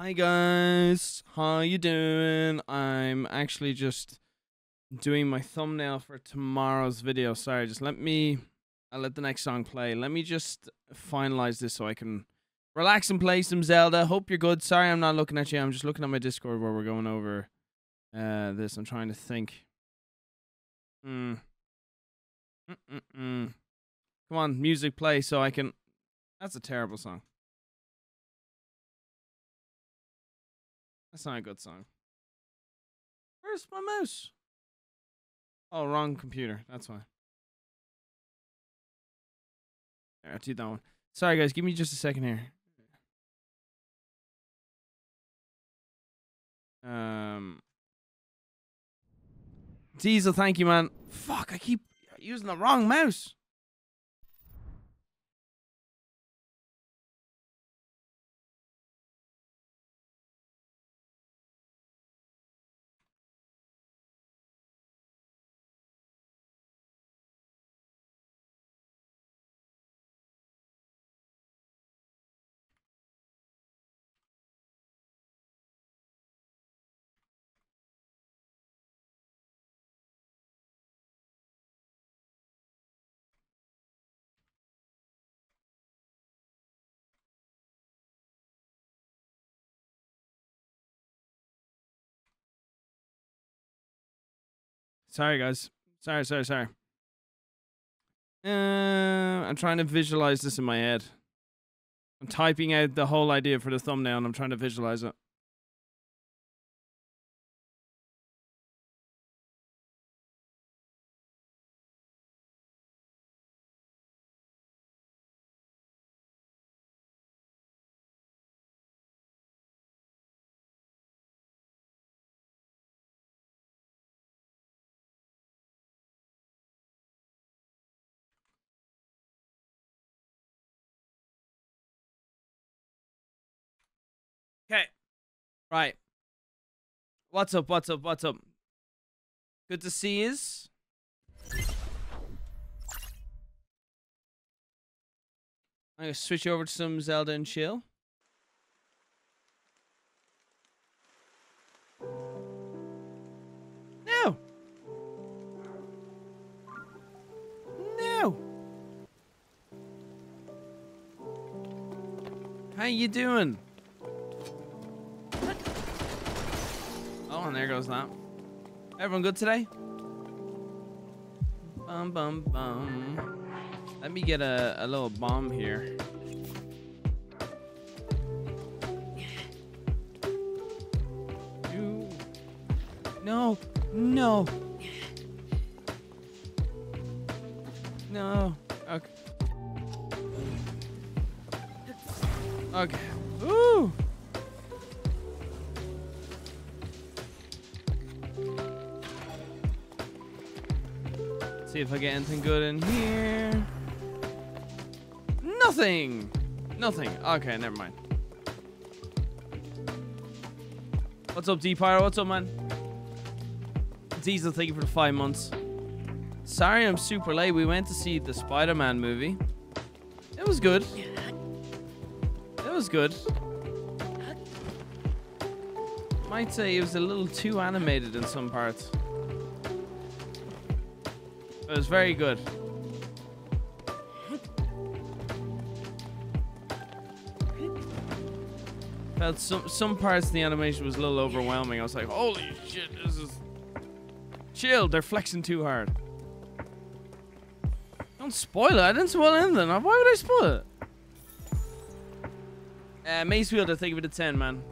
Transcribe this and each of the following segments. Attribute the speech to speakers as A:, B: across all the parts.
A: Hi guys, how you doing? I'm actually just doing my thumbnail for tomorrow's video. Sorry, just let me I'll let the next song play. Let me just finalize this so I can relax and play some Zelda. Hope you're good. Sorry I'm not looking at you. I'm just looking at my Discord where we're going over uh this. I'm trying to think. Hmm. Mm-mm-mm. Come on, music play so I can That's a terrible song. That's not a good song. Where's my mouse? Oh, wrong computer. That's why. Alright, I'll do that one. Sorry, guys. Give me just a second here. Um, Diesel, thank you, man. Fuck, I keep using the wrong mouse. Sorry, guys. Sorry, sorry, sorry. Uh, I'm trying to visualize this in my head. I'm typing out the whole idea for the thumbnail and I'm trying to visualize it. Okay. Right. What's up? What's up? What's up? Good to see yous. I'm gonna switch over to some Zelda and chill. No. No. How you doing? Oh, and there goes that. Everyone good today? Bum bum bum. Let me get a, a little bomb here. No, no. No. Okay. Okay. Ooh. See if I get anything good in here. Nothing. Nothing. Okay, never mind. What's up, D-Pyro? What's up, man? Diesel, thank you for the five months. Sorry I'm super late. We went to see the Spider-Man movie. It was good. It was good. Might say it was a little too animated in some parts. It was very good. Felt some some parts of the animation was a little overwhelming. I was like, holy shit, this is chill. They're flexing too hard. Don't spoil it. I didn't spoil anything. Why would I spoil it? Uh, Mace Wielder, thank you for the 10, man.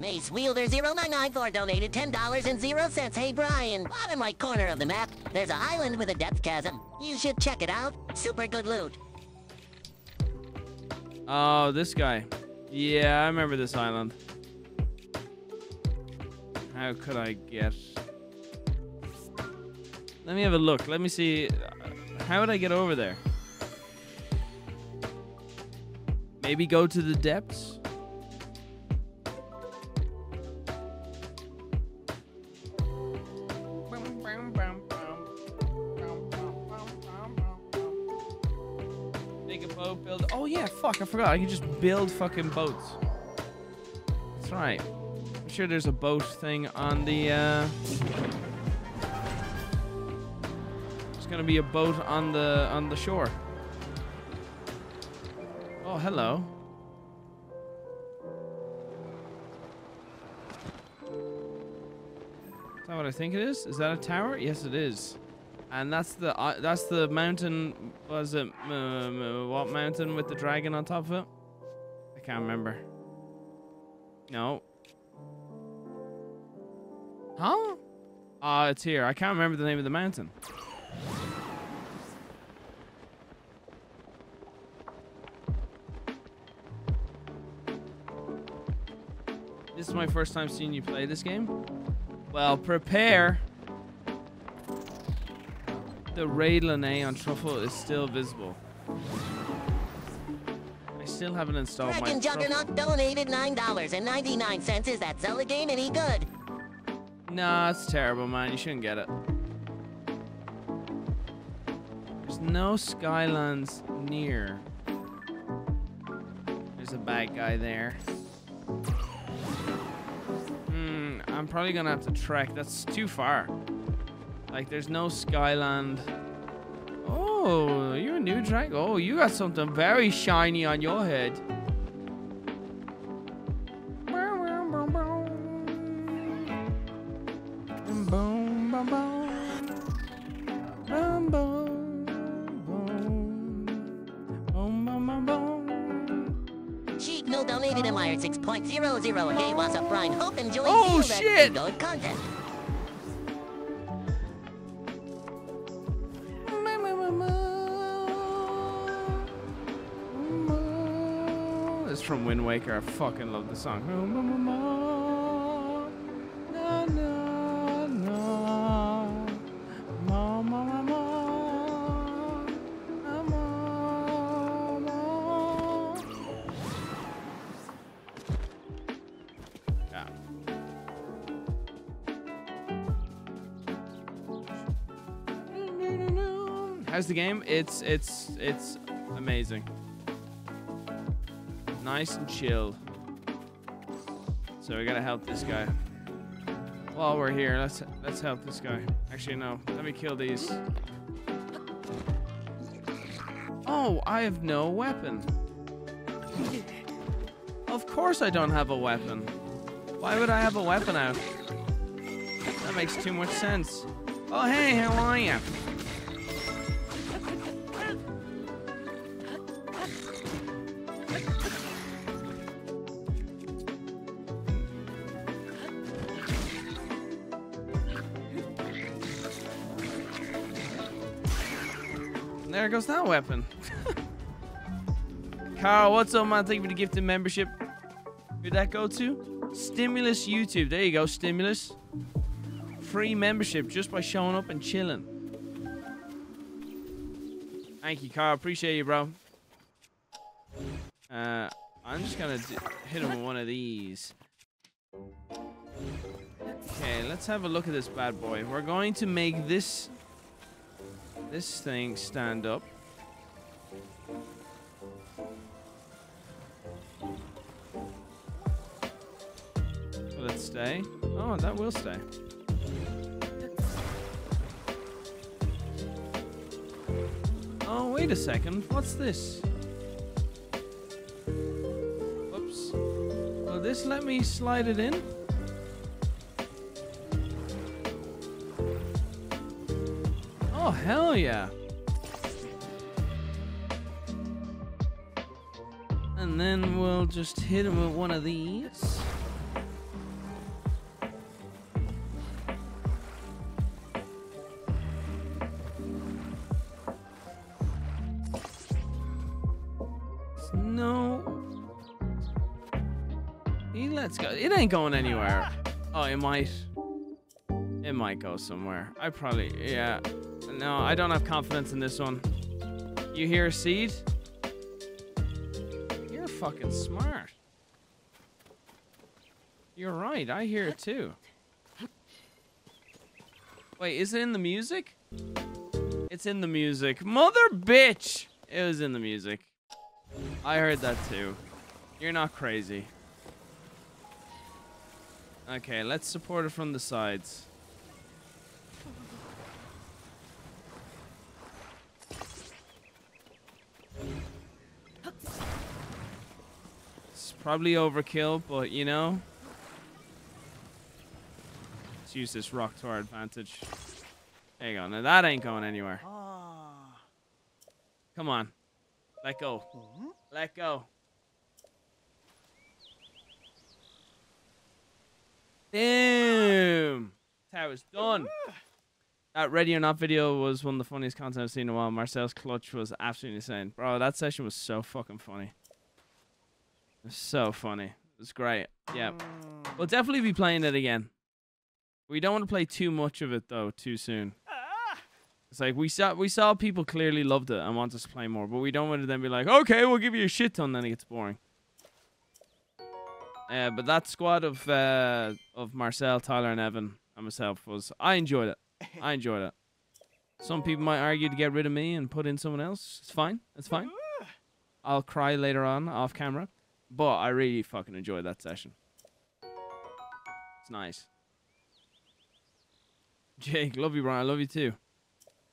B: Mace Wielder 0994 donated $10 and 0 cents. Hey Brian, bottom right corner of the map, there's an island with a depth chasm. You should check it out. Super good loot.
A: Oh, this guy. Yeah, I remember this island. How could I get... Let me have a look. Let me see. Uh, how would I get over there? Maybe go to the depths? Fuck! I forgot. I can just build fucking boats. That's right. I'm sure there's a boat thing on the. Uh... There's gonna be a boat on the on the shore. Oh, hello. Is that what I think it is? Is that a tower? Yes, it is. And that's the uh, that's the mountain. Was it uh, what mountain with the dragon on top of it? I can't remember. No. Huh? Ah, uh, it's here. I can't remember the name of the mountain. This is my first time seeing you play this game. Well, prepare. The raid Lene on Truffle is still visible. I still haven't installed
B: Dragon
A: my
B: Juggernaut donated $9.99. Is that Zelda game any good?
A: Nah, it's terrible, man. You shouldn't get it. There's no Skylands near. There's a bad guy there. Hmm, I'm probably gonna have to trek. That's too far. Like, there's no Skyland. Oh, you're a new drag. Oh, you got something very shiny on your head.
B: Hey, what's up, Brian? Hope enjoying
A: oh, shit.
B: content.
A: Waker. I fucking love the song. How's the game? It's it's it's amazing. Nice and chill. So we gotta help this guy. While we're here, let's let's help this guy. Actually, no. Let me kill these. Oh, I have no weapon. Of course I don't have a weapon. Why would I have a weapon out? That makes too much sense. Oh, hey, how are you? Goes that weapon. Carl, what's up, man? Thank you for the gifted membership. Who'd that go to? Stimulus YouTube. There you go, Stimulus. Free membership just by showing up and chilling. Thank you, Carl. Appreciate you, bro. Uh, I'm just gonna hit him with one of these. Okay, let's have a look at this bad boy. We're going to make this this thing stand up. Will it stay? Oh, that will stay. Oh, wait a second. What's this? Oops. Will this let me slide it in? Hell yeah. And then we'll just hit him with one of these. No. Lets go. It ain't going anywhere. Oh, it might. Might go somewhere. I probably, yeah. No, I don't have confidence in this one. You hear a seed? You're fucking smart. You're right, I hear it too. Wait, is it in the music? It's in the music. Mother bitch! It was in the music. I heard that too. You're not crazy. Okay, let's support it from the sides. It's probably overkill, but you know. Let's use this rock to our advantage. There you go. Now that ain't going anywhere. Ah. Come on. Let go. Hmm? Let go. Damn. Tower's done. That Ready or Not video was one of the funniest content I've seen in a while. Marcel's clutch was absolutely insane. Bro, that session was so fucking funny. So funny. It was great. Yeah. We'll definitely be playing it again. We don't want to play too much of it though too soon. It's like we saw we saw people clearly loved it and want us to play more, but we don't want to then be like, okay, we'll give you a shit ton, then it gets boring. Uh, but that squad of uh, of Marcel, Tyler, and Evan and myself was I enjoyed it. I enjoyed it. Some people might argue to get rid of me and put in someone else. It's fine. It's fine. I'll cry later on off camera, but I really fucking enjoyed that session. It's nice. Jake, love you, Brian. I love you too.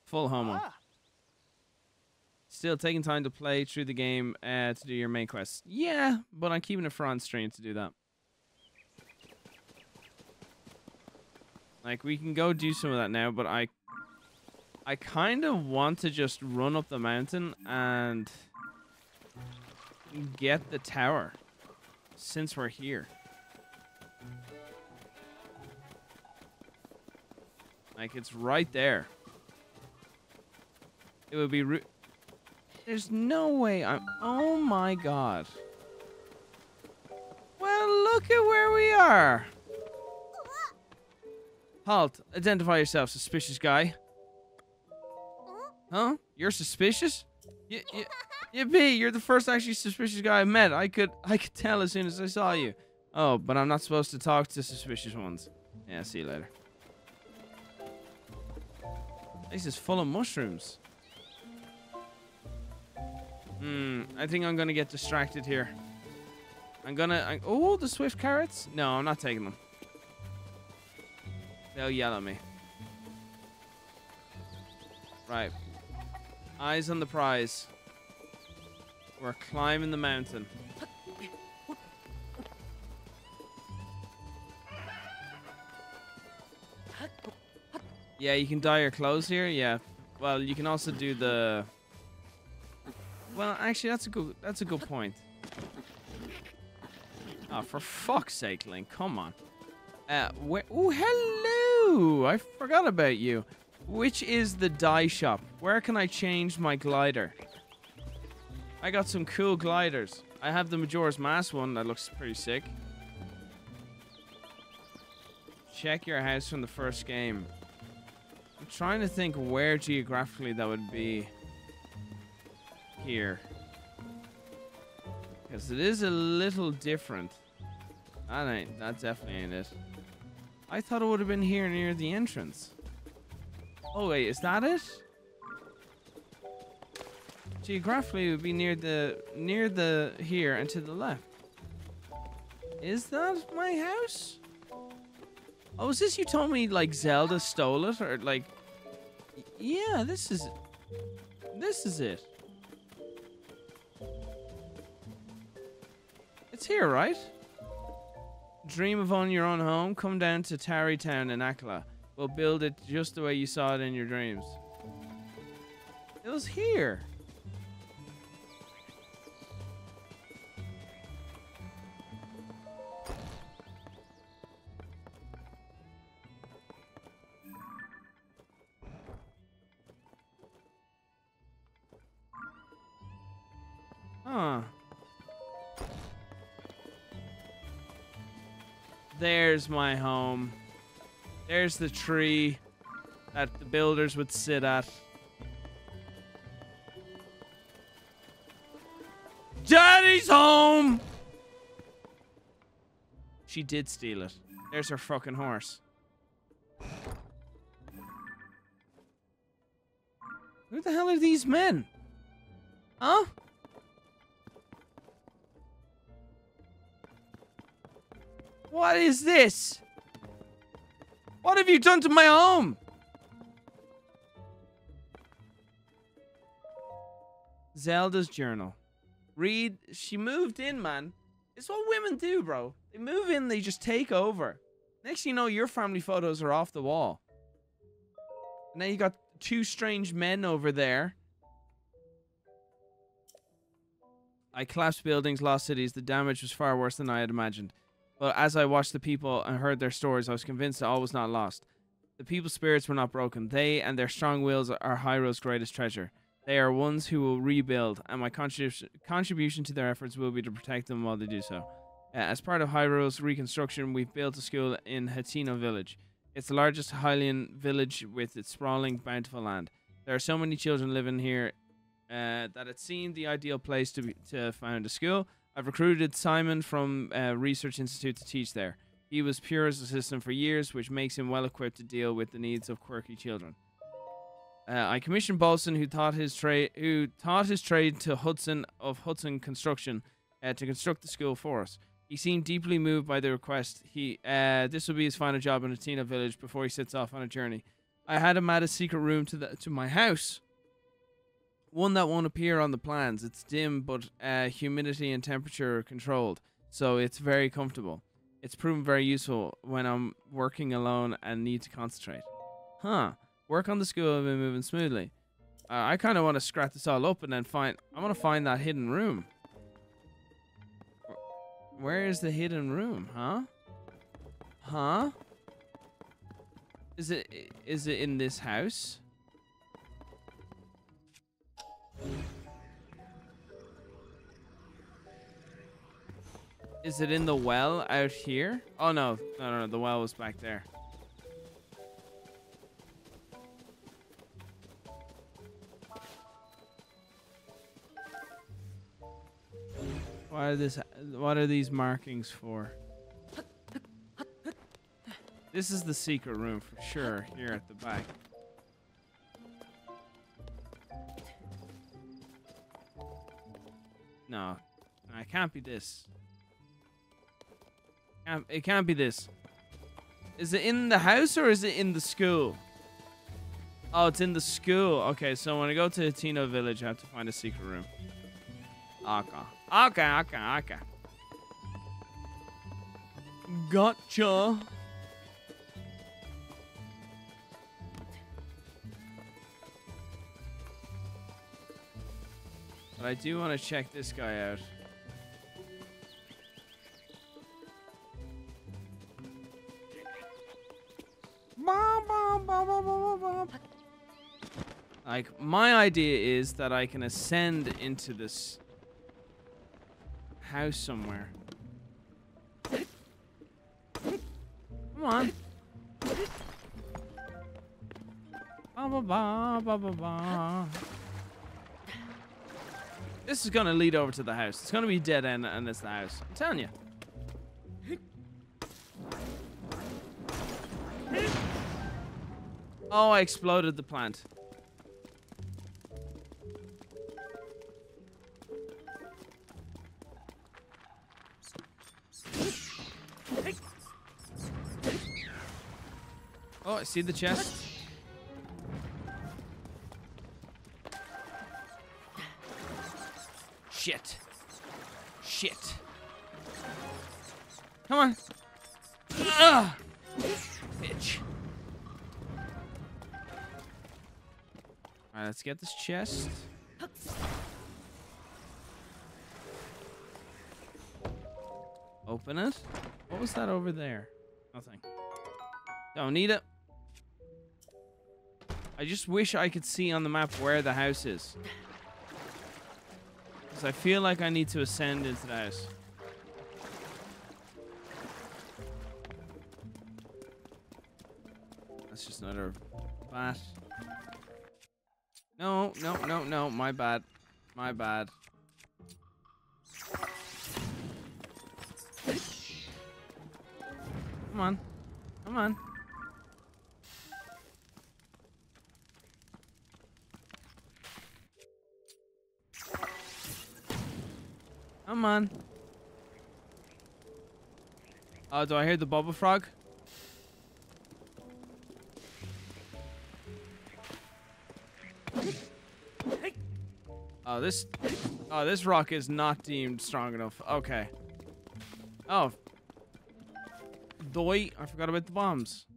A: Full homo. Still taking time to play through the game uh, to do your main quests. Yeah, but I'm keeping it for on stream to do that. Like we can go do some of that now, but I I kind of want to just run up the mountain and get the tower since we're here. Like it's right there. It would be There's no way I'm Oh my god. Well, look at where we are. Halt. Identify yourself, suspicious guy. Huh? You're suspicious? You, Yippee, you're the first actually suspicious guy I met. I could I could tell as soon as I saw you. Oh, but I'm not supposed to talk to suspicious ones. Yeah, see you later. This is full of mushrooms. Hmm, I think I'm gonna get distracted here. I'm gonna... I, oh, the swift carrots? No, I'm not taking them. They'll yell at me. Right. Eyes on the prize. We're climbing the mountain. Yeah, you can dye your clothes here. Yeah. Well, you can also do the. Well, actually, that's a good. That's a good point. Oh, for fuck's sake, Link! Come on. Uh, where? Oh, hello! I forgot about you. Which is the dye shop? Where can I change my glider? I got some cool gliders. I have the Majora's Mask one that looks pretty sick. Check your house from the first game. I'm trying to think where geographically that would be here. Because it is a little different. That ain't, that definitely ain't it. I thought it would have been here near the entrance. Oh wait, is that it? Geographically, it would be near the near the here and to the left. Is that my house? Oh, is this you told me like Zelda stole it or like? Yeah, this is this is it. It's here, right? Dream of owning your own home. Come down to Tarrey Town in Akkala. We'll build it just the way you saw it in your dreams. It was here. Huh. There's my home. There's the tree that the builders would sit at. Daddy's home! She did steal it. There's her fucking horse. Who the hell are these men? Huh? What is this? What have you done to my home? Zelda's journal. Read. She moved in, man. It's what women do, bro. They move in, they just take over. Next you know, your family photos are off the wall. Now you got two strange men over there. I collapsed buildings, lost cities. The damage was far worse than I had imagined. But as I watched the people and heard their stories, I was convinced that all was not lost. The people's spirits were not broken. They and their strong wills are Hyrule's greatest treasure. They are ones who will rebuild, and my contribution contribution to their efforts will be to protect them while they do so. Uh, as part of Hyrule's reconstruction, we've built a school in Hateno Village. It's the largest Hylian village with its sprawling, bountiful land. There are so many children living here uh, that it seemed the ideal place to, be, to found a school. I've recruited Symin from uh, Research Institute to teach there. He was Purah's assistant for years, which makes him well equipped to deal with the needs of quirky children. Uh, I commissioned Bolson, who taught his trade, who taught his trade to Hudson of Hudson Construction, uh, to construct the school for us. He seemed deeply moved by the request. He, uh, this will be his final job in Hateno village before he sets off on a journey. I had him add a secret room to the to my house. One that won't appear on the plans. It's dim, but uh, humidity and temperature are controlled, so it's very comfortable. It's proven very useful when I'm working alone and need to concentrate. Huh. Work on the school has been moving smoothly. Uh, I kind of want to scrap this all up and then find... I want to find that hidden room. Where is the hidden room, huh? Huh? Is it is it in this house? Is it in the well out here? Oh no, no, no, no the well was back there. What are this? What are these markings for? This is the secret room for sure. Here at the back. No, it can't be this. It can't be this. Is it in the house or is it in the school? Oh, it's in the school. Okay, so when I go to Hateno Village, I have to find a secret room. Okay. Okay, okay, okay. Gotcha. But I do want to check this guy out. Like, my idea is that I can ascend into this house somewhere. Come on. Ba ba ba ba ba ba. This is gonna lead over to the house. It's gonna be dead end and it's the house. I'm telling you. Oh, I exploded the plant. Oh, I see the chest. Shit. Shit. Come on. Ugh. Bitch. Alright, let's get this chest. Open it. What was that over there? Nothing. Don't need it. I just wish I could see on the map where the house is. Because I feel like I need to ascend into house. That's just another bat. No, no, no, no. My bad. My bad. Come on. Come on. Come on. Oh, do I hear the Bubbulfrog? Oh, this... Oh, this rock is not deemed strong enough. Okay. Oh. Doi. I forgot about the bombs.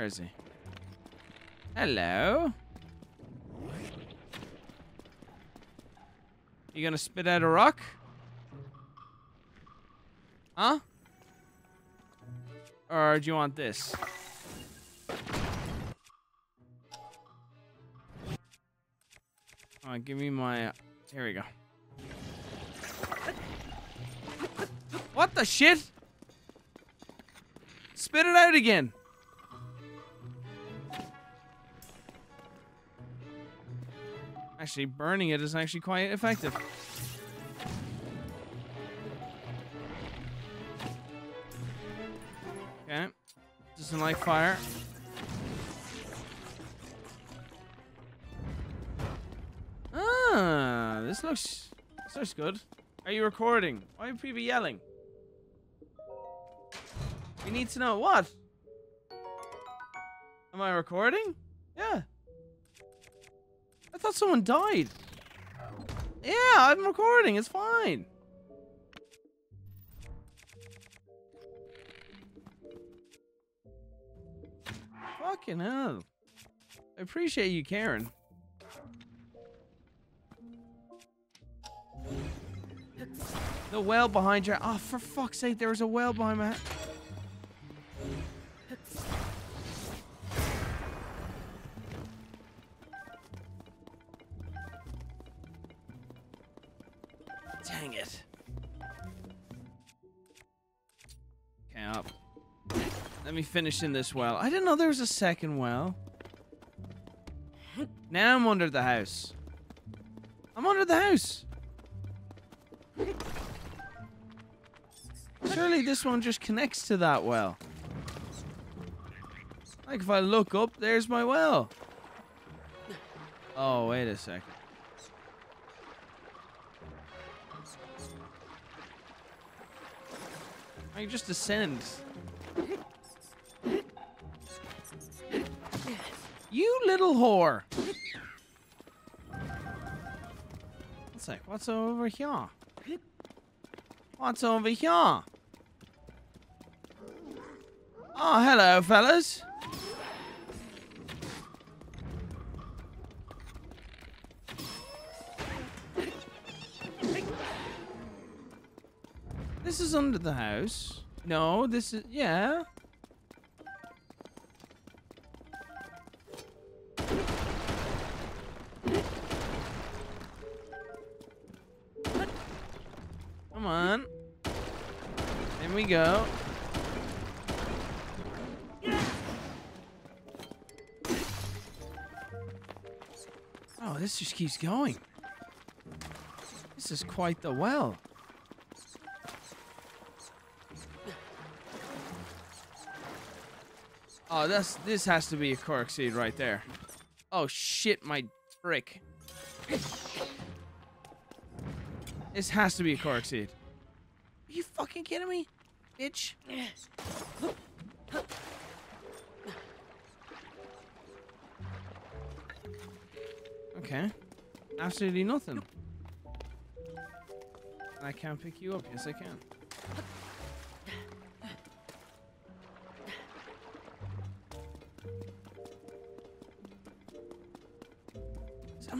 A: Where is he? Hello? You gonna spit out a rock? Huh? Or do you want this? Alright, give me my... Here we go. What the shit? Spit it out again. Actually, burning it is actually quite effective. Okay. Doesn't like fire. Ah, this looks this looks good. Are you recording? Why are people yelling? We need to know what? Am I recording? Yeah. I thought someone died. Yeah, I'm recording. It's fine. Fucking hell. I appreciate you Karen. The well behind you. Oh, for fuck's sake, there was a well behind my... Dang it. Okay, up. Let me finish in this well. I didn't know there was a second well. Now I'm under the house. I'm under the house. Surely this one just connects to that well. Like if I look up, there's my well. Oh, wait a second. I just descend. You little whore. What's that? What's over here? What's over here? Oh, hello, fellas. This is under the house. No, this is... Yeah. Come on. There we go. Oh, this just keeps going. This is quite the well. Oh, that's this has to be a Korok seed right there. Oh shit, my brick. This has to be a Korok seed. Are you fucking kidding me? Bitch. Okay. Absolutely nothing. I can't pick you up. Yes, I can.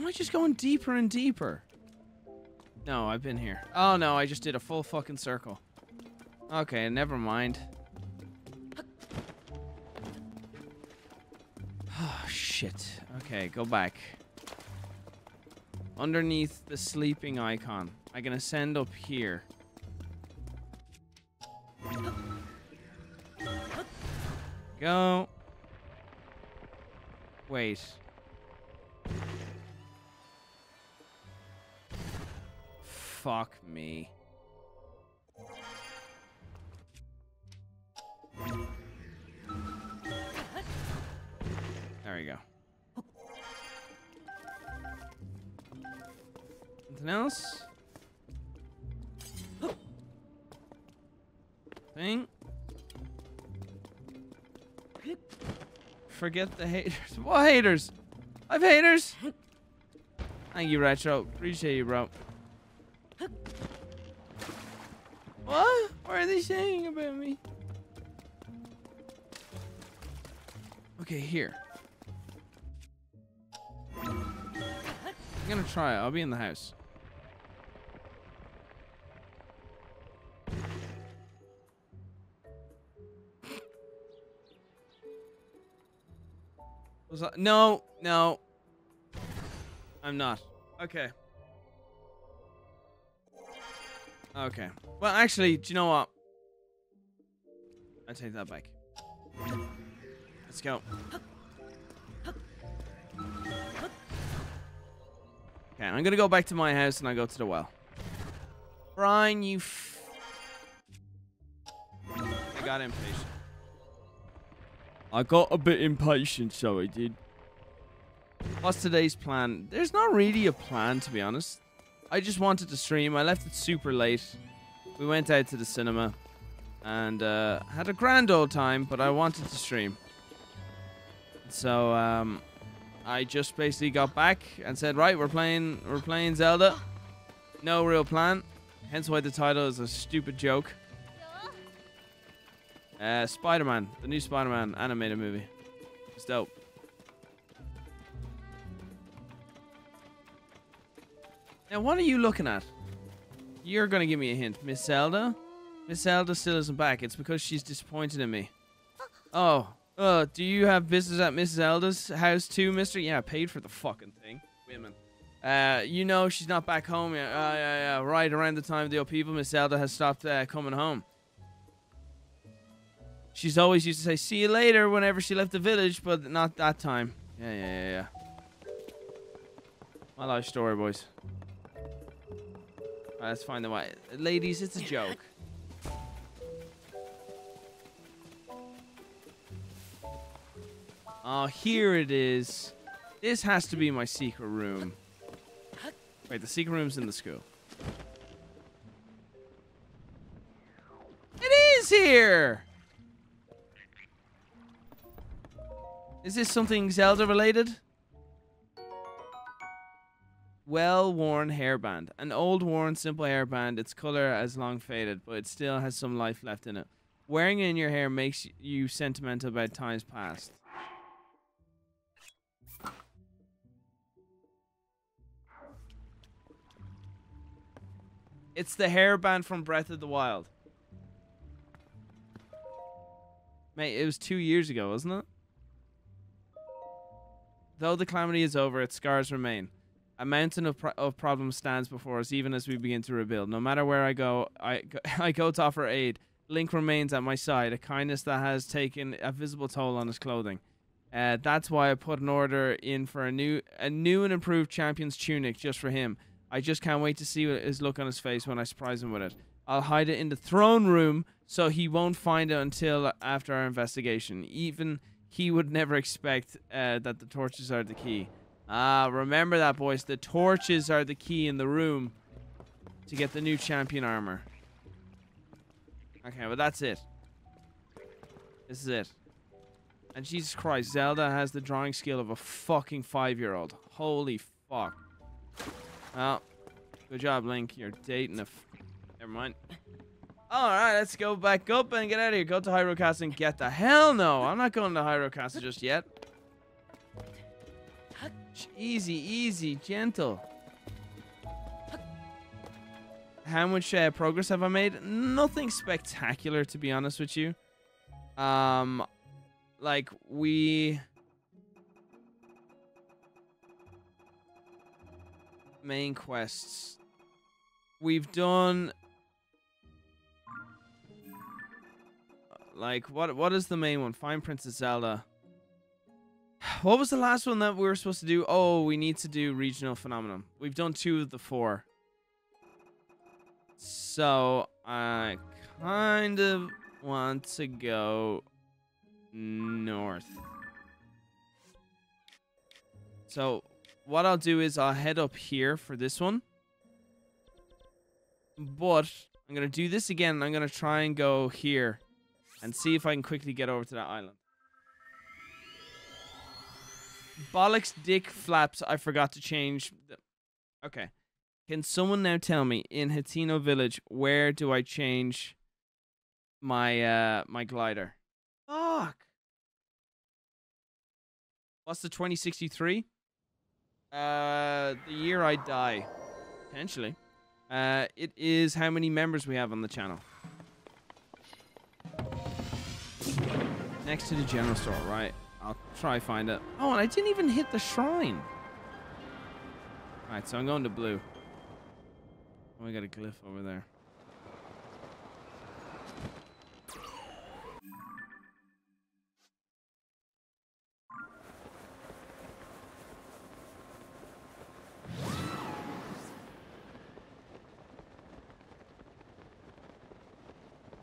A: Am I just going deeper and deeper? No, I've been here. Oh no, I just did a full fucking circle. Okay, never mind. Oh, shit. Okay, go back. Underneath the sleeping icon. I can ascend up here. Go. Wait. Fuck me. There we go. Anything else? Thing. Forget the haters. What haters? I've haters. Thank you, Retro. Appreciate you, bro. What? What are they saying about me? Okay, here. I'm gonna try it. I'll be in the house. Was that? No, no. I'm not. Okay. Okay. Well, actually, do you know what? I take that back. Let's go. Okay, I'm gonna go back to my house and I go to the well. Brian, you. F I got impatient. I got a bit impatient, so I did. What's today's plan? There's not really a plan, to be honest. I just wanted to stream. I left it super late. We went out to the cinema and uh, had a grand old time, but I wanted to stream. So um, I just basically got back and said, right, we're playing, we're playing Zelda. No real plan. Hence why the title is a stupid joke. Uh, Spider-Man, the new Spider-Man animated movie. It's dope. Now, what are you looking at? You're gonna give me a hint. Miss Zelda? Miss Zelda still isn't back. It's because she's disappointed in me. Oh. Uh, do you have business at Miss Zelda's house too, mister? Yeah, I paid for the fucking thing. Women. Uh, you know she's not back home yet. Uh, yeah, yeah. Right around the time of the old people, Miss Zelda has stopped uh, coming home. She's always used to say, see you later whenever she left the village, but not that time. Yeah, yeah, yeah, yeah. My life story, boys. Right, let's find the way. Ladies, it's a joke. Oh, here it is. This has to be my secret room. Wait, the secret room's in the school. It is here! Is this something Zelda related? Well-worn hairband. An old worn simple hairband, its color has long faded, but it still has some life left in it. Wearing it in your hair makes you sentimental about times past. It's the hairband from Breath of the Wild. Mate, it was two years ago, wasn't it? Though the calamity is over, its scars remain. A mountain of, pro of problems stands before us even as we begin to rebuild. No matter where I go, I go, I go to offer aid. Link remains at my side, a kindness that has taken a visible toll on his clothing. Uh, that's why I put an order in for a new, a new and improved champion's tunic just for him. I just can't wait to see his look on his face when I surprise him with it. I'll hide it in the throne room so he won't find it until after our investigation. Even he would never expect uh, that the torches are the key. Ah, remember that, boys. The torches are the key in the room to get the new champion armor. Okay, but that's it. This is it. And Jesus Christ, Zelda has the drawing skill of a fucking five-year-old. Holy fuck. Well, good job, Link. You're dating a... Never mind. Alright, let's go back up and get out of here. Go to Hyrule Castle and get the hell no. I'm not going to Hyrule Castle just yet. Easy, easy, gentle. How much uh, progress have I made? Nothing spectacular, to be honest with you. Um, like, we... Main quests. We've done... Like, what? what is the main one? Find Princess Zelda. What was the last one that we were supposed to do? Oh, we need to do regional phenomenon. We've done two of the four. So, I kind of want to go north. So, what I'll do is I'll head up here for this one. but I'm gonna do this again. I'm gonna try and go here, and see if I can quickly get over to that island. Bollocks, dick, flaps. I forgot to change. The... Okay. Can someone now tell me in Hateno Village where do I change my uh my glider? Fuck. What's the 2063? Uh, the year I die, potentially. Uh, it is how many members we have on the channel. Next to the general store, right? I'll try find it. Oh, and I didn't even hit the shrine. Alright, so I'm going to blue. Oh, we got a glyph over there.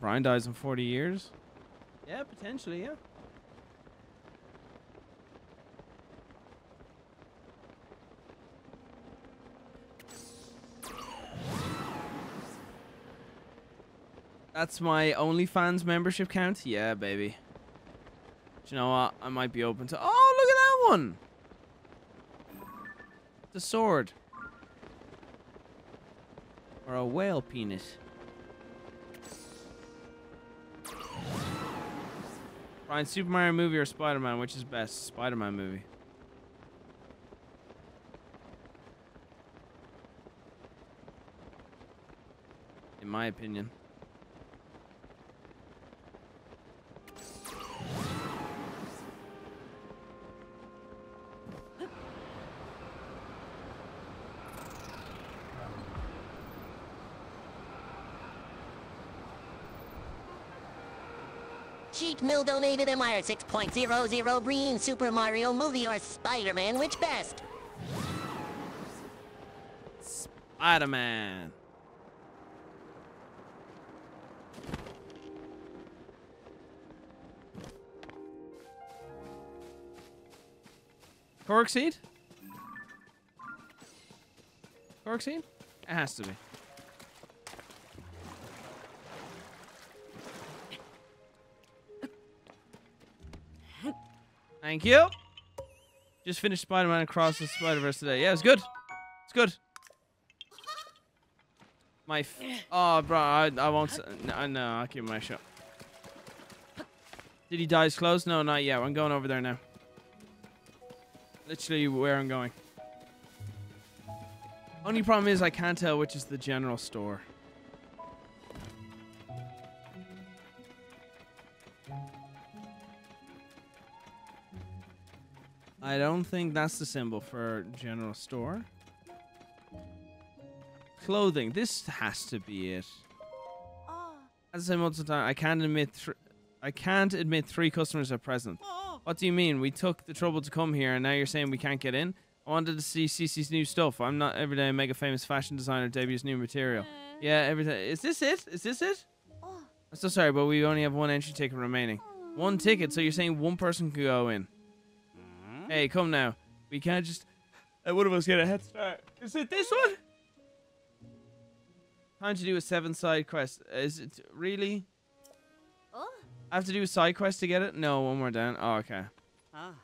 A: Brian dies in 40 years? Yeah, potentially, yeah. That's my OnlyFans membership count? Yeah, baby. Do you know what? I might be open to... Oh, look at that one! The sword. Or a whale penis. Ryan, Super Mario movie or Spider-Man? Which is best? Spider-Man movie. In my opinion.
B: Mill donated 6.00 Breen Super Mario movie or Spider-Man, which best?
A: Spider-Man. Korok seed? Korok seed? It has to be. Thank you. Just finished Spider-Man Across the Spider-Verse today. Yeah, it's good. It's good. My f oh, bro, I, I won't. No, no, I'll keep my shot. Did he die as close? No, not yet. I'm going over there now. Literally where I'm going. Only problem is I can't tell which is the general store. I don't think that's the symbol for general store. Clothing. This has to be it. Ah. As I say multiple times, I can't admit. I can't admit three customers are present. Ah. What do you mean? We took the trouble to come here, and now you're saying we can't get in? I wanted to see Cece's new stuff. I'm not every day a mega famous fashion designer debuts new material. Uh. Yeah, every day. Is this it? Is this it? Ah. I'm so sorry, but we only have one entry ticket remaining. One ticket, so you're saying one person could go in. Hey, come now. We can't just let one of us get a head start. Is it this one? Time to do a seven side quest. Is it really? Oh. I have to do a side quest to get it? No, one more down. Oh, okay. Ah.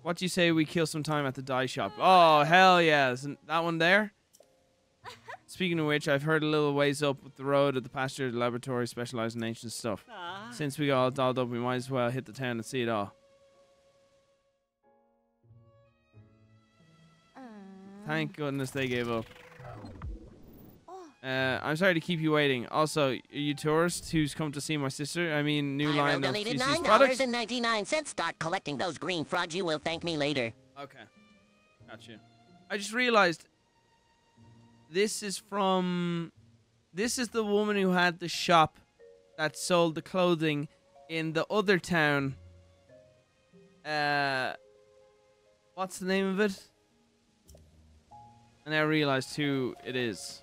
A: What do you say we kill some time at the dye shop? Oh, hell yeah. Isn't that one there? Speaking of which, I've heard a little ways up with the road at the pasture laboratory specialized in ancient stuff. Ah. Since we got all dolled up, we might as well hit the town and see it all. Thank goodness they gave up. Uh, I'm sorry to keep you waiting. Also, are you tourists who's come to see my sister? I mean, new
B: I
A: line of
B: donated
A: Cece's
B: nine
A: products?
B: dollars ninety-nine cents. Start collecting those green frogs. You will thank me later.
A: Okay. Gotcha. I just realized this is from this is the woman who had the shop that sold the clothing in the other town. Uh what's the name of it? And I realized who it is.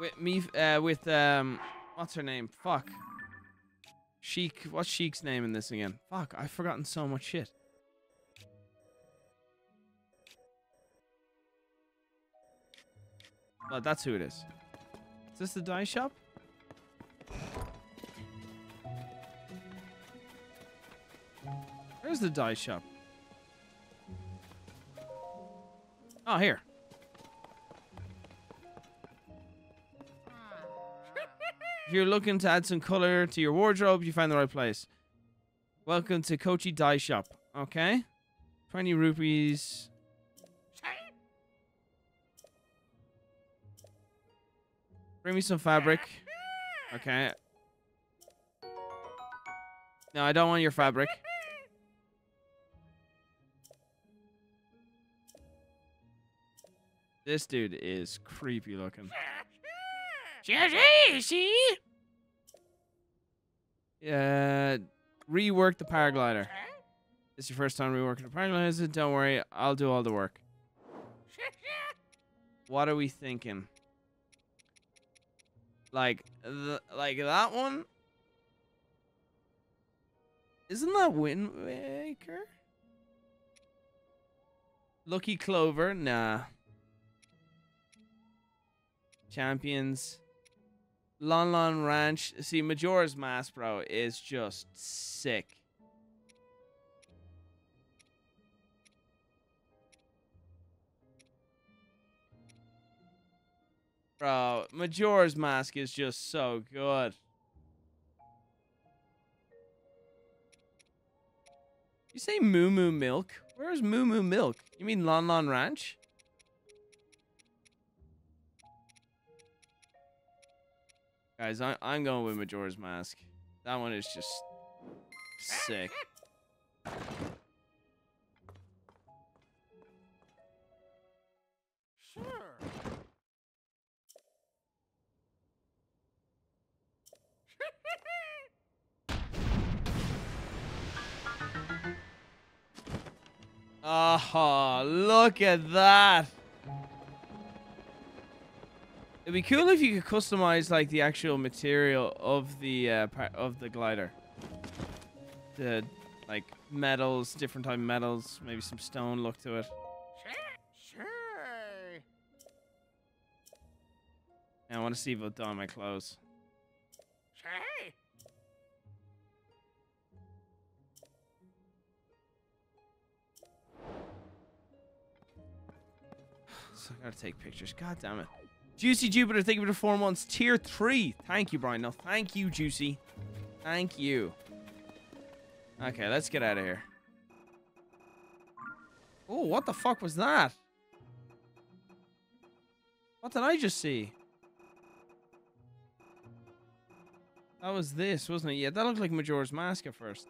A: With me uh with um what's her name? Fuck. Sheik, what's Sheik's name in this again? Fuck, I've forgotten so much shit. Well, that's who it is. Is this the dye shop? Where's the dye shop? Oh, here. If you're looking to add some color to your wardrobe, you find the right place. Welcome to Kochi Dye Shop. Okay. 20 rupees. Bring me some fabric. Okay. No, I don't want your fabric. This dude is creepy looking. Yeah, rework the paraglider. It's your first time reworking the paraglider. Don't worry, I'll do all the work. What are we thinking? Like, the, like that one? Isn't that Wind Waker? Lucky Clover? Nah. Champions. Lon Lon Ranch. See, Majora's Mask, bro, is just sick. Bro, Majora's Mask is just so good. You say Moo Moo Milk? Where's Moo Moo Milk? You mean Lon Lon Ranch? Guys, I, I'm going with Majora's Mask. That one is just sick. Oh, look at that. It'd be cool if you could customize like the actual material of the uh, of the glider. The like metals, different type of metals, maybe some stone look to it.
C: Sure.
A: I want to see if it'll dye my clothes.
C: Sure.
A: So I gotta take pictures. God damn it. Juicy Jupiter, thank you for the four months. Tier three. Thank you, Brian. No, thank you, Juicy. Thank you. Okay, let's get out of here. Oh, what the fuck was that? What did I just see? That was this, wasn't it? Yeah, that looked like Majora's Mask at first.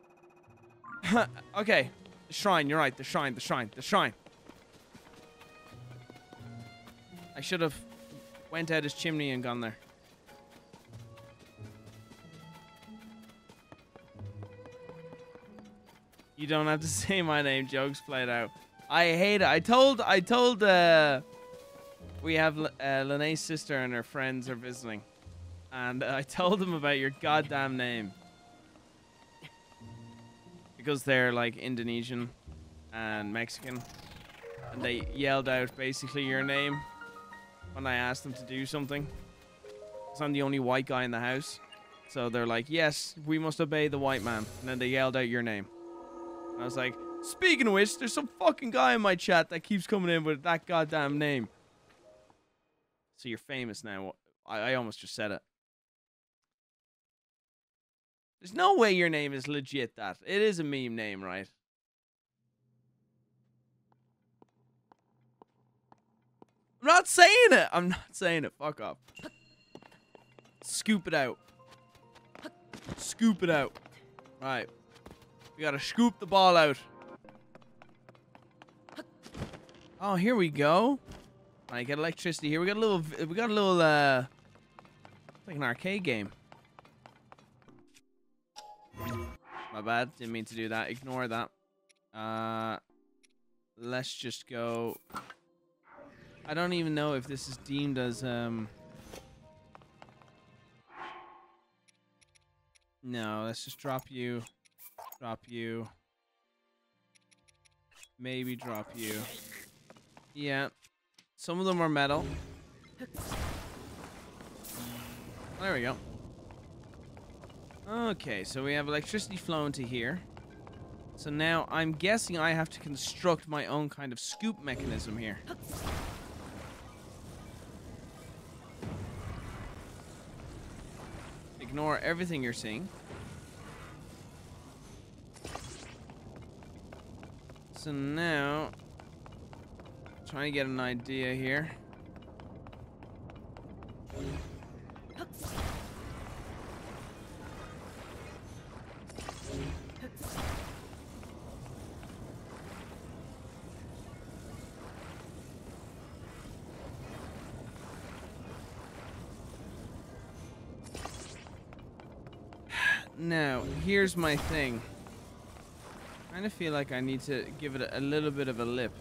A: okay. The shrine, you're right. The shrine, the shrine, the shrine. I should have went out his chimney and gone there. You don't have to say my name. Jokes played out. I hate it. I told. I told. Uh, we have uh, Lene's sister and her friends are visiting, and I told them about your goddamn name because they're like Indonesian and Mexican, and they yelled out basically your name when I asked them to do something. Because I'm the only white guy in the house. So they're like, yes, we must obey the white man. And then they yelled out your name. And I was like, speaking of which, there's some fucking guy in my chat that keeps coming in with that goddamn name. So you're famous now. I, I almost just said it. There's no way your name is legit that. It is a meme name, right? I'm not saying it. I'm not saying it. Fuck off. Scoop it out. Scoop it out. Right. We gotta scoop the ball out. Oh, here we go. I get electricity here. We got a little. We got a little. uh Like an arcade game. My bad. Didn't mean to do that. Ignore that. Uh, let's just go. I don't even know if this is deemed as um. No, let's just drop you. Drop you. Maybe drop you. Yeah. Some of them are metal. There we go. Okay, so we have electricity flowing to here. So now I'm guessing I have to construct my own kind of scoop mechanism here. Ignore everything you're seeing. So now, trying to get an idea here. Here's my thing. I kind of feel like I need to give it a, a little bit of a lip.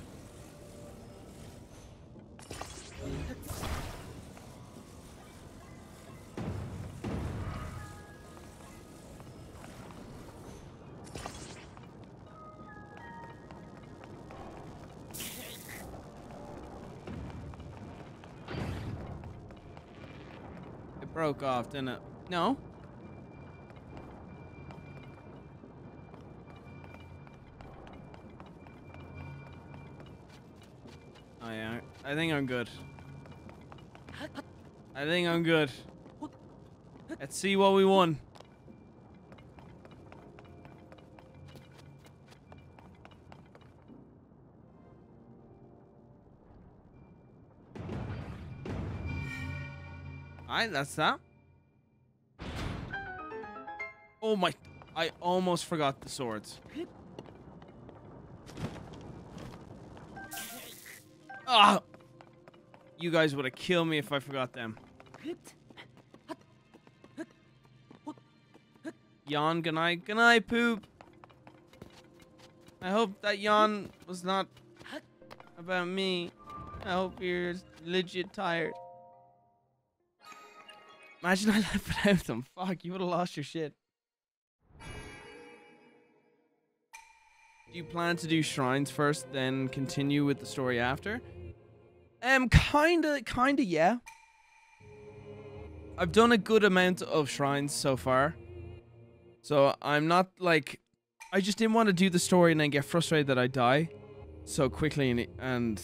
A: It broke off, didn't it? No. I think I'm good. I think I'm good. Let's see what we won. Alright, that's that. Oh my, I almost forgot the swords. Ah! You guys would have killed me if I forgot them. Yawn, good night, poop. I hope that yawn was not about me. I hope you're legit tired. Imagine I left without them. Fuck, you would have lost your shit. Do you plan to do shrines first, then continue with the story after? Um, kinda, kinda, yeah. I've done a good amount of shrines so far. So I'm not like, I just didn't want to do the story and then get frustrated that I die so quickly and, and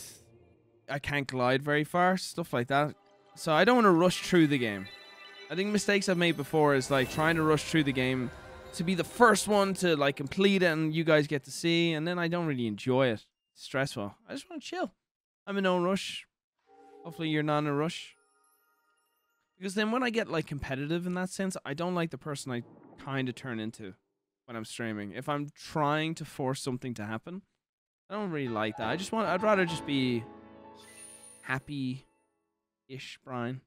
A: I can't glide very far, stuff like that. So I don't want to rush through the game. I think mistakes I've made before is like trying to rush through the game to be the first one to like complete it and you guys get to see and then I don't really enjoy it. It's stressful. I just want to chill. I'm in no rush. Hopefully you're not in a rush. Because then when I get like competitive in that sense, I don't like the person I kind of turn into when I'm streaming. If I'm trying to force something to happen, I don't really like that. I just want I'd rather just be happy-ish, Brian.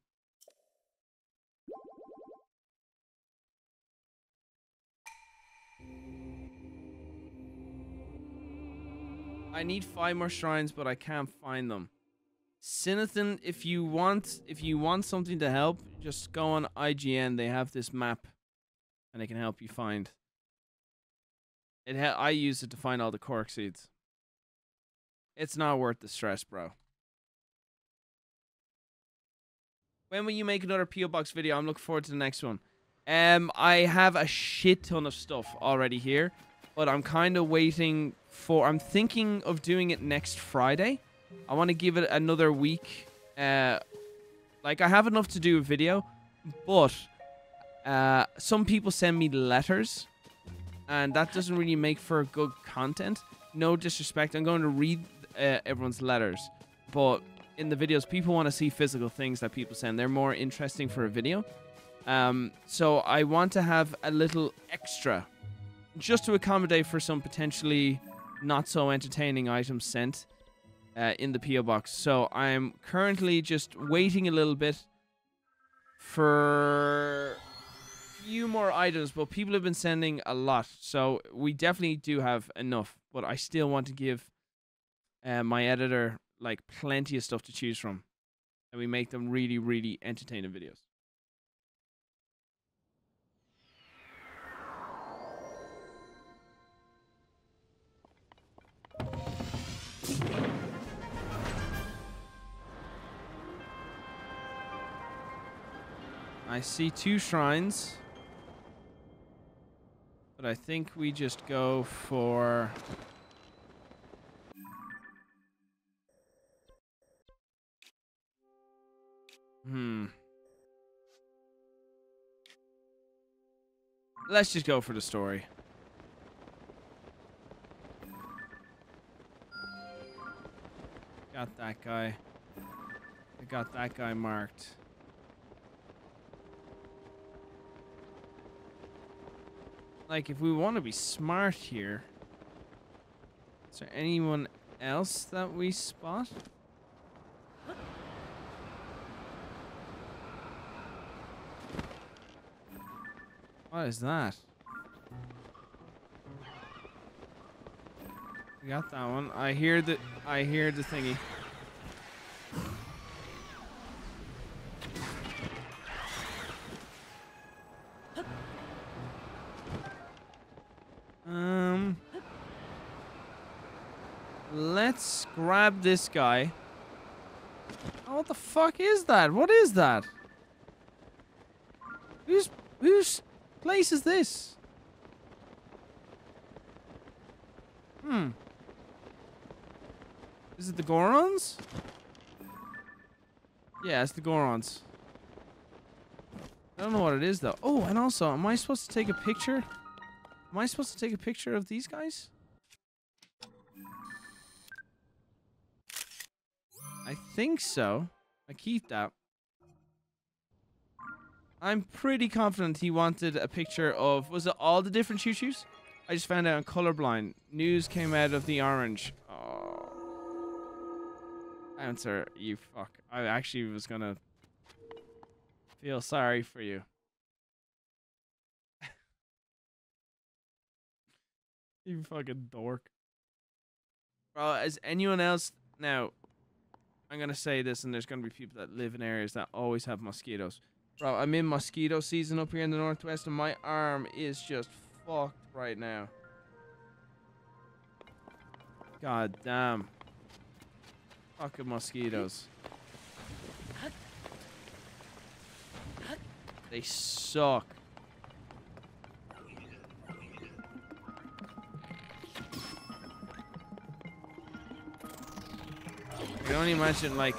A: I need five more shrines, but I can't find them. Sinathan, if you want if you want something to help, just go on IGN. They have this map, and they can help you find. It ha- I use it to find all the Korok seeds. It's not worth the stress, bro. When will you make another PO box video? I'm looking forward to the next one. Um, I have a shit ton of stuff already here, but I'm kind of waiting for. I'm thinking of doing it next Friday. I want to give it another week. Uh, like I have enough to do a video, but uh, some people send me letters, and that doesn't really make for good content. No disrespect. I'm going to read uh, everyone's letters, but in the videos, people want to see physical things that people send. They're more interesting for a video. Um, so I want to have a little extra, just to accommodate for some potentially not so entertaining items sent uh, in the PO box. So I'm currently just waiting a little bit for a few more items, but people have been sending a lot, so we definitely do have enough. But I still want to give uh, my editor like plenty of stuff to choose from, and we make them really, really entertaining videos. I see two shrines. But I think we just go for... Hmm. Let's just go for the story. Got that guy. I got that guy marked. Like, if we want to be smart here, is there anyone else that we spot? What is that? We got that one. I hear the I hear the thingy. Let's grab this guy. Oh, what the fuck is that? What is that? Whose whose place is this? Hmm. Is it the Gorons? Yeah, it's the Gorons. I don't know what it is though. Oh, and also, am I supposed to take a picture? Am I supposed to take a picture of these guys? Think so. I keep that. I'm pretty confident he wanted a picture of was it all the different choo choos? I just found out I'm colorblind. News came out of the orange. Oh. Answer, you fuck. I actually was gonna feel sorry for you. you fucking dork. Bro, is anyone else now? I'm gonna say this, and there's gonna be people that live in areas that always have mosquitoes. Bro, I'm in mosquito season up here in the northwest, and my arm is just fucked right now. God damn. Fucking mosquitoes. They suck. Can only imagine like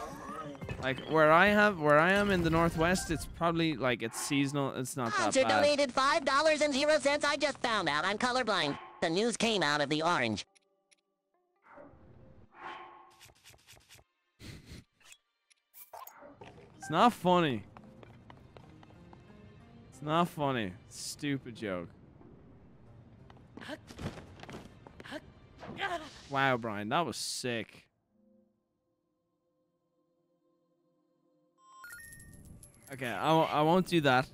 A: like where I have where I am in the northwest it's probably like it's seasonal it's not that
B: Sponsor
A: bad.
B: donated five dollars and zero cents. I just found out I'm colorblind. The news came out of the orange.
A: It's not funny. It's not funny. Stupid joke. Wow, Brian, that was sick. Okay, I, w- I won't do that.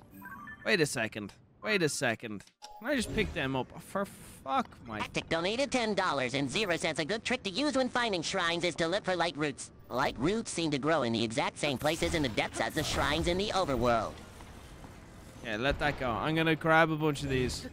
A: Wait a second. Wait a second. Can I just pick them up? For fuck my...
B: Tactic donated ten dollars and zero cents. A good trick to use when finding shrines is to look for light roots. Light roots seem to grow in the exact same places in the depths as the shrines in the overworld.
A: Yeah, let that go. I'm gonna grab a bunch of these.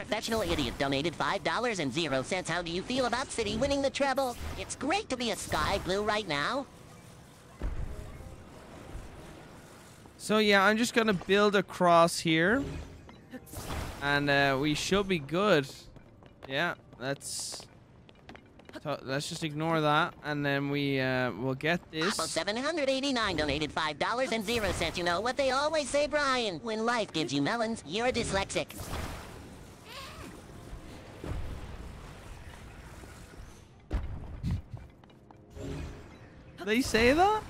B: Professional idiot donated five dollars and zero cents. How do you feel about City winning the treble? It's great to be a sky blue right now.
A: So yeah, I'm just gonna build across here, and uh, we should be good. Yeah, let's let's just ignore that, and then we uh, we'll get
B: Apple
A: this.
B: 789 donated five dollars and zero cents. You know what they always say, Brian? When life gives you melons, you're dyslexic.
A: They say that?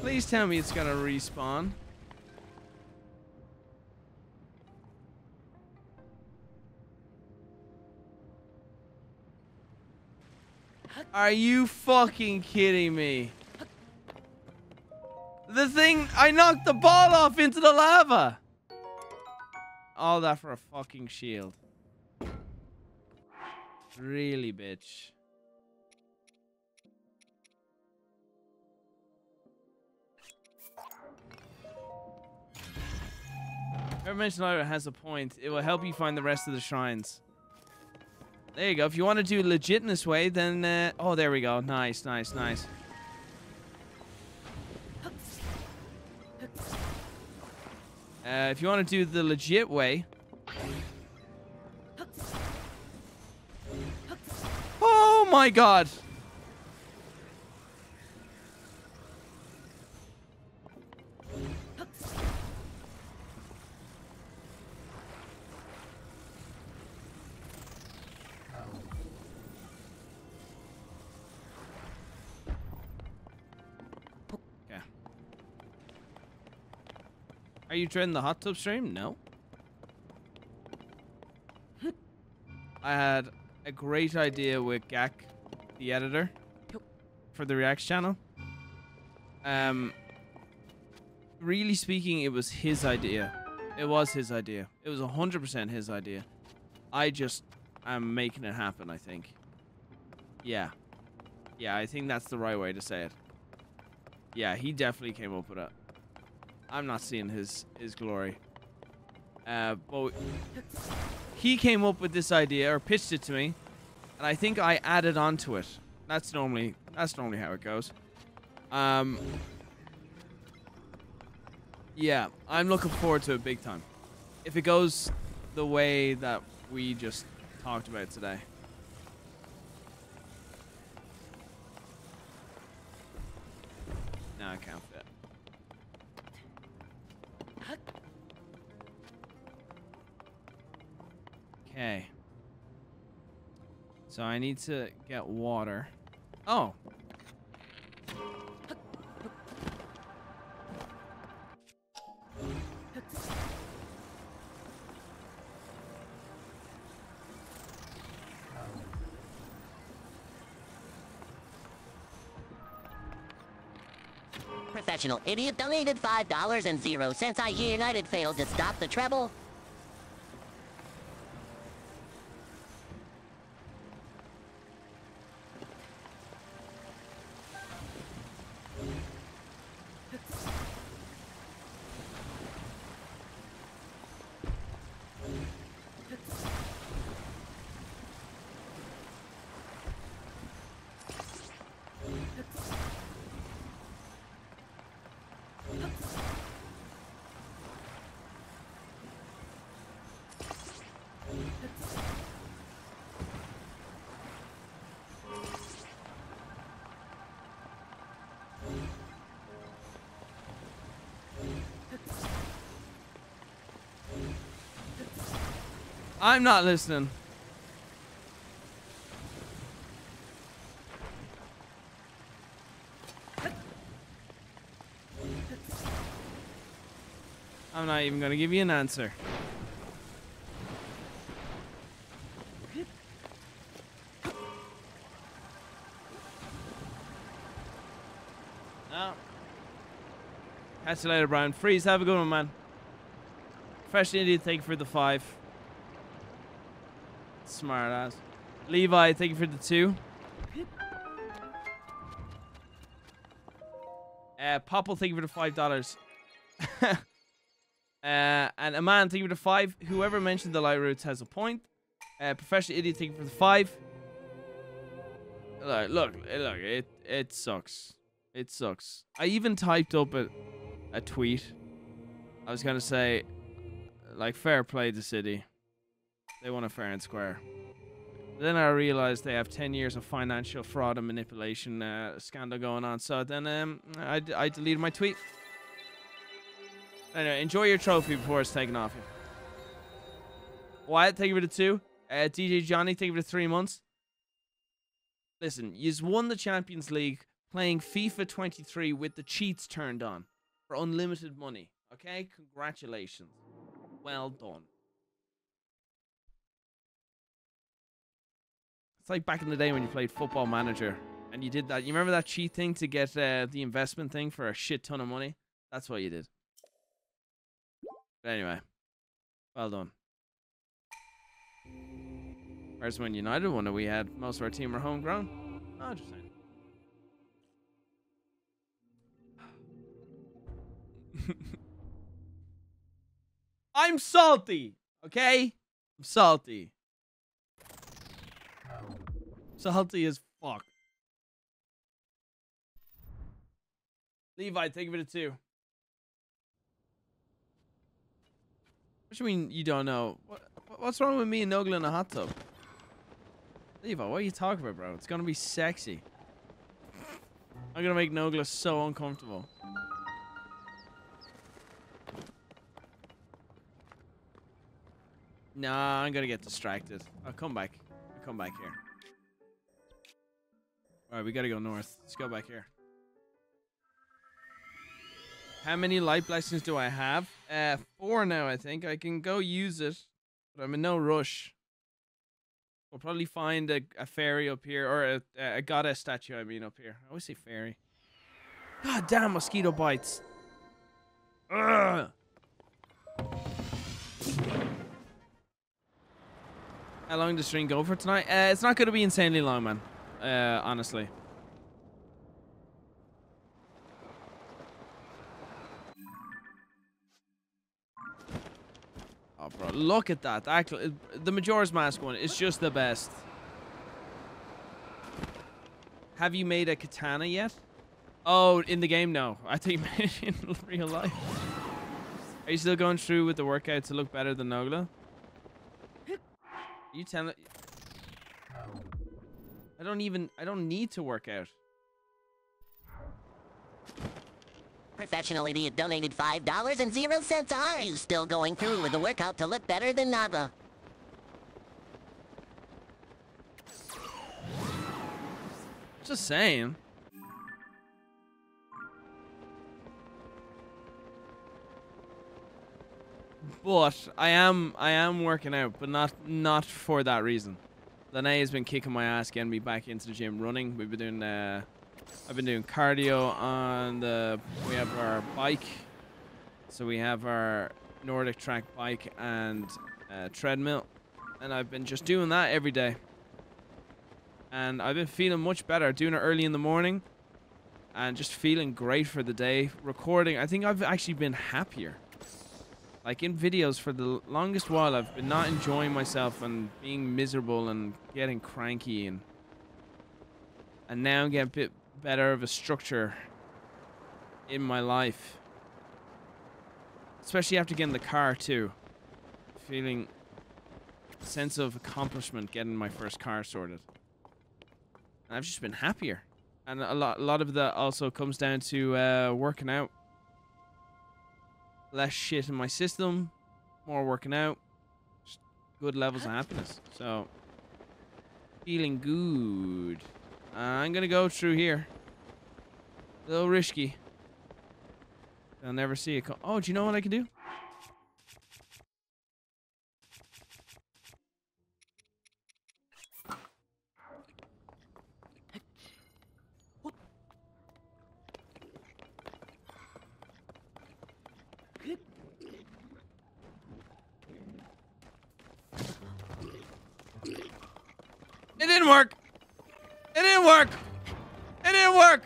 A: Please tell me it's gonna respawn. Are you fucking kidding me? The thing, I knocked the ball off into the lava. All that for a fucking shield. Really, bitch. Whoever mentioned Lyra has a point. It will help you find the rest of the shrines. There you go. If you want to do legit in this way, then... Uh, oh, there we go. Nice, nice, nice. Uh, if you want to do the legit way... Oh my god! Are you dreading the hot tub stream? No. I had a great idea with Gak, the editor, for the Reacts channel. Um, really speaking, it was his idea. It was his idea. It was 100% his idea. I just am making it happen, I think. Yeah. Yeah, I think that's the right way to say it. Yeah, he definitely came up with it. I'm not seeing his his glory. Uh, but he came up with this idea or pitched it to me, and I think I added on to it. That's normally that's normally how it goes. Um, yeah, I'm looking forward to it big time. If it goes the way that we just talked about today. No, I can't Okay. So I need to get water. Oh.
B: Professional idiot donated $5 and zero cents. I hear United failed to stop the treble.
A: I'm not listening. I'm not even going to give you an answer. No. Catch you later, Brian. Freeze, have a good one, man. Fresh Indian, thank you for the five. Smart ass. Levi, thank you for the two. Uh, Popple, thank you for the five dollars. uh, and Aman, thank you for the five. Whoever mentioned the light routes has a point. Uh, Professional Idiot, thank you for the five. Look, look, look, it it sucks. It sucks. I even typed up a, a tweet. I was gonna say, like, fair play to the City. They won a fair and square. Then I realized they have 10 years of financial fraud and manipulation uh, scandal going on. So then um, I, I deleted my tweet. Anyway, enjoy your trophy before it's taken off you. Wyatt, thank you for the two. Uh, DJ Johnny, thank you for the three months. Listen, you've won the Champions League playing FIFA 23 with the cheats turned on for unlimited money. Okay? Congratulations. Well done. It's like back in the day when you played Football Manager and you did that. You remember that cheat thing to get uh, the investment thing for a shit ton of money? That's what you did. But anyway, well done. Whereas when United won it, we had most of our team were homegrown. Oh, just saying. I'm salty. Okay? I'm salty. Salty as fuck. Levi, take it a two. What do you mean you don't know? What, what's wrong with me and Nogla in a hot tub? Levi, what are you talking about, bro? It's gonna be sexy. I'm gonna make Nogla so uncomfortable. Nah, I'm gonna get distracted. I'll come back. I'll come back here. Alright, we gotta go north. Let's go back here. How many light blessings do I have? Uh, four now, I think. I can go use it, but I'm in no rush. We'll probably find a, a fairy up here, or a, a goddess statue, I mean, up here. I always say fairy. God damn, mosquito bites. Ugh. How long does the stream go for tonight? Uh, it's not going to be insanely long, man. Uh, honestly. Oh, bro, look at that. Actually, the Majora's Mask one is just the best. Have you made a katana yet? Oh, in the game, no. I think in real life. Are you still going through with the workout to look better than Nogla? You tell it. I don't even. I don't need to work out.
B: Professional idiot donated five dollars and zero cents. Are you still going through with the workout to look better than Nogla?
A: Just saying. But I am I am working out, but not not for that reason. Lene has been kicking my ass getting me back into the gym running. We've been doing uh I've been doing cardio on the we have our bike. So we have our NordicTrack bike and uh, treadmill. And I've been just doing that every day. And I've been feeling much better doing it early in the morning and just feeling great for the day. Recording, I think I've actually been happier like in videos for the longest while I've been not enjoying myself and being miserable and getting cranky and and now get a bit better of a structure in my life. Especially after getting the car too. Feeling sense of accomplishment getting my first car sorted. And I've just been happier. And a lot a lot of that also comes down to uh, working out less shit in my system, more working out, good levels of happiness. So, feeling good. I'm gonna go through here. A little risky. I'll never see it. Oh, do you know what I can do? Didn't work. It didn't work. It didn't work.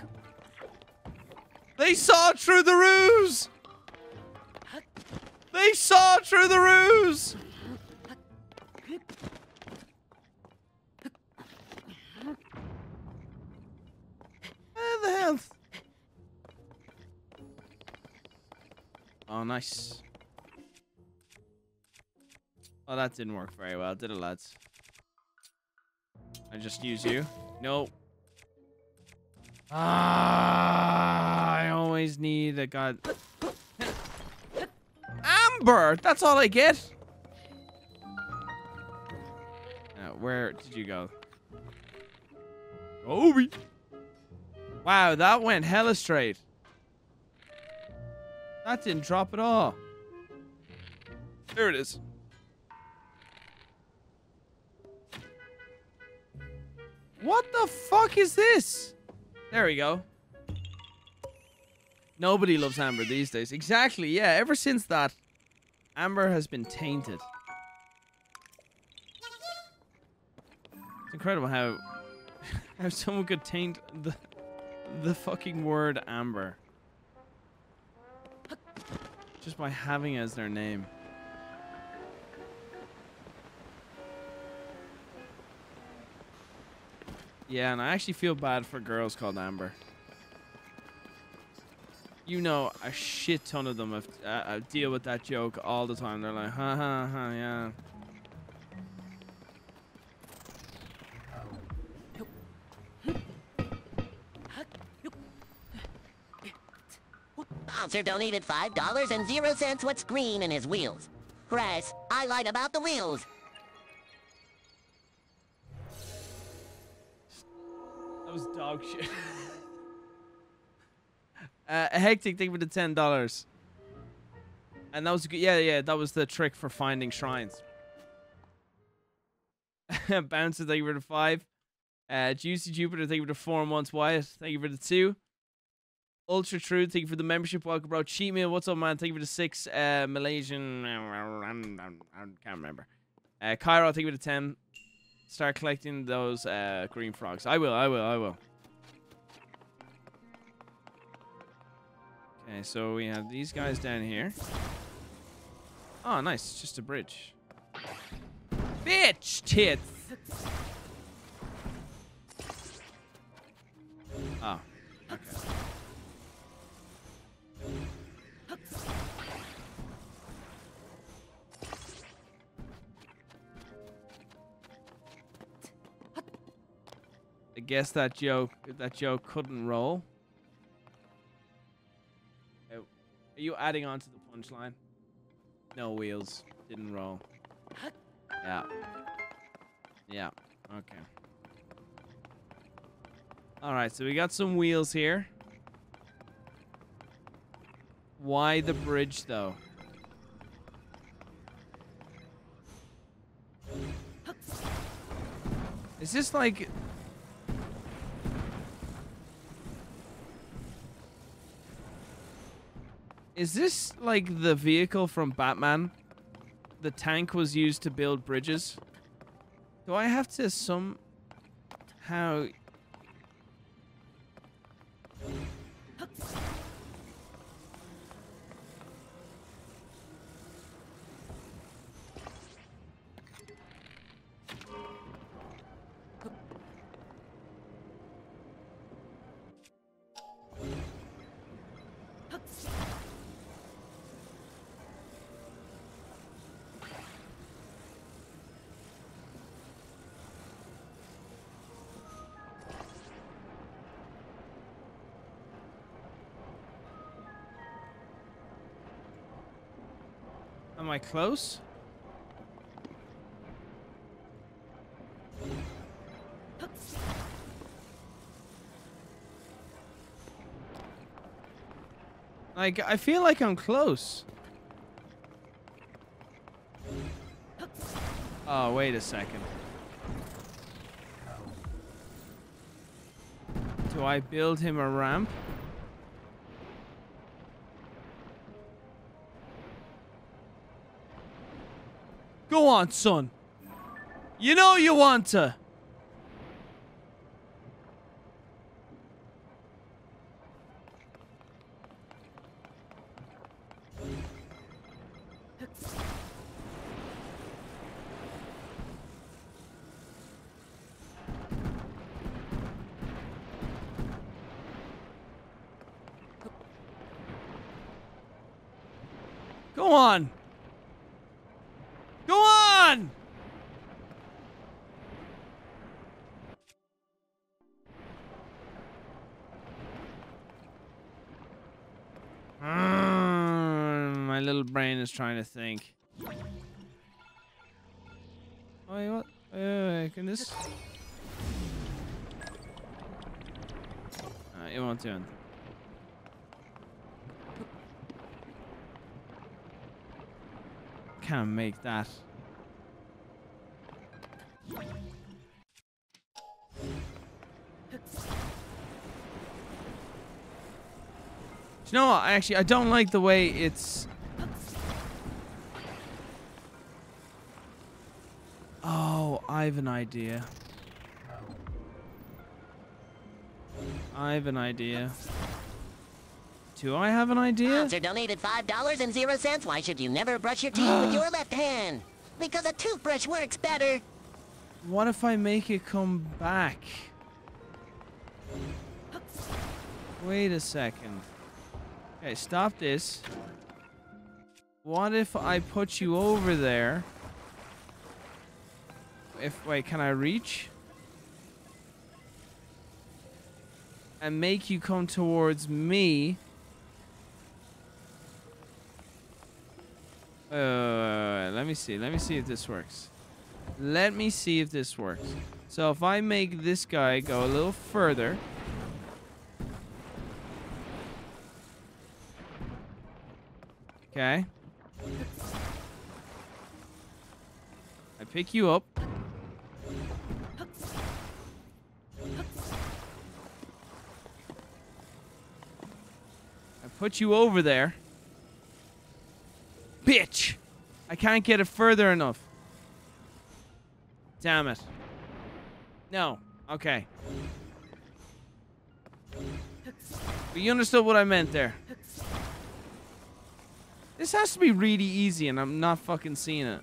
A: They saw through the ruse. They saw through the ruse. Where the hell? Oh, nice. Oh, that didn't work very well, did it, lads? I just use you. Nope. Ah, I always need a god. Amber! That's all I get. Uh, where did you go? Obi. Wow, that went hella straight. That didn't drop at all. There it is. What the fuck is this? There we go. Nobody loves Amber these days. Exactly, yeah. Ever since that, Amber has been tainted. It's incredible how how someone could taint the the fucking word Amber just by having as their name. Yeah, and I actually feel bad for girls called Amber. You know, a shit ton of them have, uh, uh, deal with that joke all the time. They're like, ha ha ha, yeah.
B: Bouncer donated $5 and zero cents what's green in his wheels. Press, I lied about the wheels.
A: That was dog shit. uh, a hectic thing for the ten dollars. And that was good. Yeah, yeah, that was the trick for finding shrines. Bouncer, thank you for the five. Uh, Juicy Jupiter, thank you for the four months. Wyatt, thank you for the two. Ultra True, thank you for the membership. Welcome, bro. Cheat Meal, what's up, man? Thank you for the six. Uh, Malaysian, I can't remember. Uh, Cairo, thank you for the ten. Start collecting those uh, green frogs. I will, I will, I will. Okay, so we have these guys down here. Oh, nice. Just a bridge. Bitch tits! Guess that joke that joke couldn't roll. Oh, Are you adding on to the punchline? No wheels. Didn't roll. Yeah. Yeah. Okay. Alright, so we got some wheels here. Why the bridge, though? Is this like... Is this like the vehicle from Batman? The tank was used to build bridges? Do I have to somehow... close? Like, I feel like I'm close. Oh, wait a second. Do I build him a ramp? Go on, son. You know you want to. Go on. Go on! Mm, my trying to think. Wait, what? Wait, wait, wait, can this? Uh, it won't do it. Can't make that. You know what? I actually I don't like the way it's. I have an idea. I have an idea. Do I have an idea?
B: Donated $5 and zero cents. Why should you never brush your teeth with your left hand? Because a toothbrush works better.
A: What if I make it come back? Wait a second. Okay, stop this. What if I put you over there? If wait, can I reach? And make you come towards me. Uh, let me see. Let me see if this works. Let me see if this works. So if I make this guy go a little further. Okay. I pick you up. Put you over there. Bitch! I can't get it further enough. Damn it. No. Okay. But you understood what I meant there. This has to be really easy and I'm not fucking seeing it.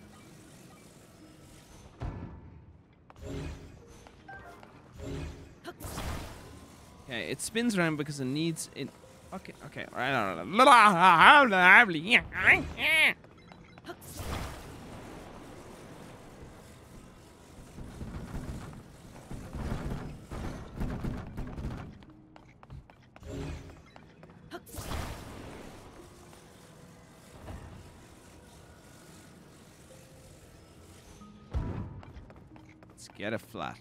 A: Okay, it spins around because it needs it. Okay, okay, right. Uh, Let's get a flat.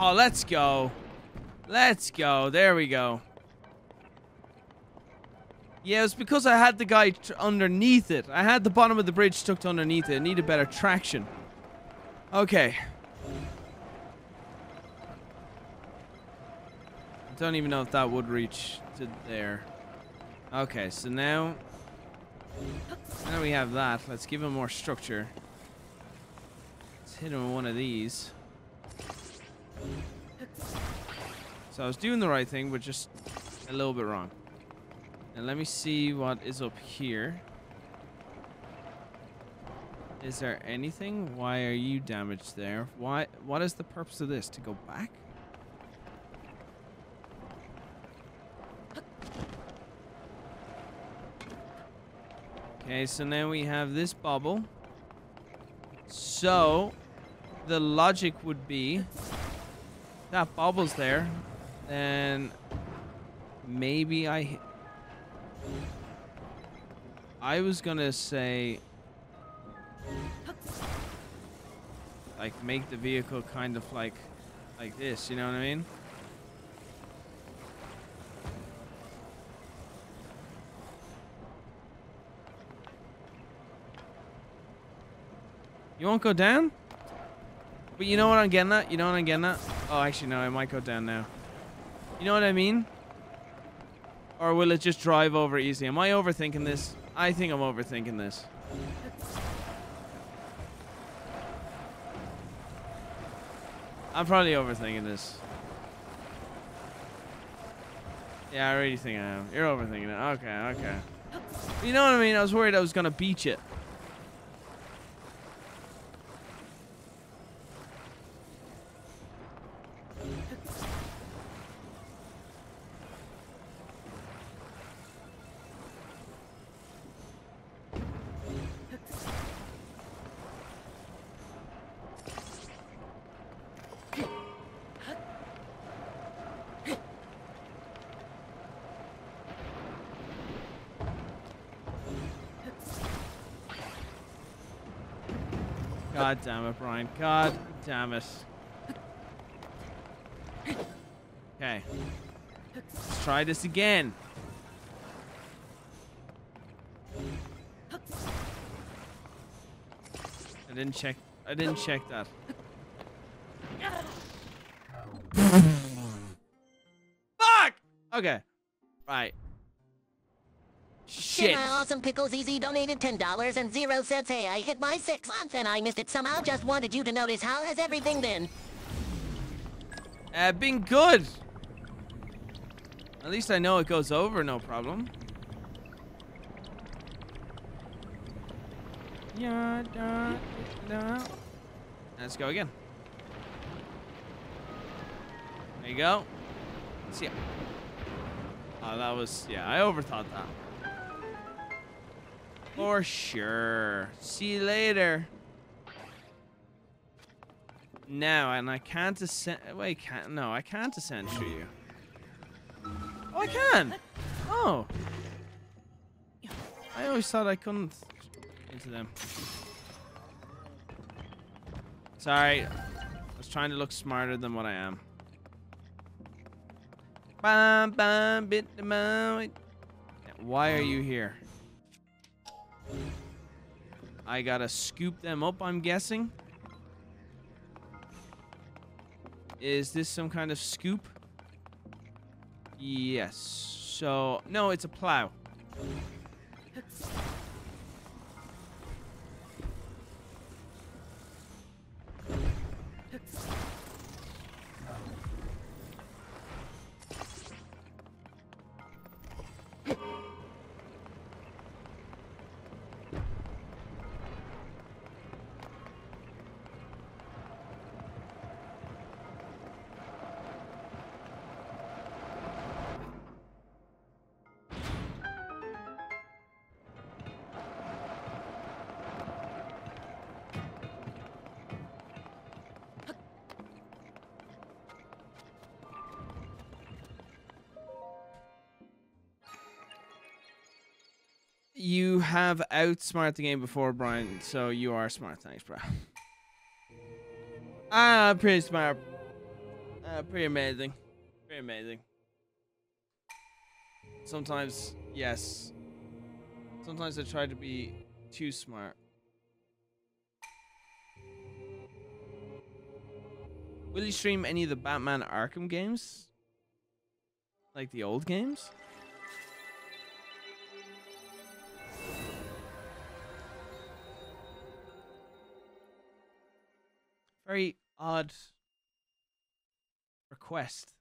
A: Oh, let's go. Let's go. There we go. Yeah, it's because I had the guy underneath it. I had the bottom of the bridge tucked underneath it. It needed better traction. Okay. I don't even know if that would reach to there. Okay, so now... Now we have that. Let's give him more structure. Let's hit him with one of these. So I was doing the right thing, but just a little bit wrong. And let me see what is up here. Is there anything? Why are you damaged there? Why? What is the purpose of this? To go back? Okay, so now we have this bubble. So, the logic would be that bubble's there, then maybe I. I was gonna say, like, make the vehicle kind of like, like this. You know what I mean? You won't go down? But you know what I'm getting at? You know what I'm getting at? Oh, actually, no, I might go down now. You know what I mean? Or will it just drive over easy? Am I overthinking this? I think I'm overthinking this. I'm probably overthinking this. Yeah, I really think I am. You're overthinking it. Okay, okay. You know what I mean? I was worried I was gonna beat you. God damn it, Brian. God damn it. Okay. Let's try this again. I didn't check. I didn't check that. Fuck! Okay. Right.
B: Shit. My awesome pickles easy donated ten dollars and zero cents. Hey, I hit my six month and I missed it somehow. Just wanted you to notice. How has everything been?
A: Uh, been good. At least I know it goes over, no problem. Yeah, da, da. Let's go again. There you go. See ya. Oh, that was, yeah, I overthought that. For sure. See you later. No, and I can't ascend. Wait, can't. No, I can't ascend through you. Oh, I can. Oh. I always thought I couldn't into them. Sorry. I was trying to look smarter than what I am. Why are you here? I gotta scoop them up, I'm guessing. Is this some kind of scoop? Yes. So, no, it's a plow. Have outsmart the game before, Brian, so you are smart. Thanks, bro. Ah, pretty smart. Uh, pretty amazing. Pretty amazing. Sometimes, yes. Sometimes I try to be too smart. Will you stream any of the Batman Arkham games? Like the old games? Very odd request.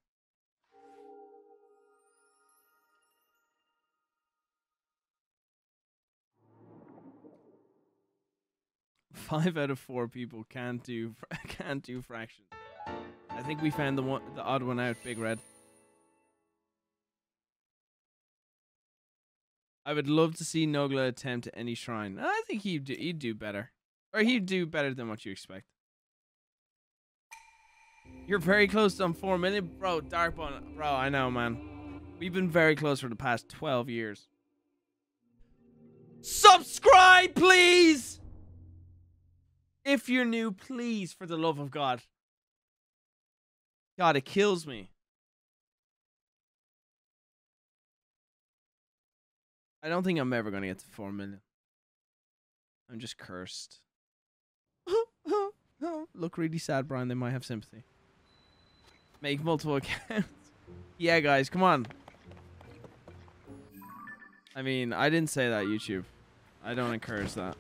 A: Five out of four people can't do can't do fractions. I think we found the one the odd one out, Big Red. I would love to see Nogla attempt any shrine. I think he'd do, he'd do better, or he'd do better than what you expect. You're very close to 4 million. Bro, Darkbone. Bro, I know, man. We've been very close for the past 12 years. Subscribe, please! If you're new, please, for the love of God. God, it kills me. I don't think I'm ever going to get to 4 million. I'm just cursed. Look really sad, Brian. They might have sympathy. Make multiple accounts. yeah, guys, come on. I mean, I didn't say that, YouTube. I don't encourage that.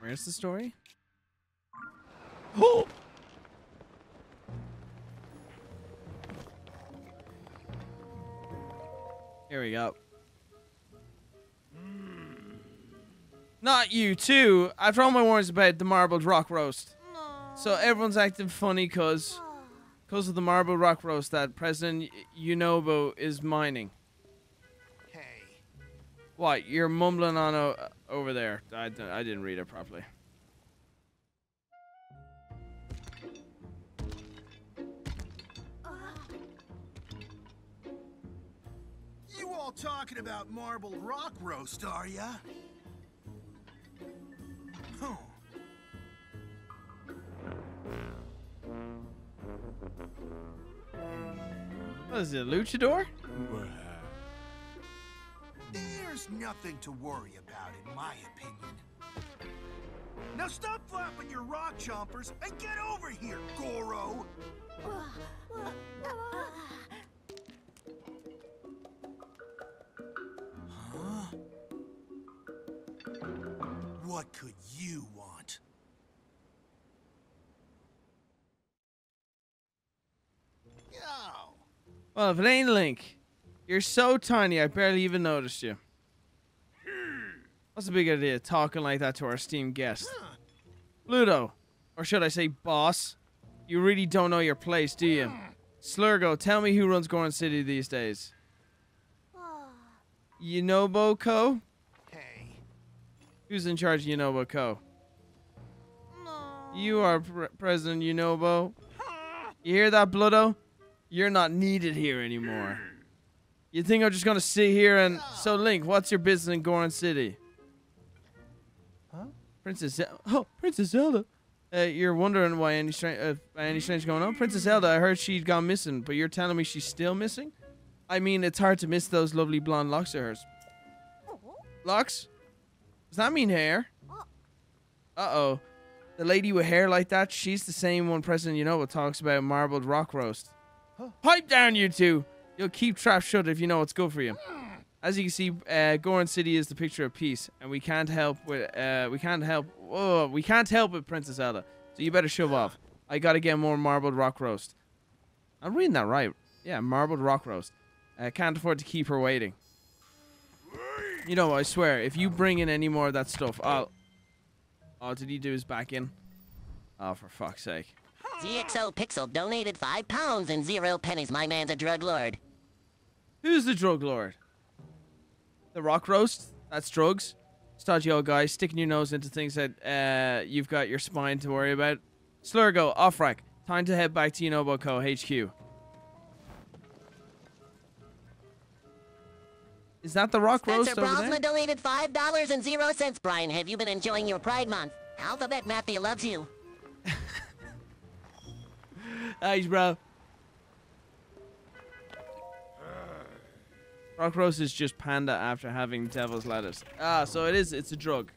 A: Where's the story? Oh! Here we go. Not you, too. After all my warnings about the marbled rock roast. So everyone's acting funny because because of the marbled rock roast that President Yunobo is mining.
C: Hey.
A: What? You're mumbling on o- over there. I, d- I didn't read it properly.
C: You all talking about marble rock roast, are ya? Huh.
A: What is it, luchador?
C: There's nothing to worry about, in my opinion. Now stop flapping your rock chompers and get over here, Goro! What could you want? Yo!
A: Well, if it ain't Link, you're so tiny I barely even noticed you. That's a big idea, talking like that to our esteemed guest. Bludo, or should I say boss, you really don't know your place, do you? Slurgo, tell me who runs Goron City these days. Yunobo Co?
C: Hey.
A: Who's in charge of Yunobo Co? You are pre- President Yunobo. You hear that, Bludo? You're not needed here anymore. You think I'm just gonna sit here and so Link? What's your business in Goron City?
D: Huh?
A: Princess Zel- Oh, Princess Zelda. Uh, you're wondering why any strange, uh, why any strange going on? Princess Zelda, I heard she'd gone missing, but you're telling me she's still missing? I mean, it's hard to miss those lovely blonde locks of hers. Locks? Does that mean hair? Uh oh. The lady with hair like that, she's the same one President Yunobo talks about marbled rock roast. Pipe down, you two! You'll keep trap shut if you know what's good for you. As you can see, uh, City is the picture of peace, and we can't help with uh, we can't help oh, we can't help with Princess Zelda. So you better shove off. I gotta get more marbled rock roast. I'm reading that right. Yeah, marbled rock roast. I can't afford to keep her waiting. You know, I swear, if you bring in any more of that stuff, I'll. Oh, did he do his back in? Oh, for fuck's sake.
B: ZXO Pixel donated five pounds and zero pennies. My man's a drug lord.
A: Who's the drug lord? The rock roast? That's drugs? Stodgy old guy sticking your nose into things that uh, you've got your spine to worry about. Slurgo, off rack. Time to head back to Yunobo Co. HQ. Is that the rock
B: Spencer
A: roast there?
B: Brosnan donated five dollars and zero cents. Brian, have you been enjoying your Pride Month? Alphabet Matthew loves you.
A: Thanks, bro. Rock roast is just panda after having devil's lettuce. Ah, so it is. It's a drug.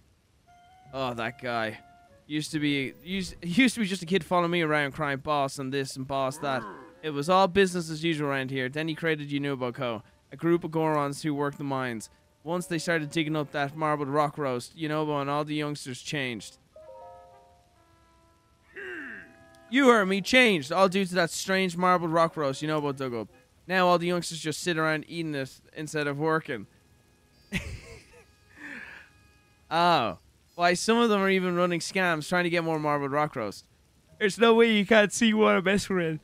A: Oh, that guy used to be used used to be just a kid following me around crying boss and this and boss that. It was all business as usual around here. Then he created Yunobo Co., a group of Gorons who worked the mines. Once they started digging up that marbled rock roast, Yunobo and all the youngsters changed. You heard me, changed, all due to that strange marbled rock roast Yunobo dug up. Now all the youngsters just sit around eating it instead of working. oh. Why, some of them are even running scams trying to get more marbled rock roast. There's no way you can't see what I'm messing with.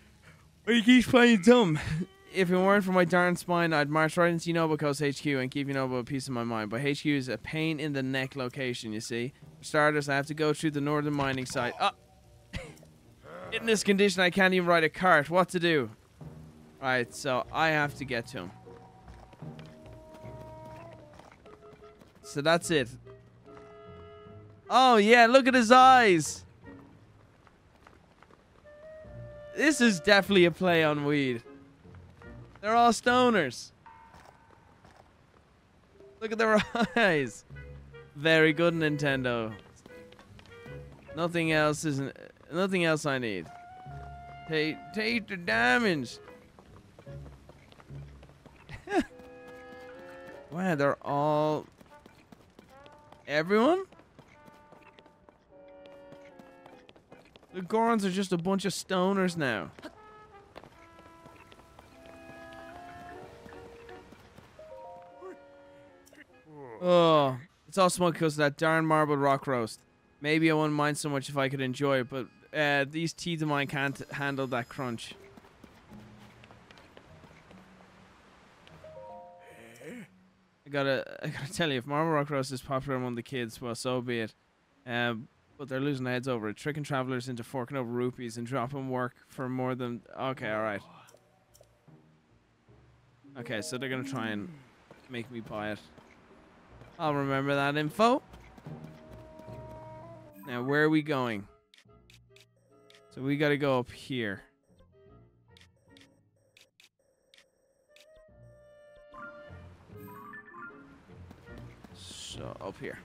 A: Or you keep playing dumb. if it weren't for my darn spine, I'd march right into Yunobo's HQ and keep Yunobo a piece of my mind. But HQ is a pain in the neck location, you see. For starters, I have to go through the northern mining site. Ah! in this condition, I can't even ride a cart. What to do? Right, so I have to get to him. So that's it. Oh, yeah, look at his eyes. This is definitely a play on weed. They're all stoners. Look at their eyes. Very good, Nintendo. Nothing else isn't. Nothing else I need. Take, take the diamonds. wow, they're all. Everyone? The Gorons are just a bunch of stoners now. Oh, it's all smoke because of that darn marbled rock roast. Maybe I wouldn't mind so much if I could enjoy it, but uh, these teeth of mine can't handle that crunch. I gotta, I gotta tell you, if marble rock roast is popular among the kids, well, so be it. Um, but they're losing heads over it, tricking travelers into forking over rupees and dropping work for more than. Okay, all right. Okay, so they're gonna try and make me buy it. I'll remember that info. Now, where are we going? So we gotta go up here. So, up here.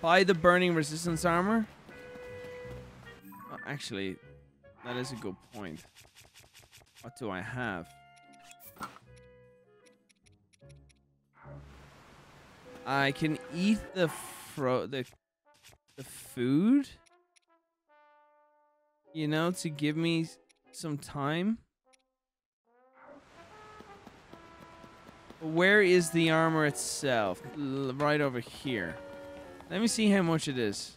A: buy the burning resistance armor. Actually, that is a good point. What do I have? I can eat the fro the the food. You know, to give me some time. Where is the armor itself? L- right over here. Let me see how much it is.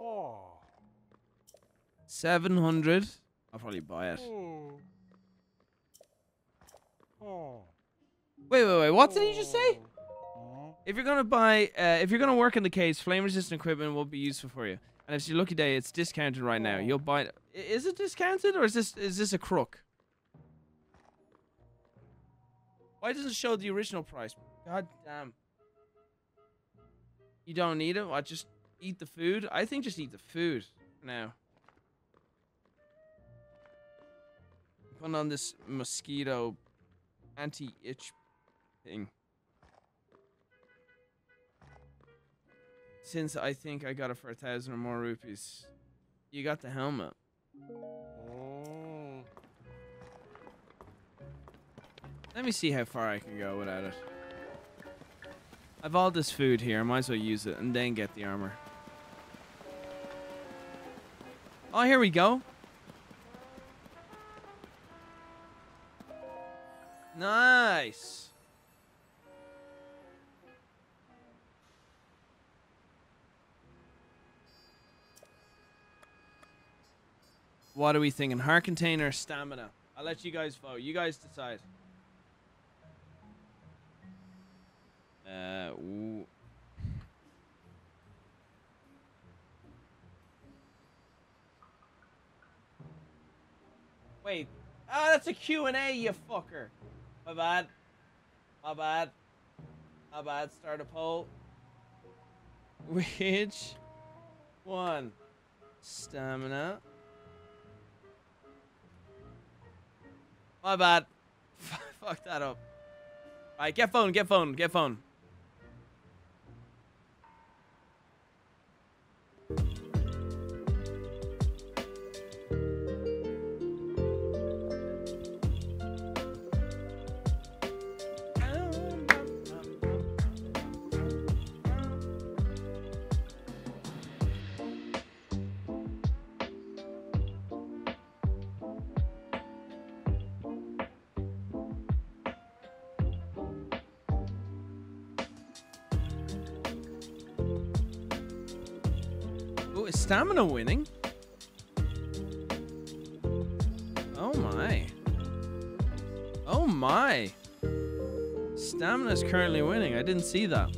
D: Oh.
A: Seven hundred. I'll probably buy it.
D: Oh. Oh.
A: Wait, wait, wait. What did he just say?
D: Oh.
A: If you're gonna buy, uh, if you're gonna work in the case, flame resistant equipment will be useful for you. And if it's your lucky day, it's discounted right now. You'll buy it. Is it discounted or is this is this a crook? Why doesn't it show the original price? God damn. You don't need it. I Just eat the food. I think just eat the food now. Put on this mosquito anti-itch thing. Since I think I got it for a thousand or more rupees. You got the helmet.
D: Oh.
A: Let me see how far I can go without it. I've all this food here. I might as well use it and then get the armor. Oh, here we go. Nice. What are we thinking? Heart container, stamina. I'll let you guys vote. You guys decide. Uh, ooh. Wait. Ah, that's a Q&A, you fucker. My bad. My bad. My bad. Start a poll. Which one? Stamina. My bad. Fuck that up. Alright, get phone, get phone, get phone. Stamina winning? Oh my. Oh my. Stamina is currently winning. I didn't see that.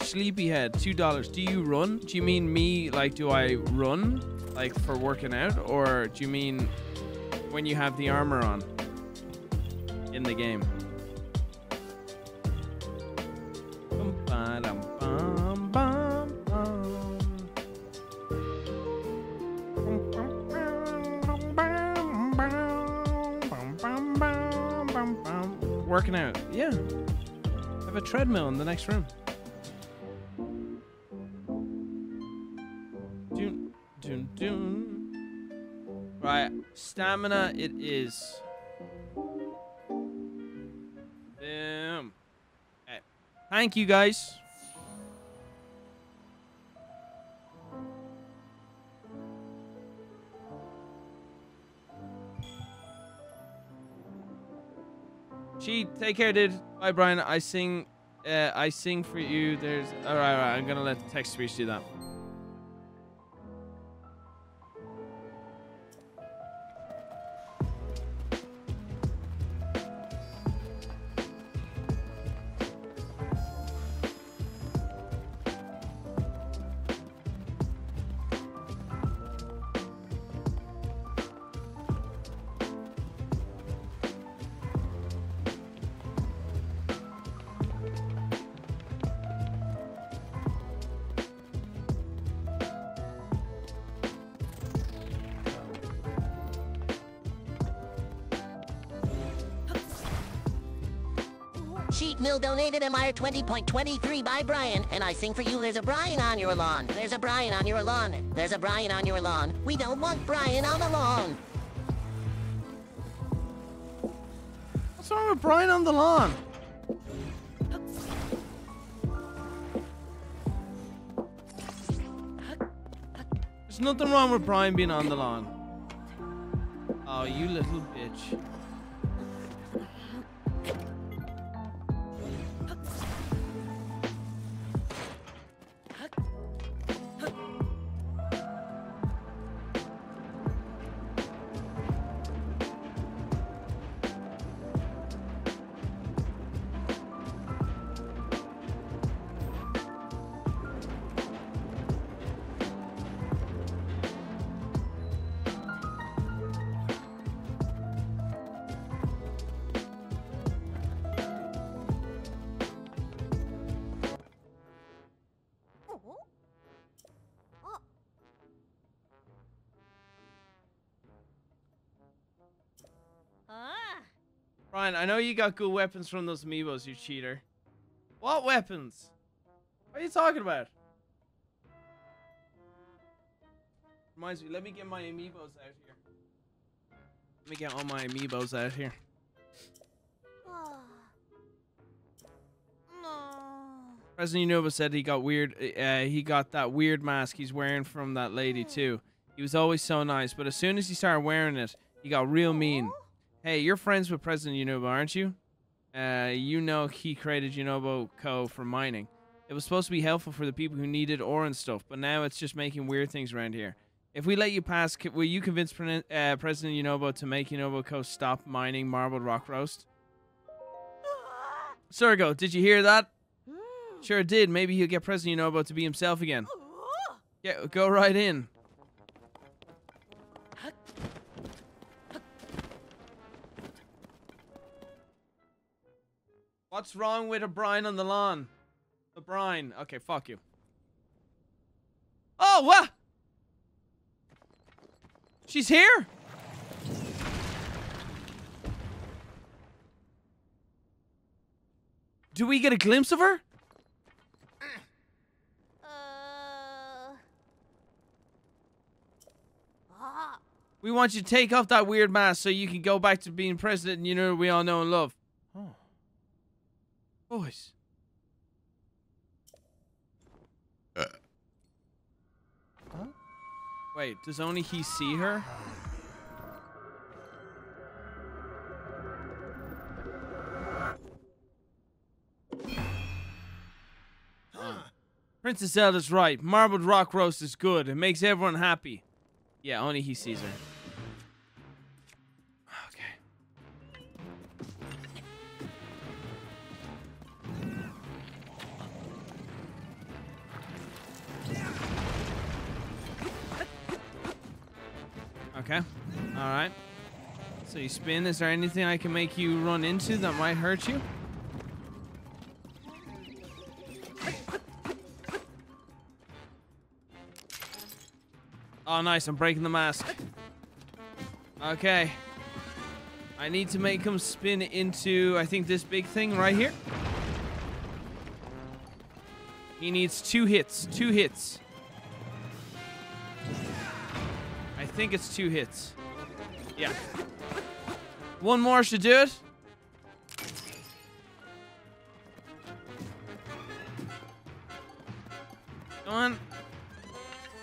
A: Sleepyhead, two dollars. Do you run? Do you mean me? Like, do I run, like for working out, or do you mean when you have the armor on in the game? Treadmill in the next room. Doon, doon, doon. Right, stamina it is. Boom. Okay. Thank you guys. Cheat, take care, dude. Bye, Brian. I sing, uh, I sing for you. There's, all right, all right. I'm gonna let text speech do that.
B: 20.23 by Brian, and I sing for you There's a Brian on your lawn. There's a Brian on your lawn. There's a Brian on your lawn. We don't want Brian on the lawn.
A: What's wrong with Brian on the lawn? There's nothing wrong with Brian being on the lawn. Oh, you little bitch. I know you got good weapons from those amiibos, you cheater. What weapons? What are you talking about? Reminds me, let me get my amiibos out here. Let me get all my amiibos out here. President Yunobo said he got weird. Uh, he got that weird mask he's wearing from that lady too. He was always so nice, but as soon as he started wearing it, he got real mean. Hey, you're friends with President Yunobo, aren't you? Uh, you know he created Yunobo Co. for mining. It was supposed to be helpful for the people who needed ore and stuff, but now it's just making weird things around here. If we let you pass, will you convince Pre- uh, President Yunobo to make Yunobo Co. stop mining marbled rock roast? Sergo, did you hear that? Sure did. Maybe he'll get President Yunobo to be himself again. Yeah, go right in. What's wrong with a brine on the lawn? A brine. Okay, fuck you. Oh, what? She's here? Do we get a glimpse of her?
E: Uh.
A: We want you to take off that weird mask so you can go back to being president and you know we all know and love. Boys.
D: Huh?
A: Wait, does only he see her? Princess Zelda's right. Marbled rock roast is good. It makes everyone happy. Yeah, only he sees her. Okay. All right. So you spin. Is there anything I can make you run into that might hurt you? Oh, nice. I'm breaking the mask. Okay. I need to make him spin into, I think, this big thing right here. He needs two hits. Two hits. Think it's two hits. Yeah. One more should do it. Come on.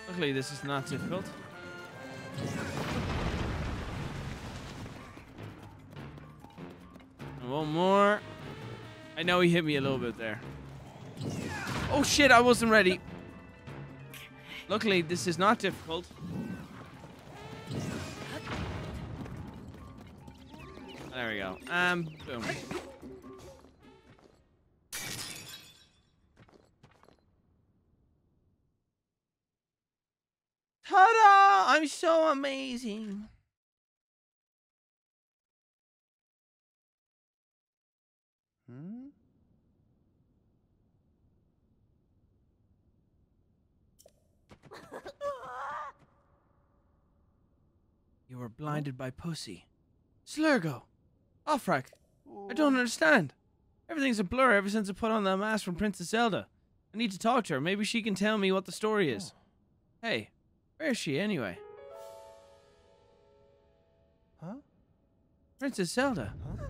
A: Luckily, this is not difficult. And one more. I know he hit me a little bit there. Oh shit, I wasn't ready. Luckily, this is not difficult. There we go. Um, boom. Ta-da! I'm so amazing.
D: Hmm?
A: You were blinded by pussy. Slurgo. Oh, Offrak. I don't understand. Everything's a blur ever since I put on that mask from Princess Zelda. I need to talk to her. Maybe she can tell me what the story is. Hey, where is she anyway?
D: Huh?
A: Princess Zelda.
D: Huh?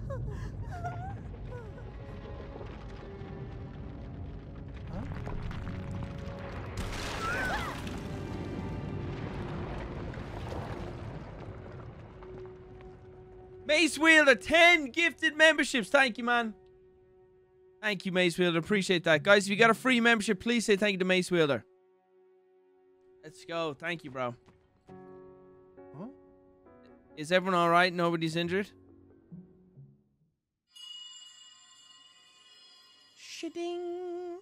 A: Mace Wielder, 10 gifted memberships. Thank you, man. Thank you, Mace Wielder. Appreciate that. Guys, if you got a free membership, please say thank you to Mace Wielder. Let's go. Thank you, bro.
D: Huh?
A: Is everyone all right? Nobody's injured? Shitting.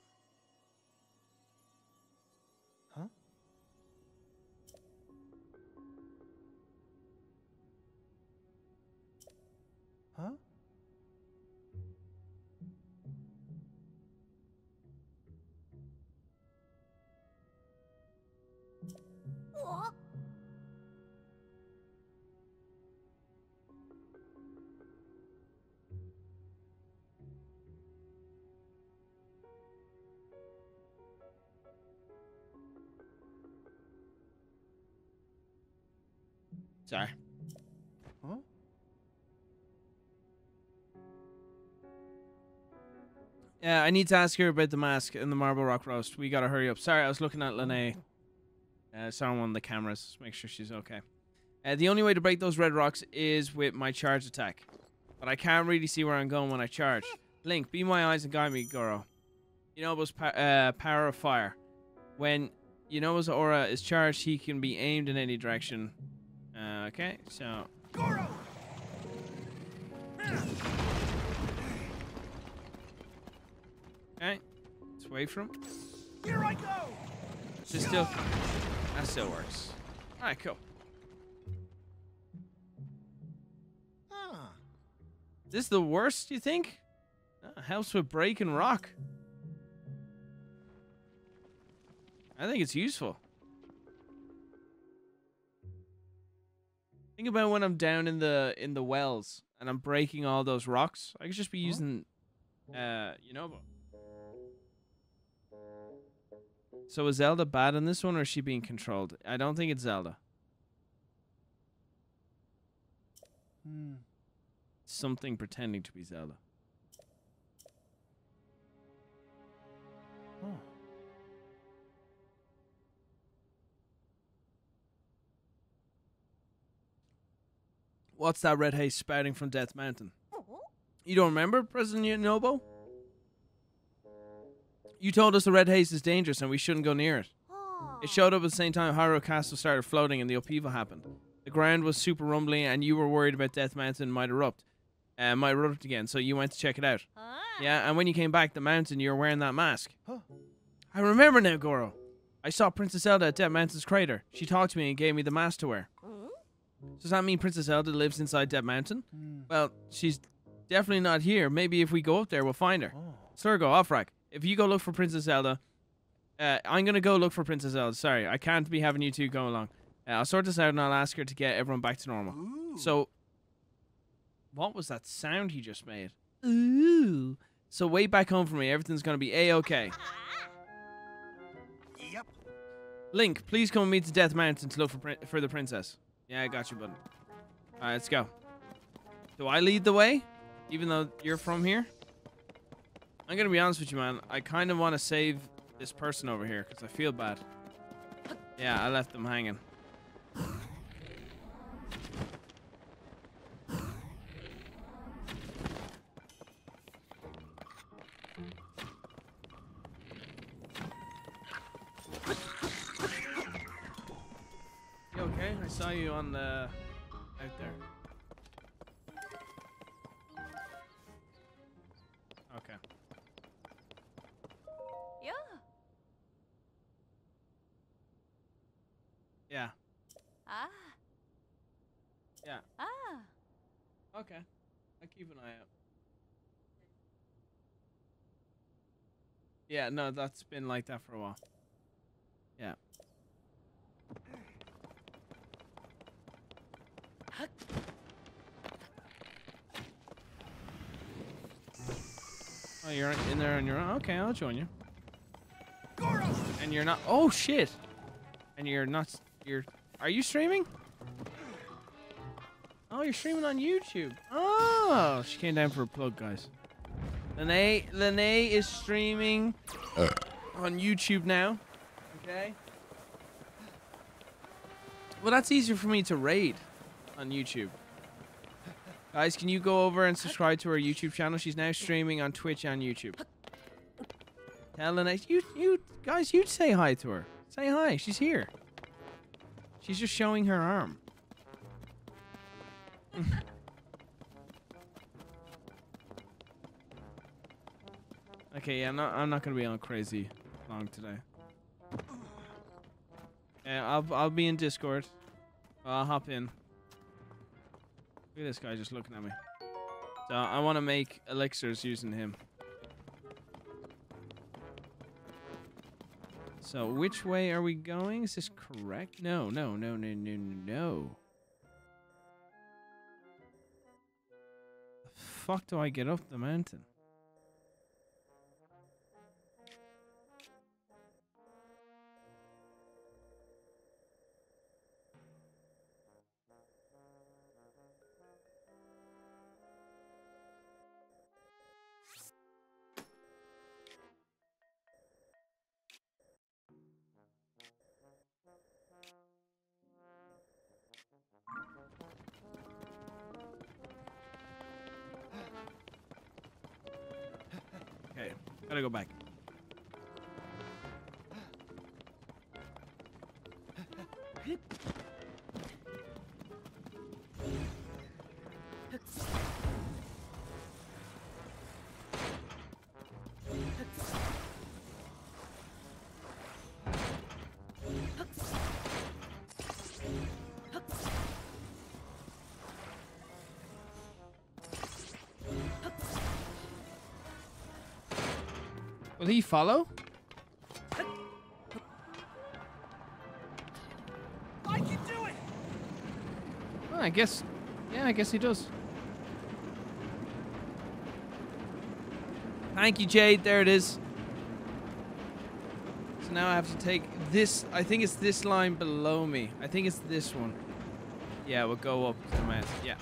A: Yeah, I need to ask her about the mask and the marbled rock roast. We gotta hurry up. Sorry, I was looking at Lene. Uh, saw on one of the cameras. Make sure she's okay. Uh, the only way to break those red rocks is with my charge attack. But I can't really see where I'm going when I charge. Link, be my eyes and guide me, Goro. Yunobo's pa- uh, power of fire. When Yunobo's aura is charged, he can be aimed in any direction. Uh, okay, so
C: Goro!
A: Okay, let's wait for him.
C: Here I go!
A: So still, that still works. All right, cool.
C: Ah,
A: This the worst, you think? Uh, helps with breaking rock. I think it's useful. Think about when I'm down in the in the wells and I'm breaking all those rocks. I could just be using, uh, you know. So is Zelda bad in this one, or is she being controlled? I don't think it's Zelda.
D: Hmm.
A: Something pretending to be Zelda.
D: Huh.
A: What's that red haze spouting from Death Mountain? You don't remember, President Yunobo? You told us the red haze is dangerous and we shouldn't go near it. It showed up at the same time Hyrule Castle started floating and the upheaval happened. The ground was super rumbly and you were worried about Death Mountain might erupt. Uh, might erupt again, so you went to check it out.
E: Ah.
A: Yeah, and when you came back, the mountain, you were wearing that mask.
D: Huh.
A: I remember now, Goro. I saw Princess Zelda at Death Mountain's crater. She talked to me and gave me the mask to wear.
E: Hmm?
A: Does that mean Princess Zelda lives inside Death Mountain?
D: Hmm.
A: Well, she's definitely not here. Maybe if we go up there, we'll find her.
D: Oh.
A: Sergo, Offrak, if you go look for Princess Zelda, uh, I'm gonna go look for Princess Zelda. Sorry, I can't be having you two go along. Uh, I'll sort this out and I'll ask her to get everyone back to normal.
C: ooh.
A: So, what was that sound he just made? Ooh. So wait back home for me. Everything's gonna be a okay.
C: Yep.
A: Link, please come with me to Death Mountain to look for prin- for the princess. Yeah, I got you, bud. All right, let's go. Do I lead the way, even though you're from here? I'm gonna be honest with you, man. I kind of want to save this person over here because I feel bad. Yeah, I left them hanging. You okay? I saw you on the
E: Yeah,
A: no, that's been like that for a while. Yeah. Oh, you're in there on your own. Okay, I'll join you. And you're not. Oh shit! And you're not. You're. Are you streaming? Oh, you're streaming on YouTube. Oh, she came down for a plug, guys. Lene, Lene is streaming uh. on YouTube now. Okay. Well, that's easier for me to raid on YouTube. Guys, can you go over and subscribe to her YouTube channel? She's now streaming on Twitch and YouTube. Tell Lene, you, you guys, you say hi to her. Say hi. She's here. She's just showing her arm. okay, yeah, I'm not. I'm not gonna be on crazy long today. Yeah, I'll I'll be in Discord. I'll hop in. Look at this guy just looking at me. So I want to make elixirs using him. So which way are we going? Is this correct? No, no, no, no, no, no, no. The fuck do I get up the mountain? Will he follow?
C: I can do it!
A: Oh, I guess. Yeah, I guess he does. Thank you, Jade. There it is. So now I have to take this. I think it's this line below me. I think it's this one. Yeah, we'll go up to the mountain. Yeah.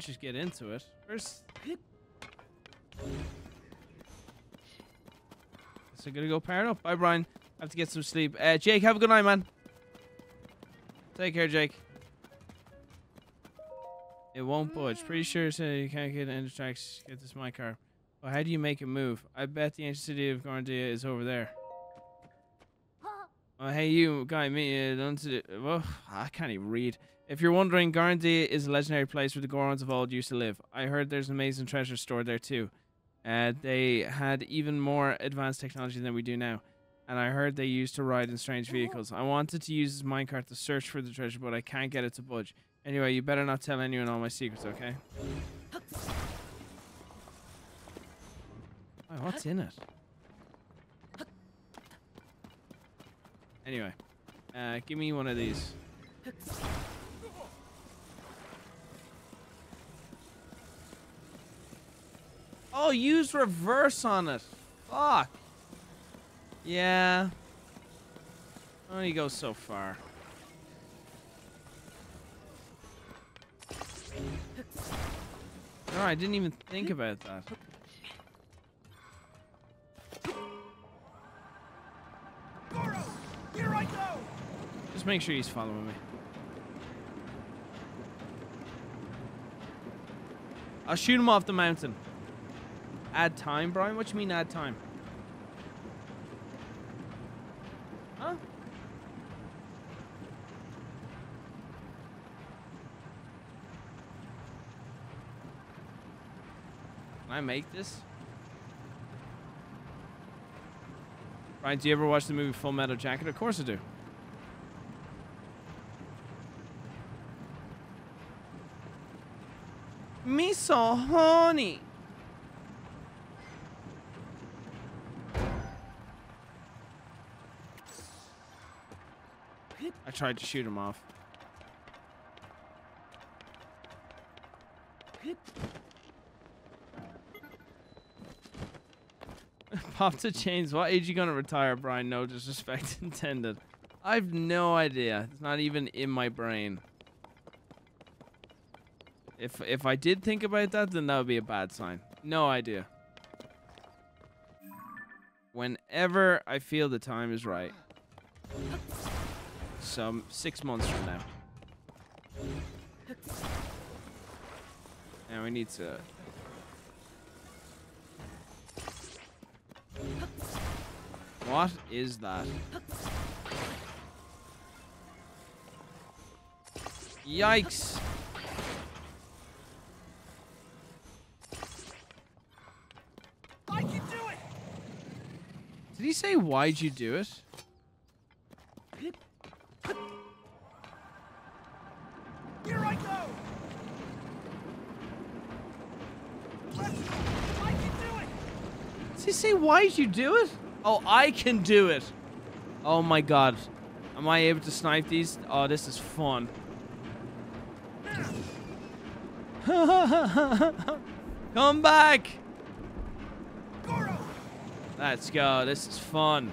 A: Don't just get into it. First. So gonna go power up. Bye, Brian. I have to get some sleep. Uh, Jake, have a good night, man. Take care, Jake. It won't budge. Pretty sure so you can't get into tracks. Get this my car. Well, how do you make it move? I bet the ancient city of Gorondia is over there. Oh, hey, you guy, me. Uh, don't do- well, I can't even read. If you're wondering, Gorondia is a legendary place where the Gorons of old used to live. I heard there's an amazing treasure stored there too. Uh, they had even more advanced technology than we do now. And I heard they used to ride in strange vehicles. I wanted to use this minecart to search for the treasure, but I can't get it to budge. Anyway, you better not tell anyone all my secrets, okay? Oh, what's in it? Anyway, uh, give me one of these. Oh, use reverse on it. Fuck. Yeah. Oh, Only goes so far. No, I didn't even think about that.
C: Goro! Here I go!
A: Just make sure he's following me. I'll shoot him off the mountain. Add time, Brian? What do you mean add time? Huh? Can I make this? Brian, Do you ever watch the movie Full Metal Jacket? Of course I do. Me so horny. I tried to shoot him off. Pop to chains. What age you gonna retire, Brian? No disrespect intended. I've no idea. It's not even in my brain. If if I did think about that, then that would be a bad sign. No idea. Whenever I feel the time is right. Some six months from now. And we need to What is that? Yikes.
C: I can do it!
A: Did he say why'd you do it? Say why'd you do it? Oh, I can do it. Oh my god. Am I able to snipe these? Oh, this is fun. Come back! Let's go. This is fun.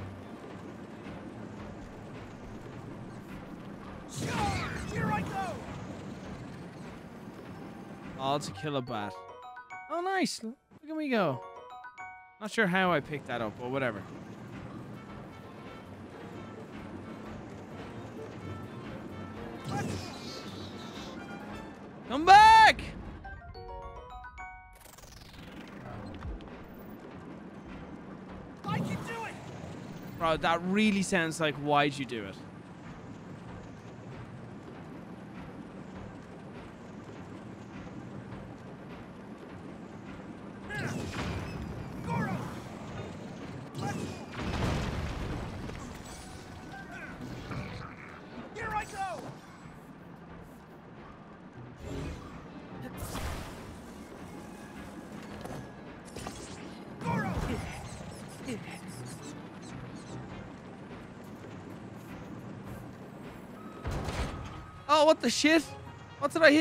A: All to kill a bat. Oh, nice. Look at me go. Not sure how I picked that up, but whatever. Come back!
C: I can do it!
A: Bro, that really sounds like why'd you do it? What the shit? What did I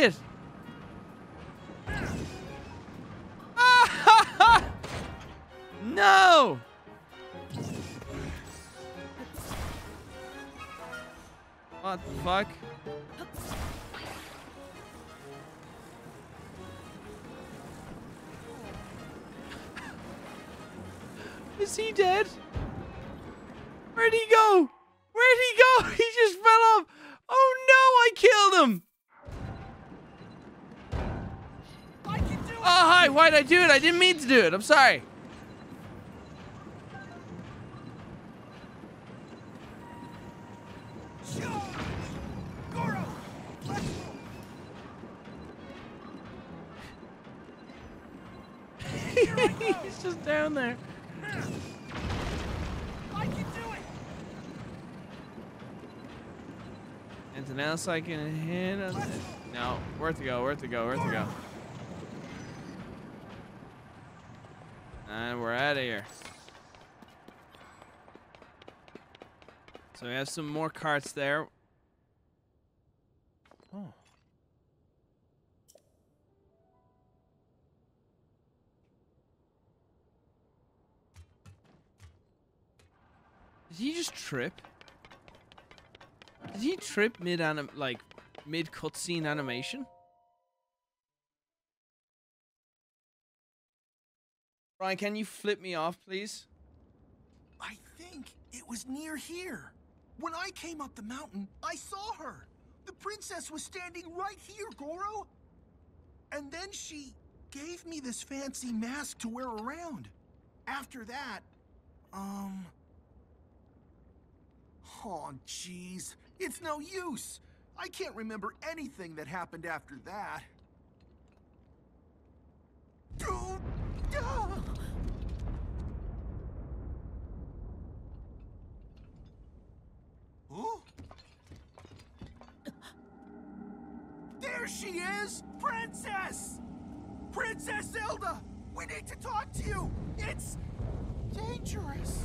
A: I didn't mean to do it. I'm sorry. He's just down there.
C: It!
A: Anything else I can hit? No. Where to go? Where to go? Where to go? And we're out of here. So we have some more carts there.
D: Oh.
A: Did he just trip? Did he trip mid anim like mid cutscene animation? Brian, can you flip me off, please?
C: I think it was near here. When I came up the mountain, I saw her. The princess was standing right here, Goro. And then she gave me this fancy mask to wear around. After that, um. Oh, jeez. It's no use. I can't remember anything that happened after that. Dude! ah! There she is! Princess! Princess Zelda! We need to talk to you! It's dangerous!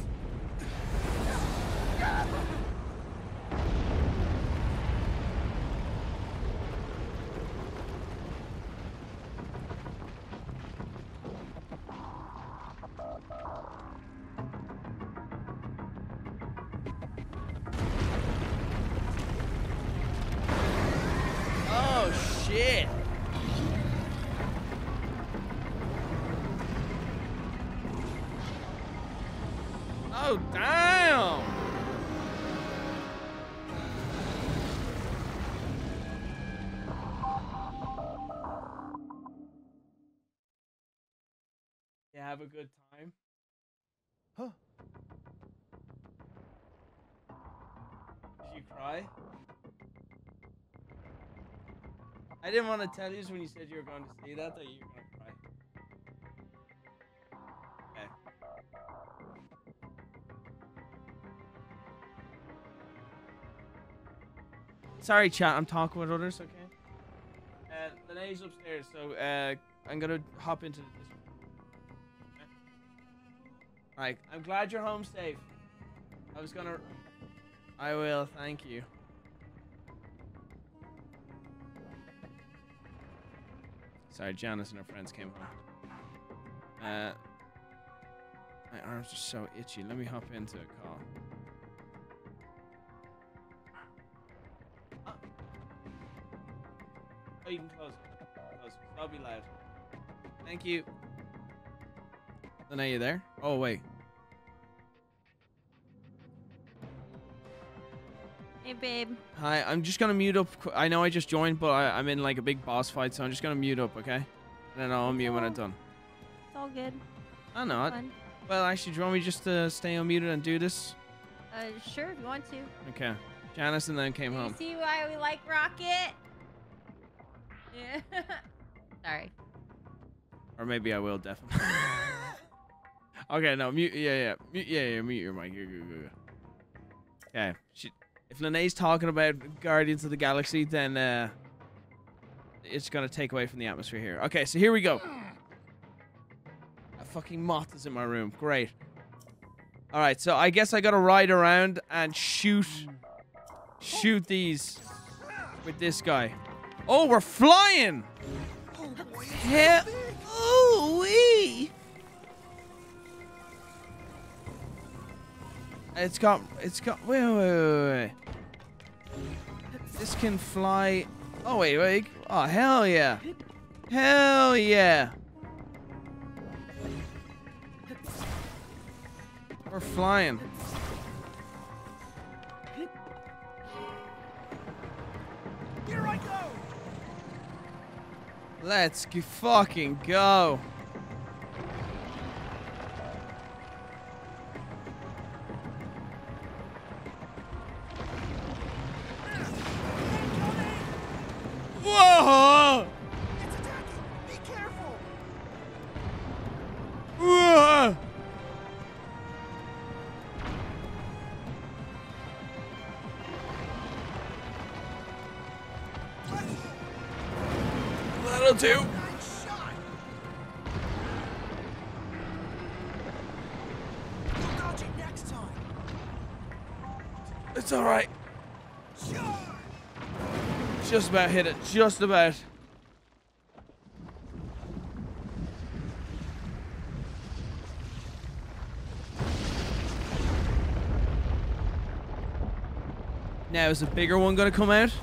A: Have a good time.
D: Huh?
A: Did you cry? I didn't want to tell you when you said you were going to see that that you were going to cry. Okay. Sorry, chat. I'm talking with others. Okay. Uh, Lene's upstairs, so uh, I'm gonna hop into this. I'm glad you're home safe. I was gonna. I will. Thank you. Sorry, Janice and her friends came home. Uh, my arms are so itchy. Let me hop into a car. Ah. Oh, you can close it. Close it. I'll be loud. Thank you. Then are you there? Oh wait.
E: Babe.
A: Hi, I'm just gonna mute up. I know I just joined, but I, I'm in like a big boss fight, so I'm just gonna mute up, okay? And then I'll unmute when I'm done.
E: It's all good.
A: I know. I-. Well, actually, do you want me just to stay unmuted and do this?
E: Uh, sure, if you want to.
A: Okay. Janice and then came
E: Do you
A: home.
E: see why we like Rocket? Yeah. Sorry.
A: Or maybe I will definitely. okay, no, mute. Yeah, yeah, mute, yeah, yeah, mute your mic. Good, good, good. Okay. She, if Lene's talking about Guardians of the Galaxy, then uh, it's gonna take away from the atmosphere here. Okay, so here we go. A fucking moth is in my room. Great. All right, so I guess I gotta ride around and shoot, shoot these with this guy. Oh, we're flying!
C: Oh
A: Hell, ooh wee! It's got, it's got. Wait, wait, wait, wait. This can fly. Oh wait, wait. Oh hell yeah! Hell yeah! We're flying.
C: Here I go!
A: Let's fucking go. About hit it. Just about. Now, is a bigger one gonna come out?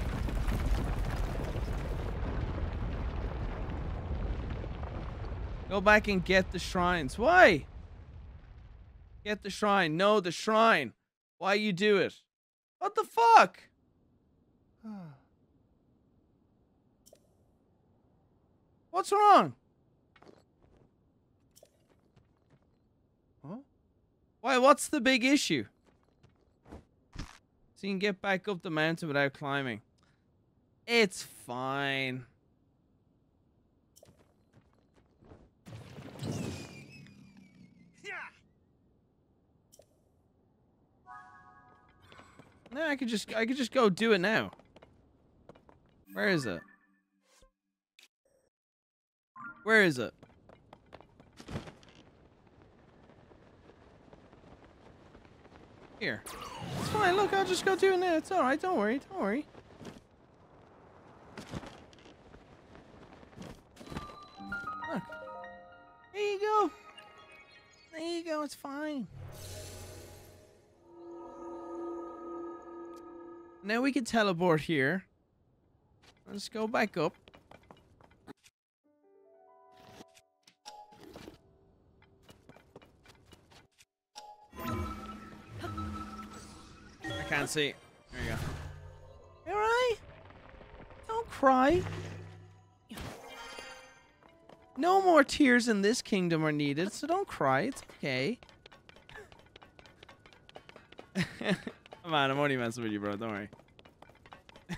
A: Go back and get the shrines. Why? Get the shrine. No, the shrine. Why you do it? What the fuck? What's wrong?
D: Huh?
A: Why? What's the big issue? So you can get back up the mountain without climbing. It's fine. No, I could just I could just go do it now. Where is it? Where is it? Here. It's fine. Look, I'll just go do it. It's all right. Don't worry. Don't worry. Look. There you go. There you go. It's fine. Now we can teleport here. Let's go back up. Can't see. There you go. Alright. Don't cry. No more tears in this kingdom are needed, so don't cry. It's okay. Come on, I'm only messing with you, bro. Don't worry.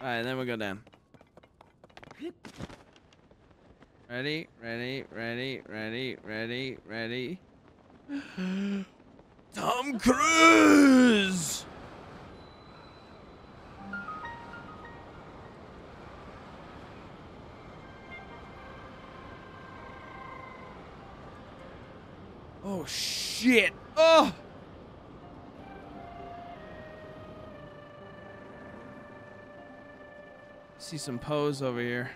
A: Alright, then we'll go down. Ready, ready, ready, ready, ready, ready. Tom Cruise! Oh shit! Oh! See some Poes over here.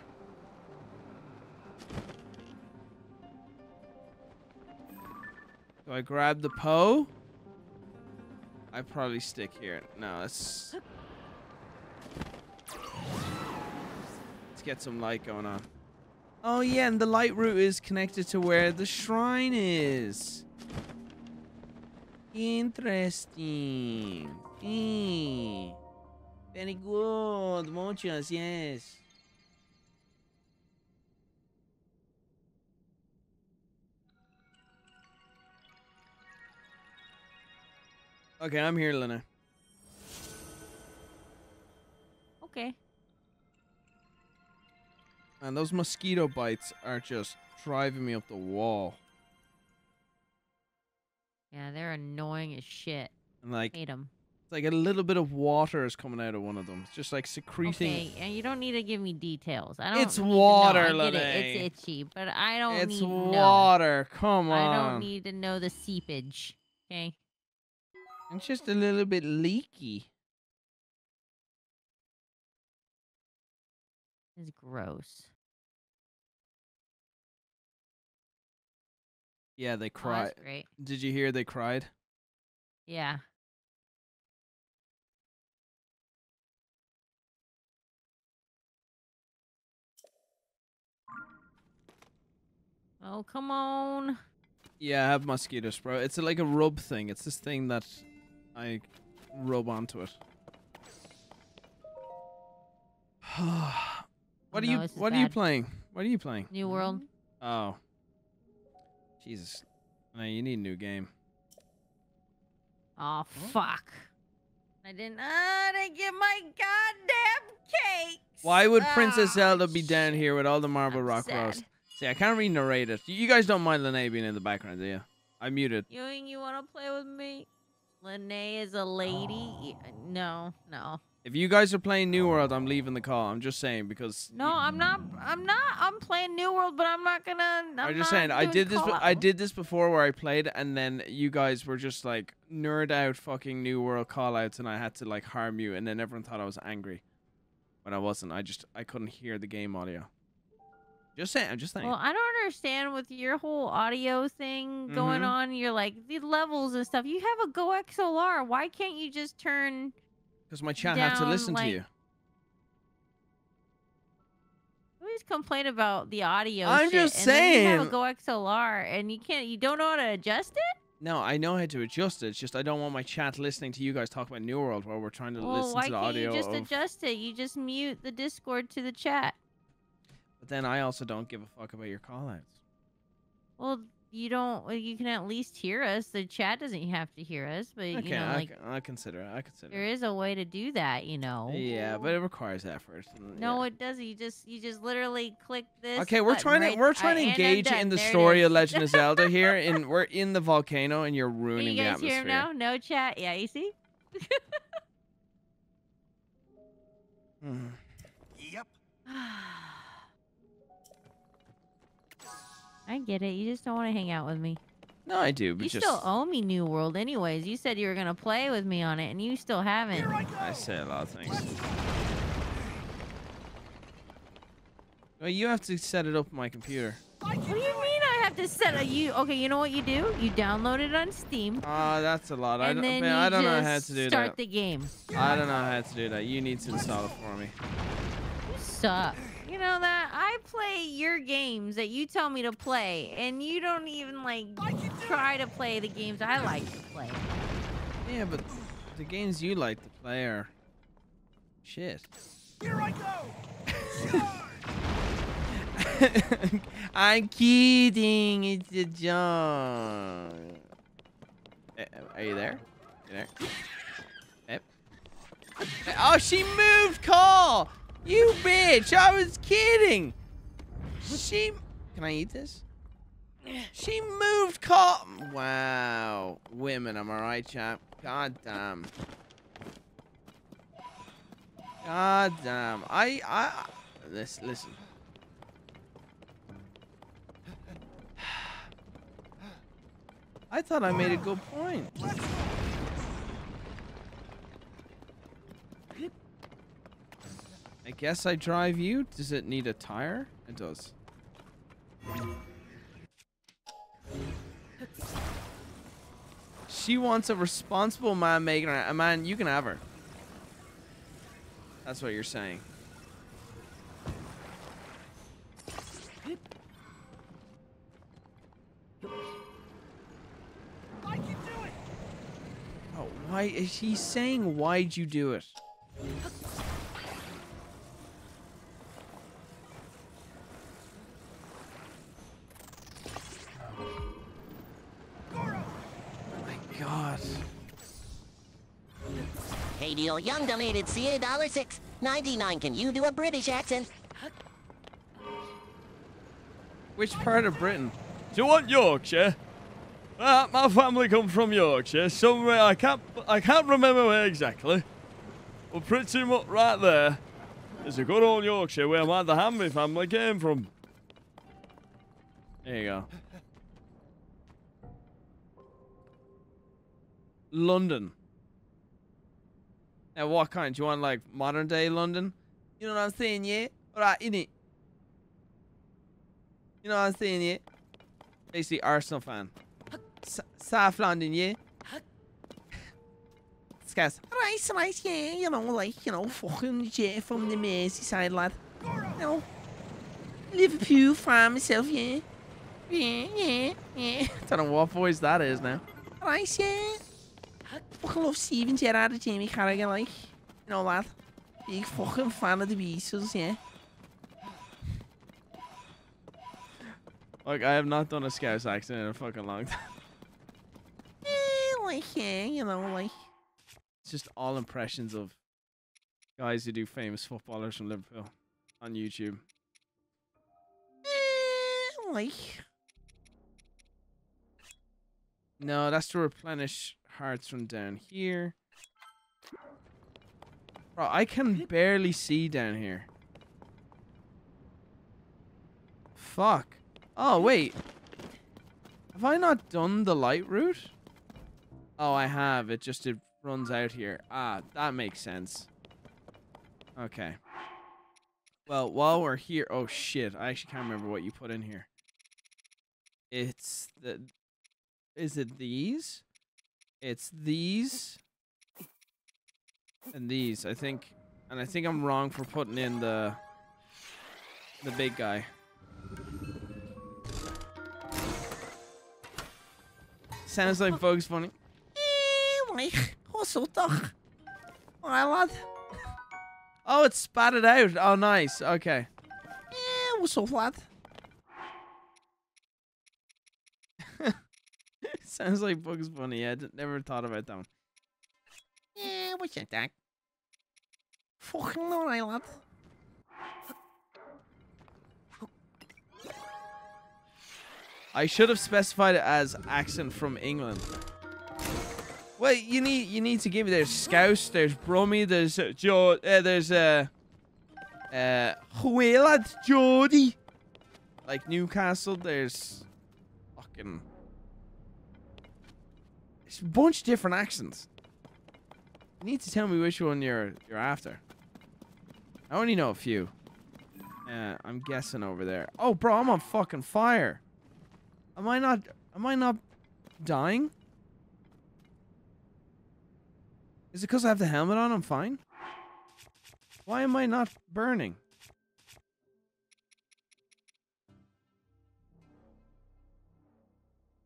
A: Do I grab the Poe? I probably stick here. No, let's let's get some light going on. Oh yeah, and the light route is connected to where the shrine is. Interesting. Mm. Very good. Muchas, yes. Okay, I'm here, Lena.
E: Okay.
A: And those mosquito bites are just driving me up the wall.
E: Yeah, they're annoying as shit.
A: And like,
E: Hate them.
A: it's like a little bit of water is coming out of one of them. It's just like secreting.
E: Okay, and you don't need to give me details. I don't.
A: It's
E: to
A: water,
E: I it. It's itchy, but I don't
A: It's
E: need to know.
A: water. Come on.
E: I don't need to know the seepage. Okay.
A: It's just a little bit leaky.
E: It's gross.
A: Yeah, they
E: Oh,
A: cried.
E: that's great.
A: Did you hear they cried?
E: Yeah. Oh, come on.
A: Yeah, I have mosquito spray. It's like a rub thing. It's this thing that I rub onto it. what
E: Oh,
A: are
E: no,
A: you
E: this is
A: What are you playing? What are you playing?
E: New World.
A: Oh, Jesus! Man, you need a new game.
E: Oh, fuck. I didn't. Uh, I didn't get my goddamn cake.
A: Why would Princess
E: Ah,
A: Zelda be down
E: shit.
A: here with all the Marble
E: I'm
A: Rock
E: sad.
A: Rose? See, I can't really narrate it. You guys don't mind Lene being in the background, do you? I muted.
E: You you want to play with me? Lene is a lady. Y- uh, No, no,
A: If you guys are playing New World, I'm leaving the call. I'm just saying because.
E: no. I'm not. I'm not. I'm playing New World, but I'm not gonna. I'm,
A: I'm just saying, I did this. I did this before where I played, and then you guys were just like nerd out fucking New World callouts, and I had to like harm you, and then everyone thought I was angry, but I wasn't. I just I couldn't hear the game audio. Just saying. I'm just saying.
E: Well, I don't understand with your whole audio thing going
A: Mhm.
E: on. You're like the levels and stuff. You have a GoXLR. Why can't you just turn?
A: Because my chat have to listen
E: like-
A: to you.
E: You always complain about the audio.
A: I'm
E: shit,
A: just
E: and then you have a
A: saying.
E: GoXLR, and you can't. You don't know how to adjust it.
A: No, I know how to adjust it. It's just I don't want my chat listening to you guys talk about New World while we're trying to
E: Well,
A: listen
E: why
A: to the
E: can't you just
A: of.
E: adjust it? You just mute the Discord to the chat.
A: But then I also don't give a fuck about your callouts.
E: Well, you don't. You can at least hear us. The chat doesn't have to hear us, but
A: Okay,
E: you know,
A: I,
E: like
A: I consider it. I consider
E: there
A: it.
E: is a way to do that. You know.
A: Yeah, but it requires effort.
E: No,
A: yeah.
E: it doesn't. You just you just literally click this.
A: Okay, we're trying to
E: right-
A: we're trying to engage in the
E: There
A: story of. Legend of Zelda here, and we're in the volcano, and you're
E: Can
A: ruining
E: you
A: the
E: guys hear
A: atmosphere.
E: him now? No chat. Yeah, you see.
A: Hmm.
E: I get it. You just don't want to hang out with me.
A: No, I do, but
E: You
A: just
E: still owe me New World, anyways. You said you were gonna play with me on it, and you still haven't.
C: I go.
A: I say a lot of things. Well, you have to set it up on my computer.
E: What do you mean I have to set a you? Okay, you know what you do? You download it on Steam,
A: Ah, that's a lot. I don't,
E: then
A: man,
E: you
A: I don't know how to do
E: start
A: that.
E: the game.
A: I don't know how to do that. You need to install it for me.
E: You suck. You know that I play your games that you tell me to play, and you don't even like
C: I can do
E: try to play the games I like to play.
A: Yeah, but the games you like to play are shit.
C: Here I go.
A: I'm kidding. It's a joke. Eh, Are you there? You there? Yep. Eh, Oh, she moved, Call. You bitch! I was kidding. She. Can I eat this? She moved, Call. Wow, women. Am I right, chap? God damn. God damn. I. I. Listen. Listen. I thought I made a good point. I guess I drive you. Does it need a tire? It does. She wants a responsible man making her a man. You can have her. That's what you're saying.
C: I can do it.
A: Oh, why is he saying? Why'd you do it? God.
B: Hey, Neil Young donated CA dollar six ninety nine. Can you do a British accent?
A: Which part of Britain?
F: Do you want Yorkshire? Uh, my family come from Yorkshire, somewhere I can't I can't remember where exactly. But pretty much right there. There's a good old Yorkshire where my the Hanby family came from.
A: There you go. London. Now, what kind? Do you want like modern day London? You know what I'm saying, yeah? Alright, innit? You know what I'm saying, yeah? Basically, Arsenal fan. S- South London, yeah? This guy's, right, right, yeah, you know, like, you know, fucking yeah, from the Merseyside, lad. You know, Liverpool fan myself, yeah. Yeah, yeah, yeah. Don't know what voice that is now. Right, yeah. Fucking love Steven Gerrard and Jamie Carragher, like. You know that. Big fucking fan of the Beatles, yeah. Like, I have not done a Scouse accent in a fucking long time. Eh, like, yeah, you know, like. It's just all impressions of guys who do famous footballers from Liverpool on YouTube. Eh, like. No, that's to replenish hearts from down here. Bro, I can barely see down here. Fuck. Oh, wait. Have I not done the light route? Oh, I have. It just it runs out here. Ah, that makes sense. Okay. Well, while we're here... Oh, shit. I actually can't remember what you put in here. It's the... Is it these? It's these. And these, I think. And I think I'm wrong for putting in the... The big guy. Sounds like Bugs Bunny. Oh, it's spatted out. Oh, nice. Okay. what's up, lad? Sounds like Bugs Bunny. I never thought about that one. Yeah, what's your dad? Fucking alright, lad. I should have specified it as accent from England. Well, you need you need to give me there's Scouse, there's Brummy, there's uh, jo- uh, there's uh uh where lad Geordie. like Newcastle, there's fucking there's a bunch of different accents. You need to tell me which one you're you're after. I only know a few. Uh, I'm guessing over there. Oh, bro, I'm on fucking fire. Am I not? Am I not dying? Is it because I have the helmet on? I'm fine. Why am I not burning?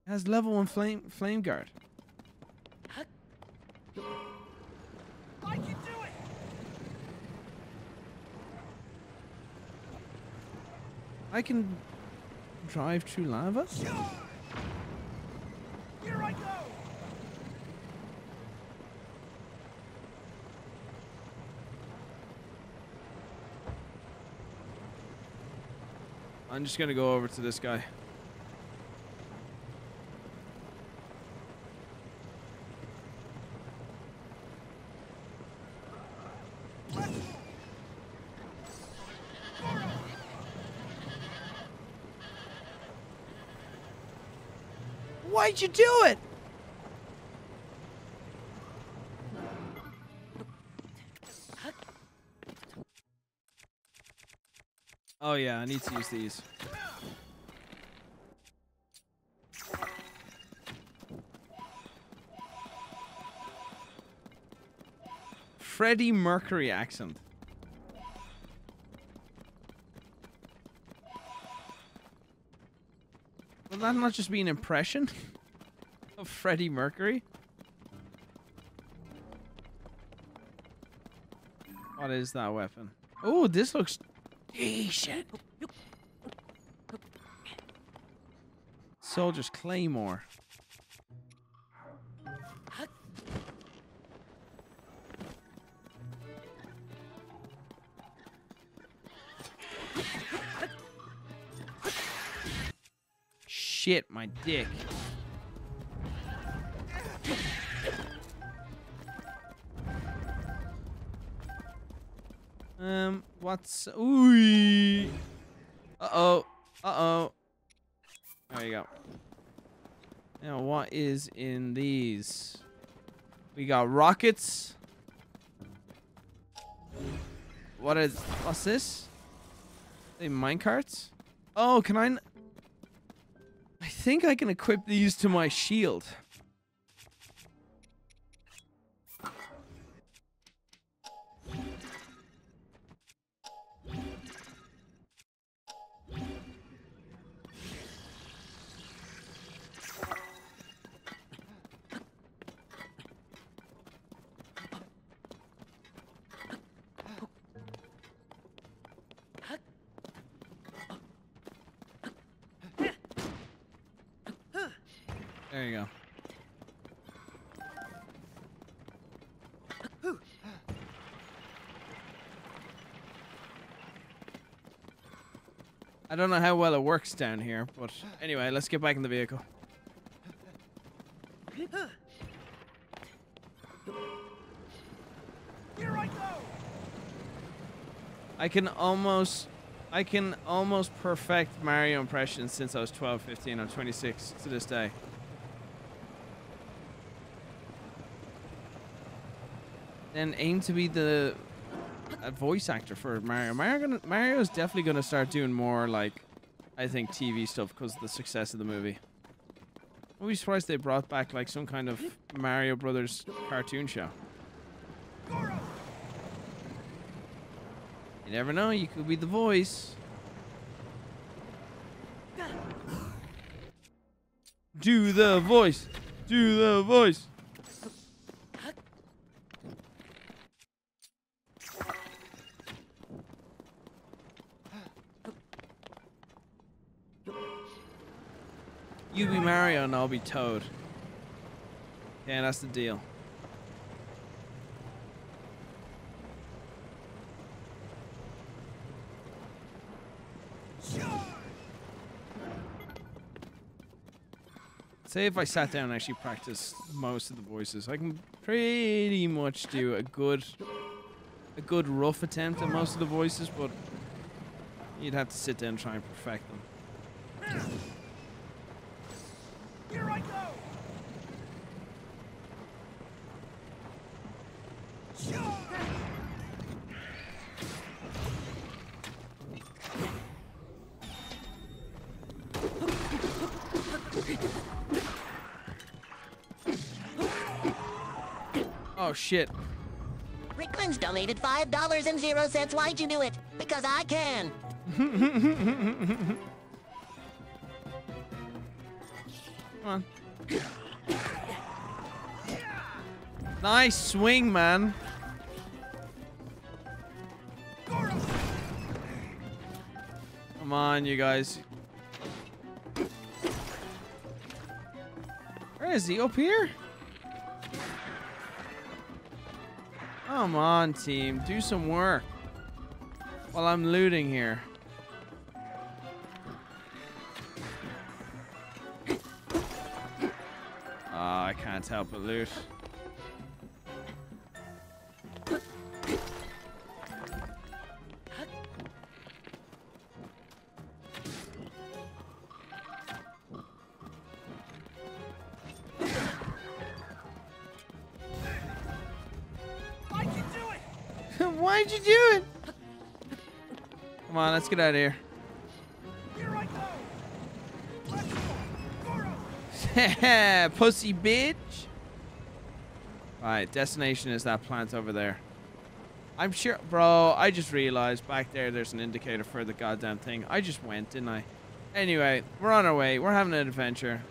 A: It has level one flame flame guard.
C: I can
A: drive through lava.
C: Here I go!
A: I'm just gonna go over to this guy. Why'd you do it? Oh yeah, I need to use these. Freddie Mercury accent. Will that not just be an impression Freddie Mercury? What is that weapon? Oh, this looks decent. Soldier's Claymore. Shit, my dick. What's... Ooh. Uh-oh. Uh-oh. There you go. Now, what is in these? We got rockets. What is... What's this? They minecarts? Oh, can I... I think I can equip these to my shield. I don't know how well it works down here, but anyway, let's get back in the vehicle.
C: Here I go!
A: I can almost I can almost perfect Mario impressions since I was 12, 15, I'm 26 to this day. Then aim to be the a voice actor for Mario. Mario gonna, Mario's definitely going to start doing more like I think TV stuff because of the success of the movie. I'm be surprised they brought back like some kind of Mario Brothers cartoon show. You never know, you could be the voice. Do the voice. Do the voice. And I'll be towed. Yeah, that's the deal. Say if I sat down and actually practiced most of the voices, I can pretty much do a good, a good rough attempt at most of the voices, but you'd have to sit down and try and perfect them. Oh, shit.
B: Rickman's donated five dollars and zero cents. Why'd you do it? Because I can.
A: Come on. Nice swing, man. Come on, you guys. Where is he? Up here? Come on, team. Do some work. While I'm looting here. Ah, I can't help but loot. Let's get out of here. Pussy bitch. Alright, destination is that plant over there. I'm sure, bro, I just realized back there there's an indicator for the goddamn thing. I just went, didn't I? Anyway, we're on our way. We're having an adventure.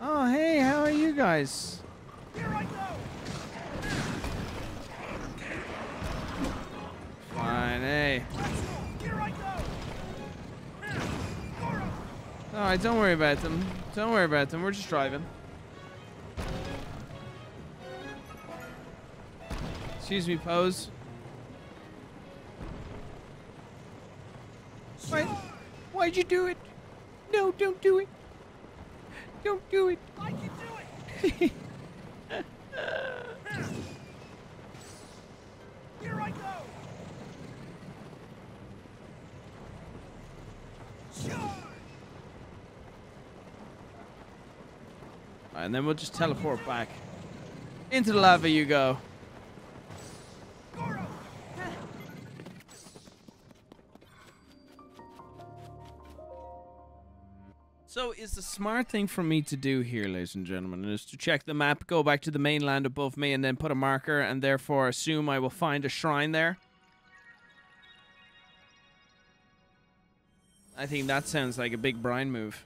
A: Oh, hey, how are you guys? Alright, don't worry about them. Don't worry about them. We're just driving. Excuse me, pose. Why, why'd you do it? No, don't do it. Don't do it.
C: I can do it! Here I go!
A: and then we'll just teleport back. Into the lava you go. So is the smart thing for me to do here, ladies and gentlemen, is to check the map, go back to the mainland above me, and then put a marker, and therefore assume I will find a shrine there? I think that sounds like a big Brian move.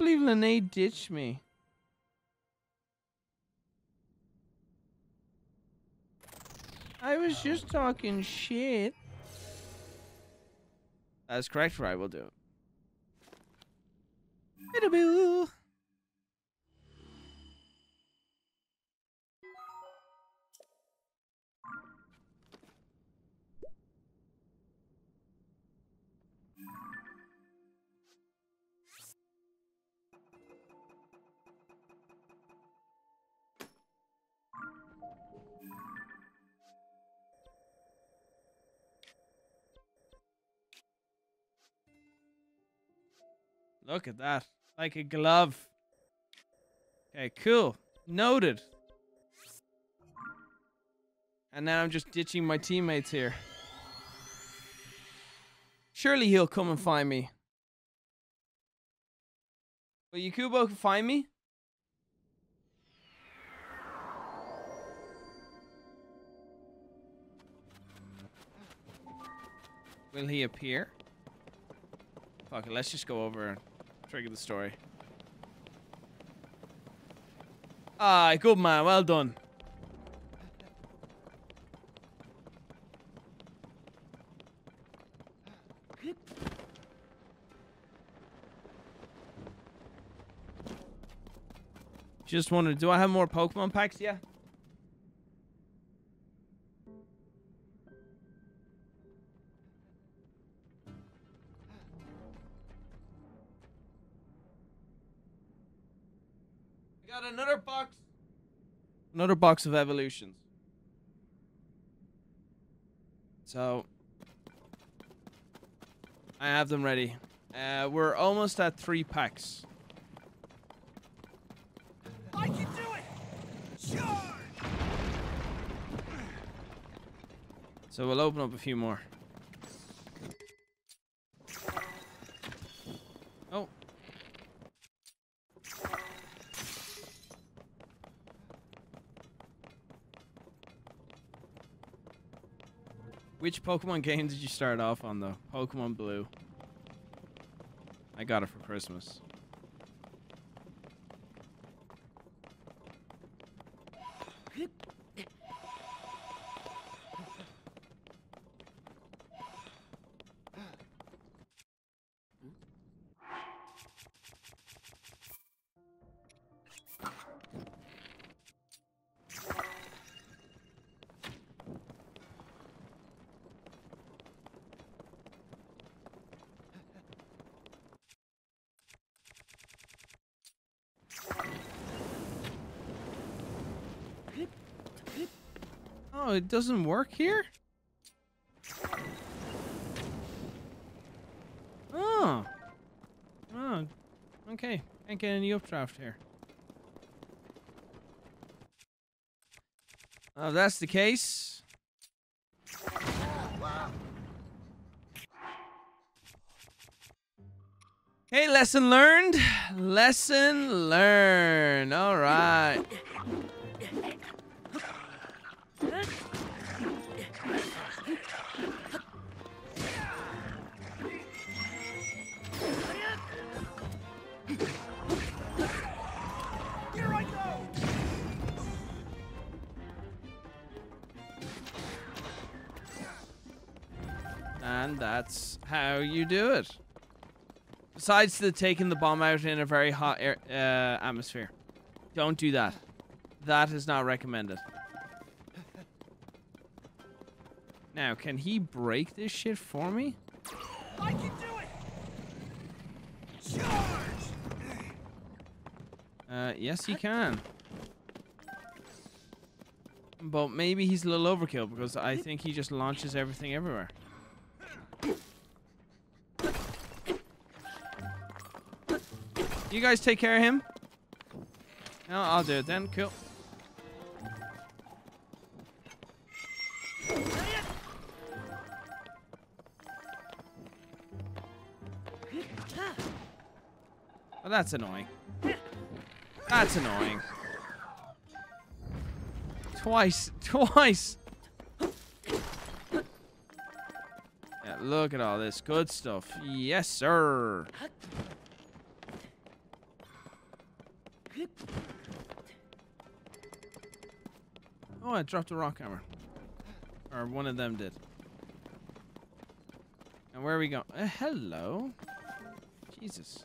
A: Believe Lene ditched me. I was um. just talking shit. That's correct, right? We'll do it. Bidaboo. Look at that. Like a glove. Okay, cool. Noted. And now I'm just ditching my teammates here. Surely he'll come and find me. Will Yunobo find me? Will he appear? Fuck it, let's just go over trigger the story. Ah, good man, well done. Just wondered, do I have more Pokemon packs? Yeah. Another box of evolutions. So I have them ready. Uh, we're almost at three packs.
C: I can do it! Charge!
A: So we'll open up a few more. Which Pokemon game did you start off on though? Pokemon Blue. I got it for Christmas. Oh, it doesn't work here? Oh. Oh. Okay. Can't get any updraft here. Oh, if that's the case. Hey, lesson learned. Lesson learned. All right. And that's how you do it. Besides the taking the bomb out in a very hot air, uh, atmosphere. Don't do that. That is not recommended. Now, can he break this shit for me?
C: I can do it! Charge!
A: Uh, yes, he can. But maybe he's a little overkill because I think he just launches everything everywhere. You guys take care of him. No, I'll do it then. Cool. Well, that's annoying. That's annoying. Twice. Twice. Yeah, look at all this good stuff. Yes, sir. Oh, I dropped a rock hammer. Or one of them did. And where are we going? Uh, hello. Jesus.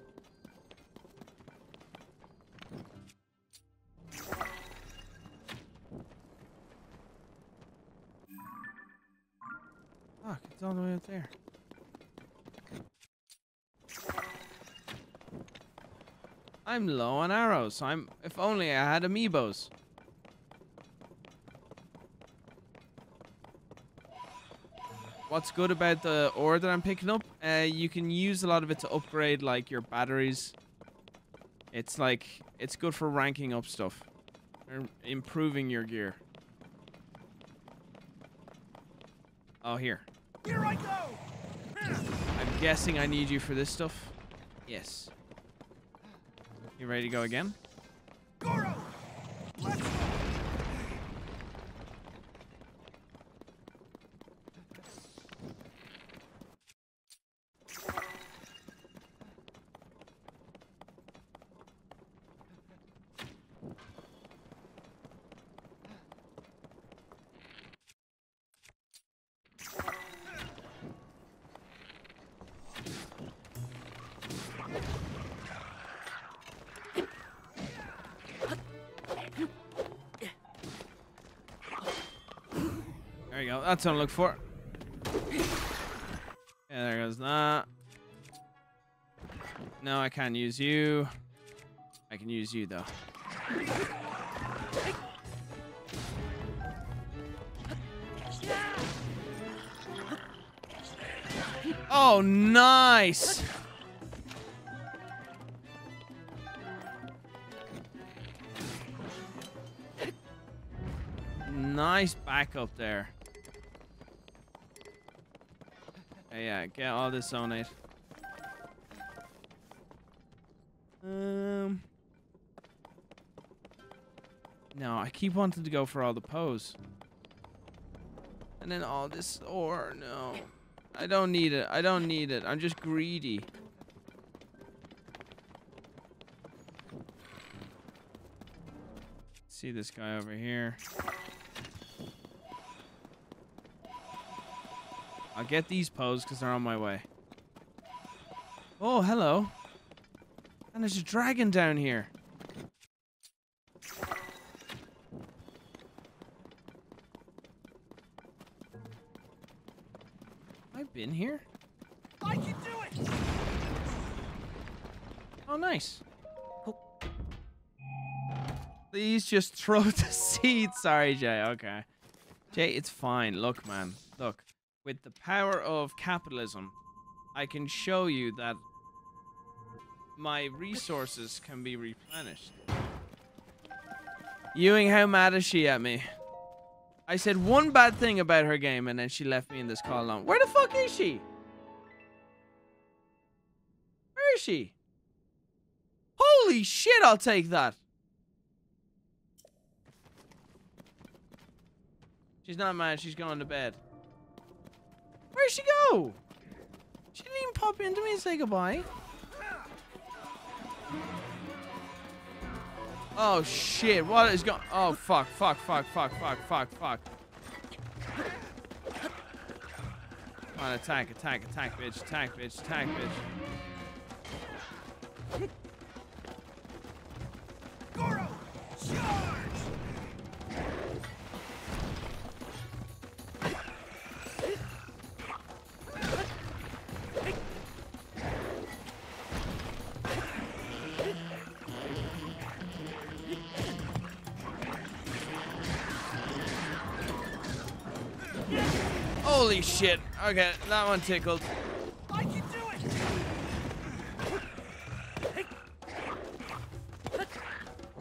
A: Fuck, it's all the way up there. I'm low on arrows. I'm if only I had amiibos. What's good about the ore that I'm picking up? Uh, you can use a lot of it to upgrade like your batteries. It's like it's good for ranking up stuff, or improving your gear. Oh, here.
C: Here I go!
A: I'm guessing I need you for this stuff. Yes. You ready to go again? That's what I'm looking for. Yeah, there goes that. No, I can't use you. I can use you though. Oh, nice. Nice backup there. Yeah, get all this on it. Um. No, I keep wanting to go for all the Poes. And then all this ore. No. I don't need it. I don't need it. I'm just greedy. See this guy over here. I'll get these posed because they're on my way. Oh, hello. And there's a dragon down here. I've been here?
C: I can do it!
A: Oh, nice. Oh. Please just throw the seed. Sorry, Jay. Okay. Jay, it's fine. Look, man. Look. With the power of capitalism, I can show you that my resources can be replenished. Ewing, how mad is she at me? I said one bad thing about her game and then she left me in this call alone. Where the fuck is she? Where is she? Holy shit, I'll take that. She's not mad, she's going to bed. Where'd she go? She didn't even pop into me and say goodbye. Oh shit, what is going Oh fuck, fuck, fuck, fuck, fuck, fuck, fuck. Come on, attack, attack, attack, bitch, attack, bitch, attack, bitch. Shit. Okay, that one tickled.
C: I can do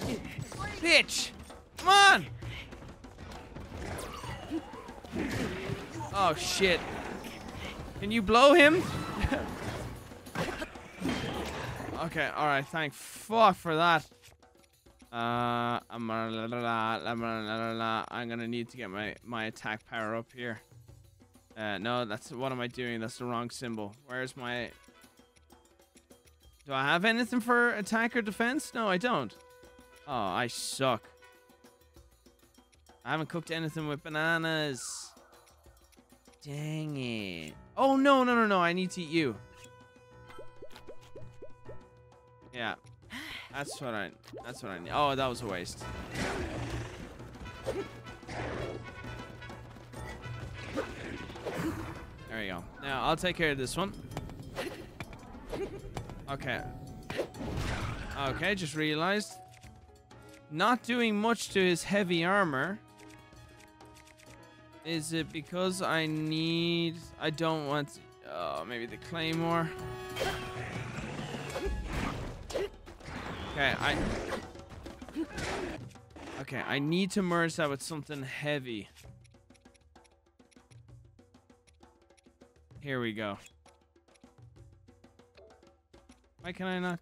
C: it!
A: Bitch! Come on! Oh shit. Can you blow him? okay, alright, thank fuck for that. Uh, I'm gonna, I'm gonna need to get my, my attack power up here. Uh, no, that's, what am I doing? That's the wrong symbol. Where's my... Do I have anything for attack or defense? No, I don't. Oh, I suck. I haven't cooked anything with bananas. Dang it. Oh, no, no, no, no. I need to eat you. Yeah. That's what I, that's what I need. Oh, that was a waste. You go. Now, I'll take care of this one. Okay. Okay, just realized. Not doing much to his heavy armor. Is it because I need... I don't want... Oh, maybe the claymore. Okay, I... Okay, I need to merge that with something heavy. Here we go. Why can I not?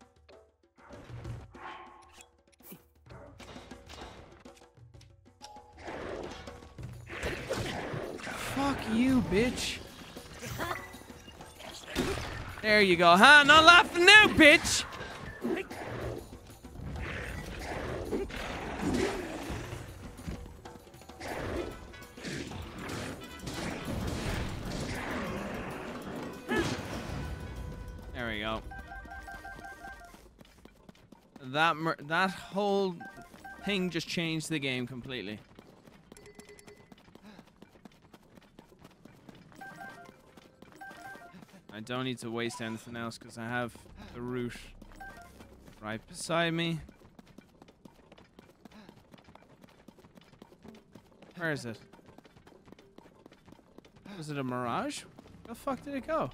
A: Fuck you, bitch. There you go, huh? Not laughing now, bitch. That that whole thing just changed the game completely. I don't need to waste anything else because I have the root right beside me. Where is it? Was it a mirage? Where the fuck did it go?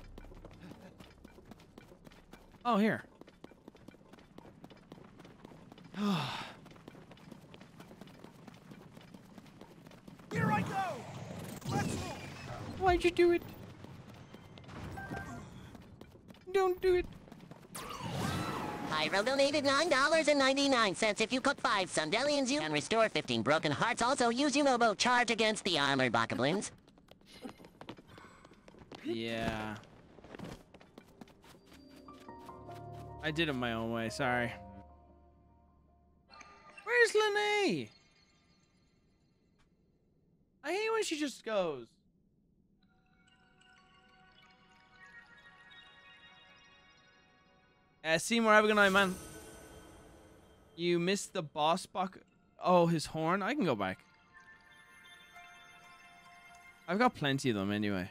A: Oh, here.
C: Here I go! Let's roll!
A: Why'd you do it? Don't do it.
B: Pyro donated $9.99 if you cook 5 Sundelions you can restore 15 broken hearts. Also use Yunobo charge against the armored bokoblins.
A: Yeah. I did it my own way, sorry. Where's Lene? I hate when she just goes. Uh, Seymour, have a good night, man. You missed the boss buck. Oh, his horn? I can go back. I've got plenty of them anyway.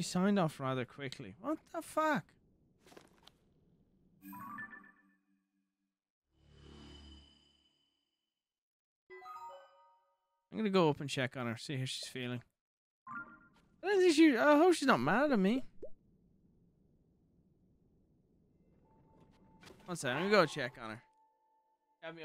A: She signed off rather quickly. What the fuck? I'm gonna go up and check on her, see how she's feeling. I don't think she. I hope she's not mad at me. One second, I'm gonna go check on her. Me.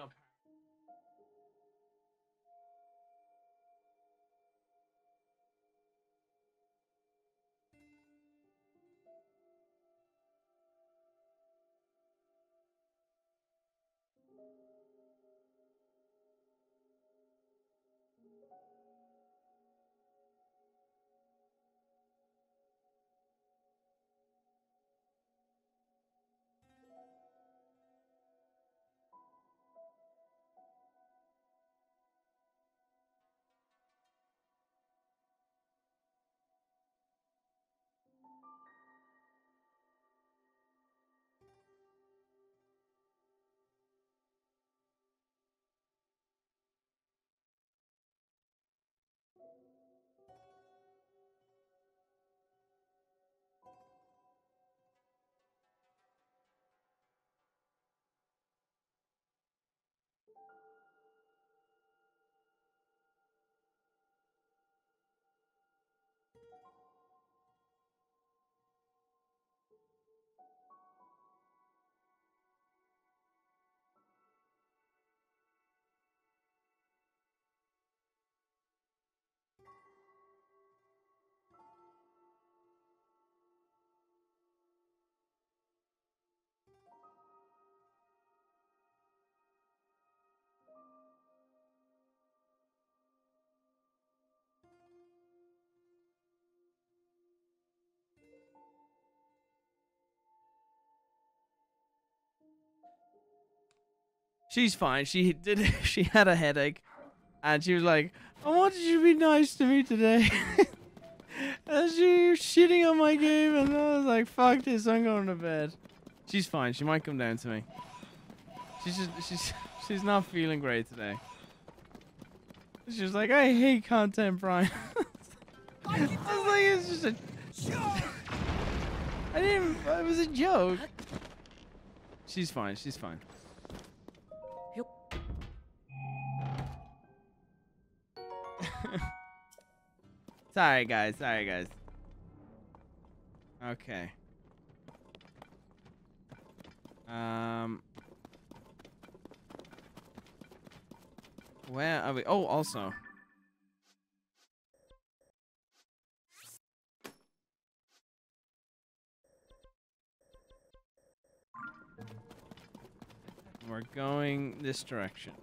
A: She's fine. She did. She had a headache, and she was like, "I wanted you to be nice to me today." and she was shitting on my game, and I was like, "Fuck this! I'm going to bed." She's fine. She might come down to me. She's just she's she's not feeling great today. She's like, "I hate content, Brian." I was like, "It's just a." I didn't. It was a joke. She's fine. She's fine. sorry, guys. Sorry, guys. Okay. Um. Where are we? Oh, also. We're going this direction.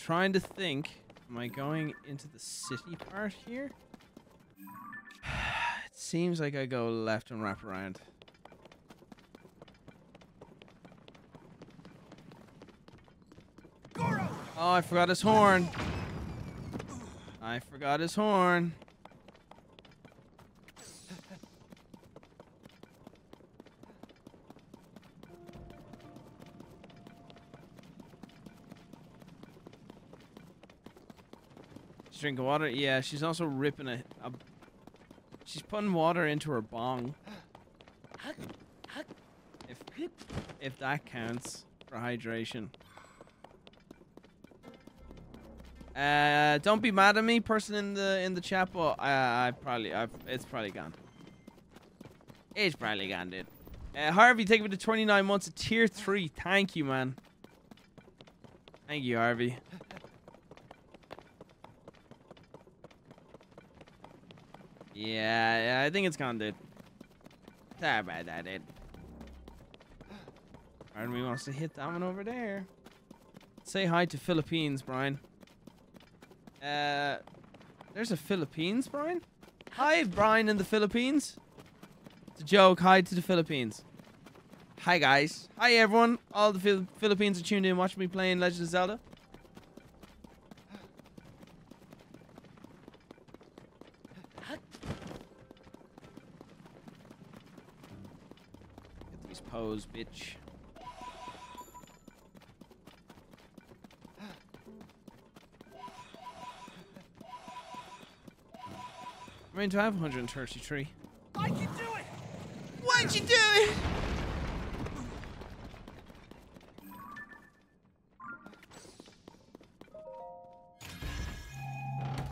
A: Trying to think. Am I going into the city part here? it seems like I go left and wrap around. Oh, I forgot his horn. I forgot his horn. She's drinking water. Yeah, she's also ripping a, a. She's putting water into her bong. If if that counts for hydration. Uh, don't be mad at me, person in the in the chat, but I I probably I've it's probably gone. It's probably gone, dude. Uh, Harvey, take me to 29 months of tier three. Thank you, man. Thank you, Harvey. Yeah, I think it's gone, dude. Sorry about that, dude. And we wants to hit that one over there. Say hi to Philippines, Brian. Uh, there's a Philippines, Brian? Hi, Brian in the Philippines. It's a joke. Hi to the Philippines. Hi, guys. Hi, everyone. All the Phil Philippines are tuned in watching me playing Legend of Zelda. Get bitch. I mean, do I have 133?
C: I can do it!
A: Why'd you do it?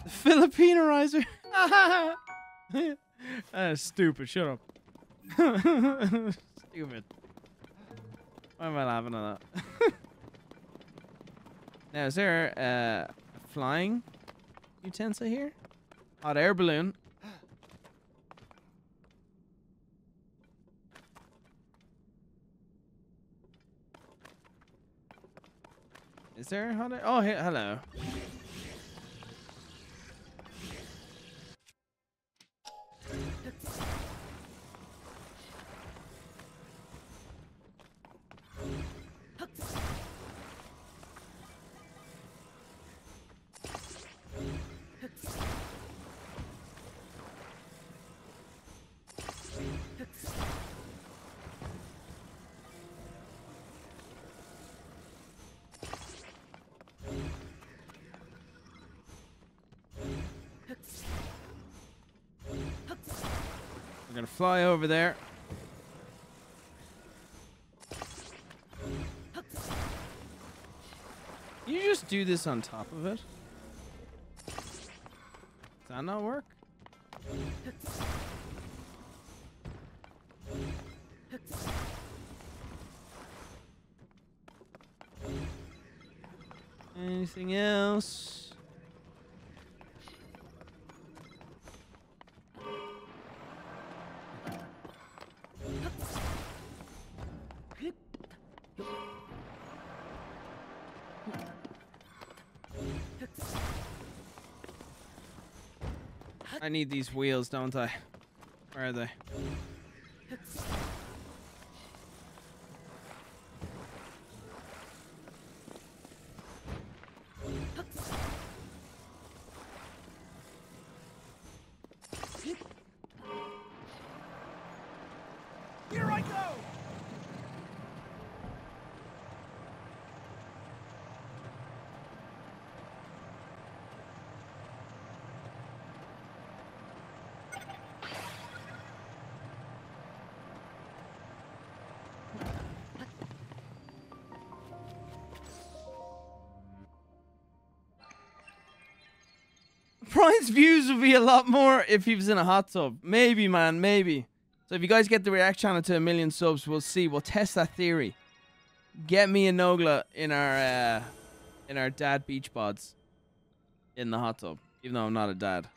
A: The Filipinerizer. That's stupid. Shut up. stupid. Why am I laughing at that? now, is there uh, a flying utensil here? Hot air balloon. Is there a hot air? Oh, he- hello. Fly over there. You just do this on top of it? Does that not work? Anything else? I need these wheels, don't I? Where are they? Views would be a lot more if he was in a hot tub. Maybe, man, maybe. So if you guys get the React channel to a million subs, we'll see. We'll test that theory. Get me and Nogla in our uh, in our dad beach pods in the hot tub, even though I'm not a dad.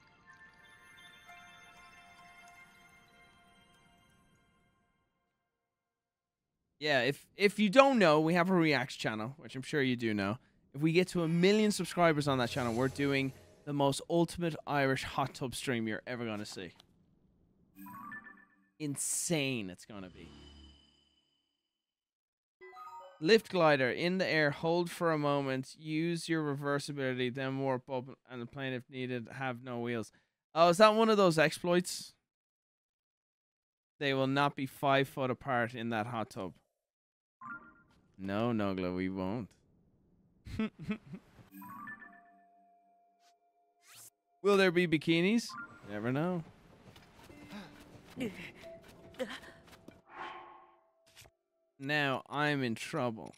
A: Yeah, if if you don't know, we have a React channel, which I'm sure you do know. If we get to a million subscribers on that channel, we're doing the most ultimate Irish hot tub stream you're ever gonna see. Insane, it's gonna be. Lift glider in the air, hold for a moment, use your reversibility, then warp up and the plane if needed, have no wheels. Oh, is that one of those exploits? They will not be five foot apart in that hot tub. No, Nogla, we won't. Will there be bikinis? Never know. Now I'm in trouble.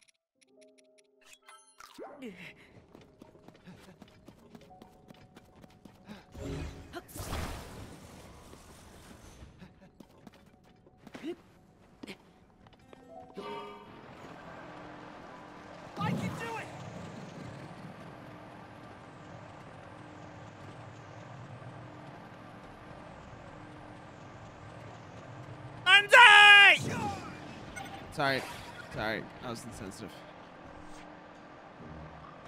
A: Sorry. Sorry. I was insensitive.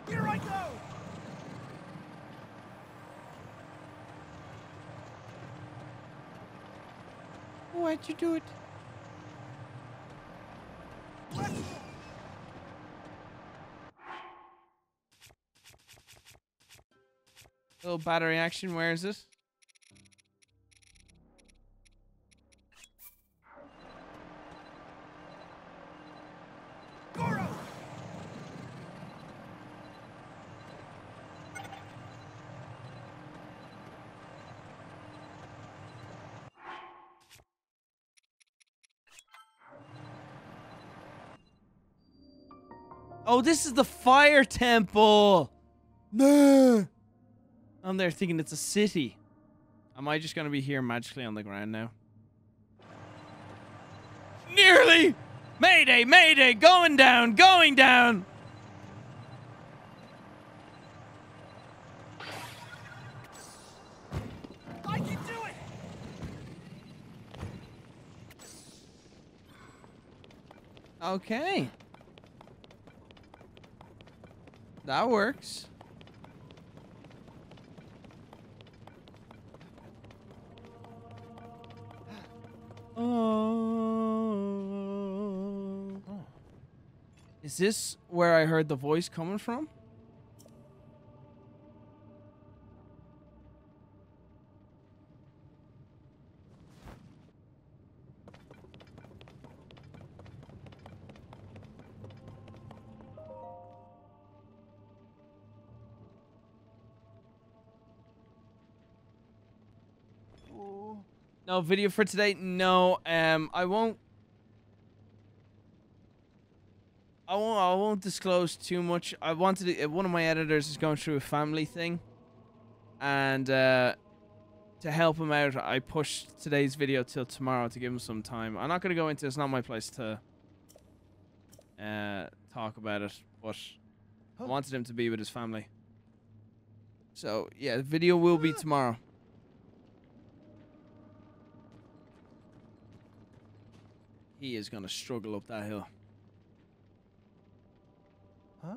C: Here I go!
A: Why'd you do it? Little battery action. Where is it? Oh, this is the fire temple. Nah. I'm there thinking it's a city. Am I just gonna be here magically on the ground now? Nearly! Mayday, mayday, going down, going down!
C: I can do it!
A: Okay. That works. Oh. Is this where I heard the voice coming from? No video for today. No, um, I won't. I won't. I won't disclose too much. I wanted to, uh, one of my editors is going through a family thing, and uh, to help him out, I pushed today's video till tomorrow to give him some time. I'm not gonna go into. It's not my place to uh, talk about it, but I wanted him to be with his family. So yeah, the video will be tomorrow. He is gonna struggle up that hill.
D: Huh?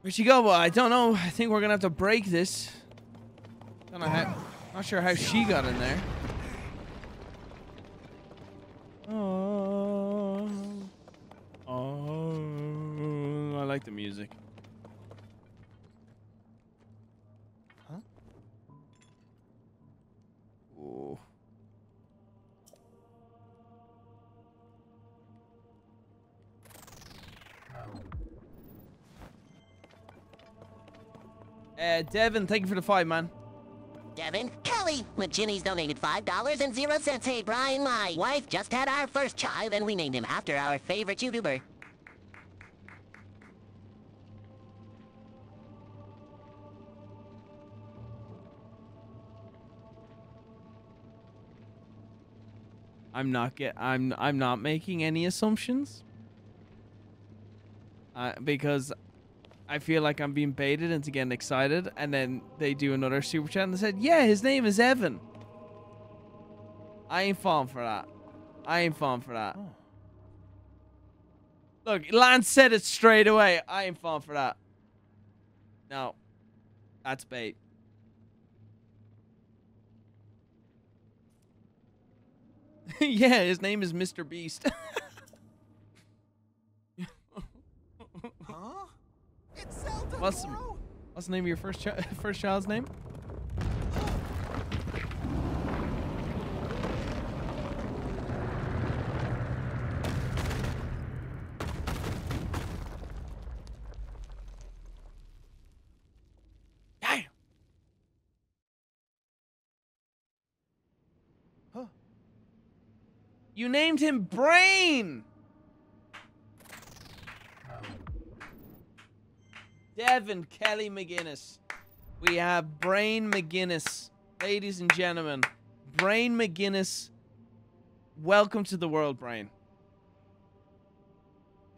A: Where'd she go? Well, I don't know. I think we're gonna have to break this. Don't know how. Not sure how she got in there. Oh, Uh, Devin, thank you for the five, man.
B: Devin, Kelly, McGinnis donated $5 and zero cents. Hey, Brian, my wife just had our first child, and we named him after our favorite YouTuber.
A: I'm not get. I'm. I'm not making any assumptions. Uh, because I feel like I'm being baited into getting excited, and then they do another super chat and they said, "Yeah, his name is Evan." I ain't falling for that. I ain't falling for that.
D: Oh.
A: Look, Lance said it straight away. I ain't falling for that. No, that's bait. yeah, his name is Mr. Beast.
C: Huh? It's Zelda,
A: What's-
C: Goro!
A: What's the name of your first chi- first child's name? Damn.
D: Huh?
A: You named him Brain. Devin Kelly McGinnis. We have Brain McGinnis. Ladies and gentlemen, Brain McGinnis. Welcome to the world, Brain.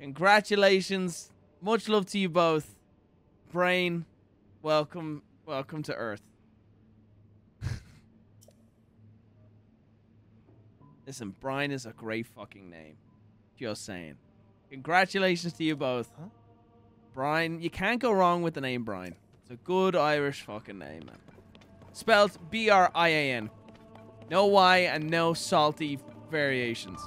A: Congratulations. Much love to you both. Brain, welcome, welcome to Earth. Listen, Brian is a great fucking name. Just saying. Congratulations to you both.
D: Huh?
A: Brian, you can't go wrong with the name Brian. It's a good Irish fucking name, man. Spelled B R I A N. No Y and no salty variations.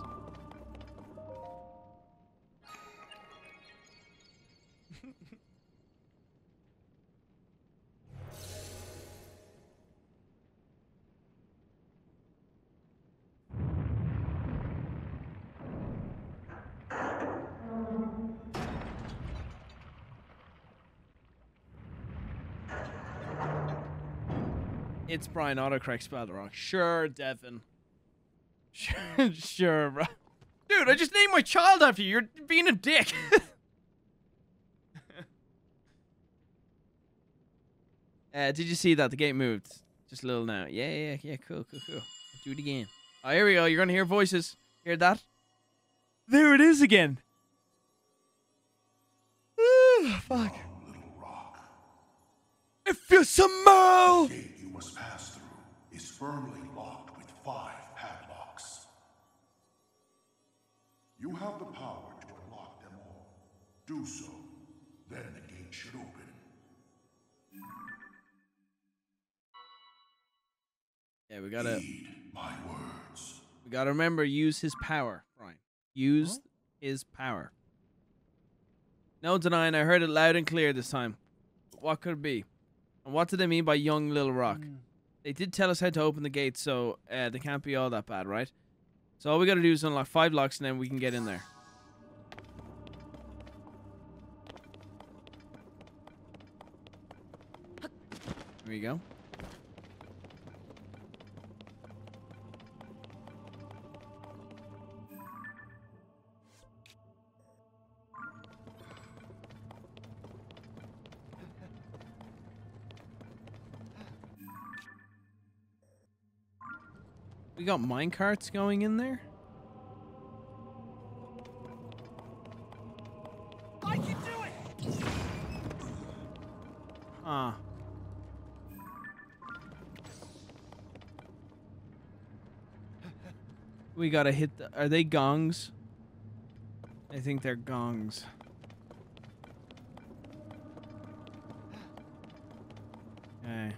A: It's Brian Autocorrect spelled wrong. Sure, Devin. Sure, sure, bro. Dude, I just named my child after you. You're being a dick. uh, did you see that? The gate moved. Just a little now. Yeah, yeah, yeah. Cool, cool, cool. Do it again. Oh, here we go. You're going to hear voices. Hear that? There it is again. Fuck. If you smell.
G: You must pass through is firmly locked with five padlocks. You have the power to unlock them all. Do so, then the gate should open.
A: Yeah, we gotta
G: Heed my words.
A: we gotta remember use his power, Brian. Use his power. No denying, I heard it loud and clear this time. But what could it be? And what do they mean by young little rock? They did tell us how to open the gate, so uh, they can't be all that bad, right? So all we gotta do is unlock five locks and then we can get in there. There you go. We got minecarts going in there?
C: I can do it!
A: Huh. We gotta hit the. Are they gongs? I think they're gongs. Okay.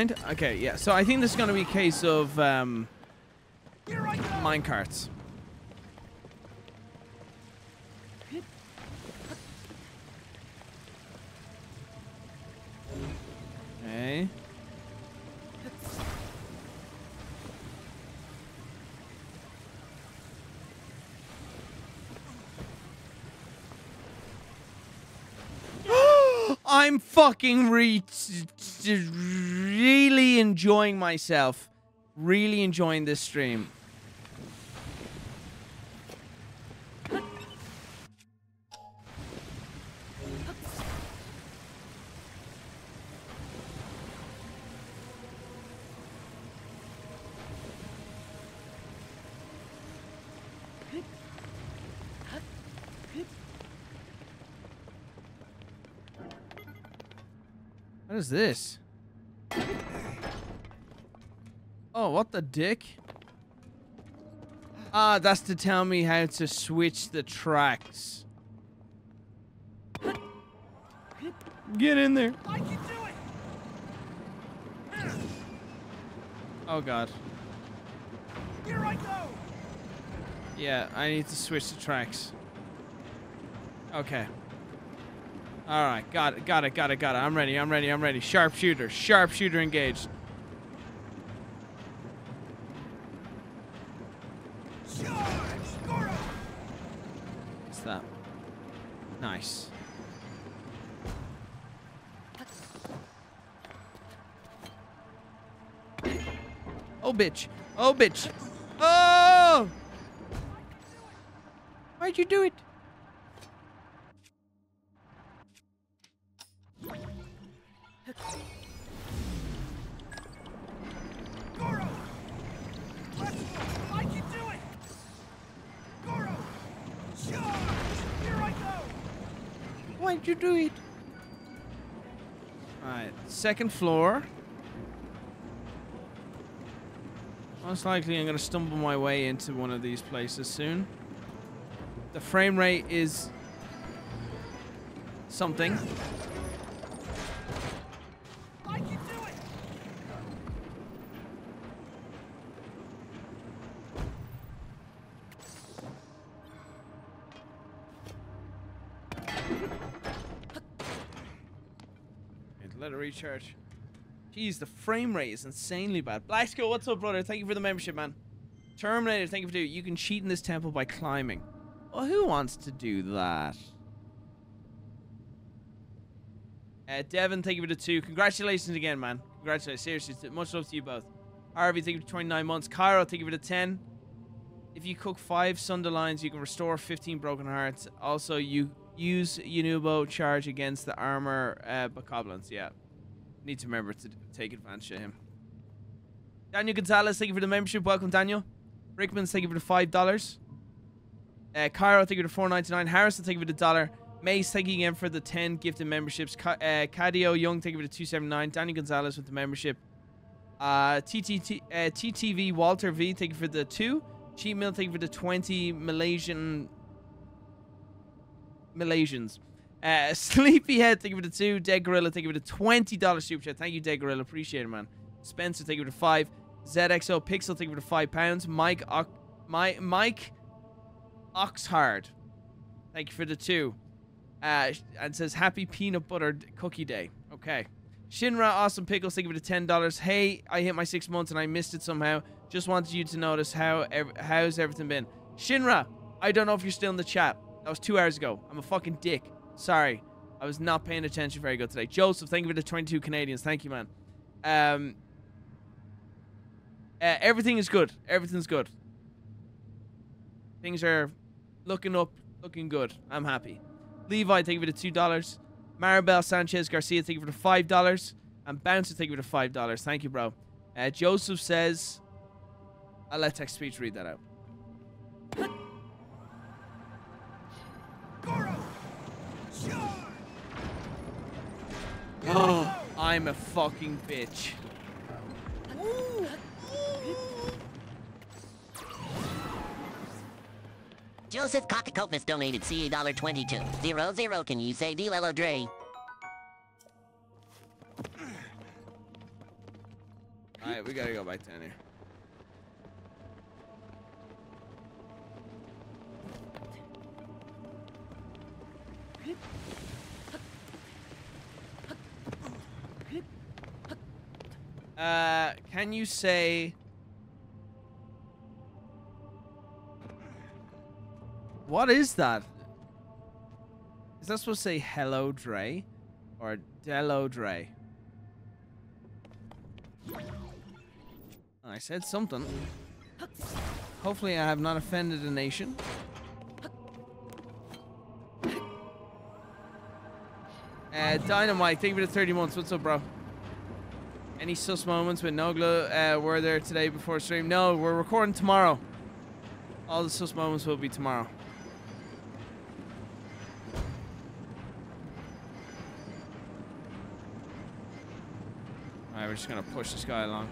A: Mind. Okay, yeah. So I think this is gonna be a case of um, minecarts. Fucking re- really enjoying myself. Really enjoying this stream. Is this? Oh, what the dick? Ah, that's to tell me how to switch the tracks. Get in there.
C: I can do it!
A: Oh god.
C: Here I go!
A: Yeah, I need to switch the tracks. Okay. Alright, got it, got it, got it, got it. I'm ready, I'm ready, I'm ready. Sharpshooter, sharpshooter engaged. What's that? Nice. Oh, bitch. Oh, bitch. Oh! Why'd you do it? Second floor. Most likely I'm going to stumble my way into one of these places soon. The frame rate is something. Recharge. Jeez, the frame rate is insanely bad. Black Skull, what's up, brother? Thank you for the membership, man. Terminator, thank you for doing. You can cheat in this temple by climbing. Well, who wants to do that? Uh, Devin, thank you for the two. Congratulations again, man. Congratulations. Seriously, much love to you both. Harvey, thank you for 29 months. Cairo, thank you for the 10. If you cook five Sundelions, you can restore 15 broken hearts. Also, you use Yunobo charge against the armor uh, bokoblins. Yeah. Need to remember to take advantage of him. Daniel Gonzalez, thank you for the membership. Welcome, Daniel. Rickman, thank you for the $5. Uh, Cairo, thank you for the 4.99. Harrison, thank you for the dollar. Mace, thank you again for the 10 gifted memberships. Uh, Cadio Young, thank you for the 279. Daniel Gonzalez with the membership. Uh, TTT, uh, TTV Walter V, thank you for the 2. Cheat Mill, thank you for the 20 Malaysian. Malaysians. Uh, Sleepyhead, thank you for the 2. Dead Gorilla, thank you for the $20 super chat. Thank you, Dead Gorilla. Appreciate it, man. Spencer, thank you for the 5. ZXO Pixel, thank you for the 5 pounds. Mike, Ock, My, Mike Oxhard, thank you for the 2 uh, and says happy peanut butter cookie day. Okay. Shinra Awesome Pickles, thank you for the ten dollars. Hey, I hit my six months and I missed it somehow. Just wanted you to notice how ev- how's everything been. Shinra, I don't know if you're still in the chat. That was two hours ago. I'm a fucking dick. Sorry, I was not paying attention very good today. Joseph, thank you for the 22 Canadians. Thank you, man. Um, uh, everything is good. Everything's good. Things are looking up, looking good. I'm happy. Levi, thank you for the two dollars. Maribel Sanchez Garcia, thank you for the five dollars. And Bouncer, thank you for the five dollars. Thank you, bro. Uh, Joseph says, I'll let text speech read that out.
C: Goro!
A: I'm a fucking bitch.
B: Joseph Cockacopus donated CA dollar 22. Zero zero, can you say D Dre?
A: Alright, we gotta go by 10 here. Uh, can you say... What is that? Is that supposed to say hello, Dre? Or Dello Dre? I said something. Hopefully I have not offended a nation. Uh, Dynamite, thank you for the 30 months. What's up, bro? Any sus moments with Nogla uh, were there today before stream? No, we're recording tomorrow. All the sus moments will be tomorrow. Alright, we're just gonna push this guy along.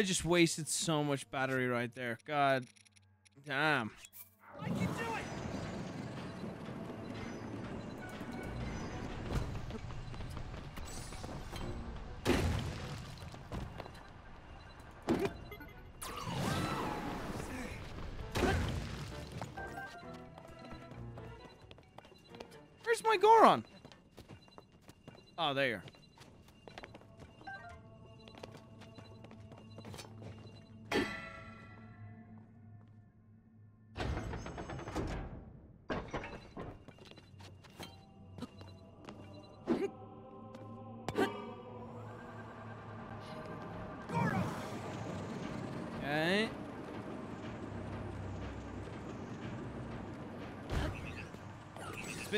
A: I just wasted so much battery right there. God damn.
C: I can do it.
A: Where's my Goron? Oh, there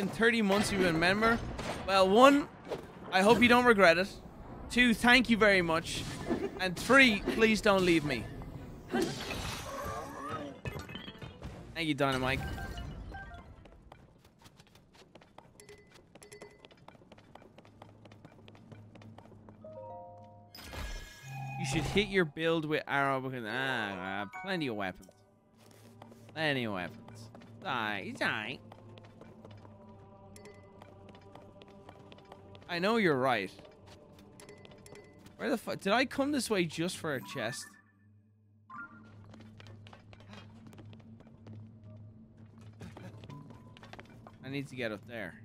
A: been 30 months you've been a member. Well, one, I hope you don't regret it. Two, thank you very much. And three, please don't leave me. Thank you, Dynamite. You should hit your build with arrow because ah, ah, plenty of weapons. Plenty of weapons. Alright, it's I know you're right. Where the fuck did I come this way just for a chest? I need to get up there.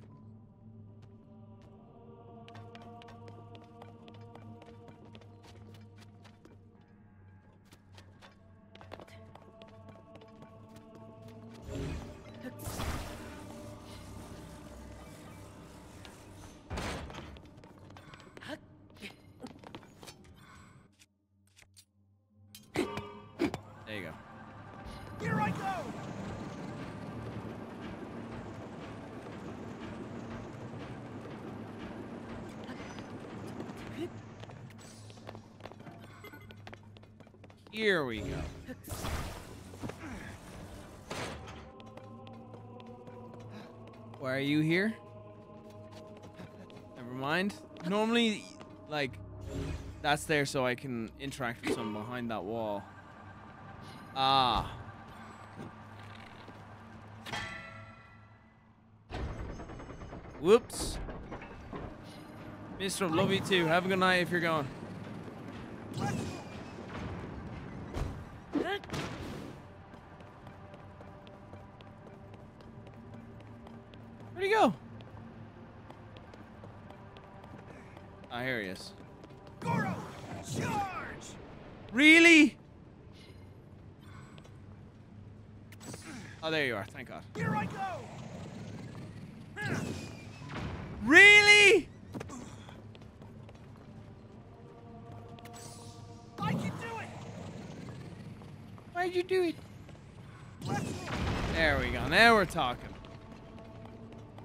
C: Here
A: we go. Why are you here? Never mind. Normally, like, that's there so I can interact with someone behind that wall. Ah. Whoops. Mister, love you too. Have a good night if you're going. Why'd you do it? There we go. Now we're talking.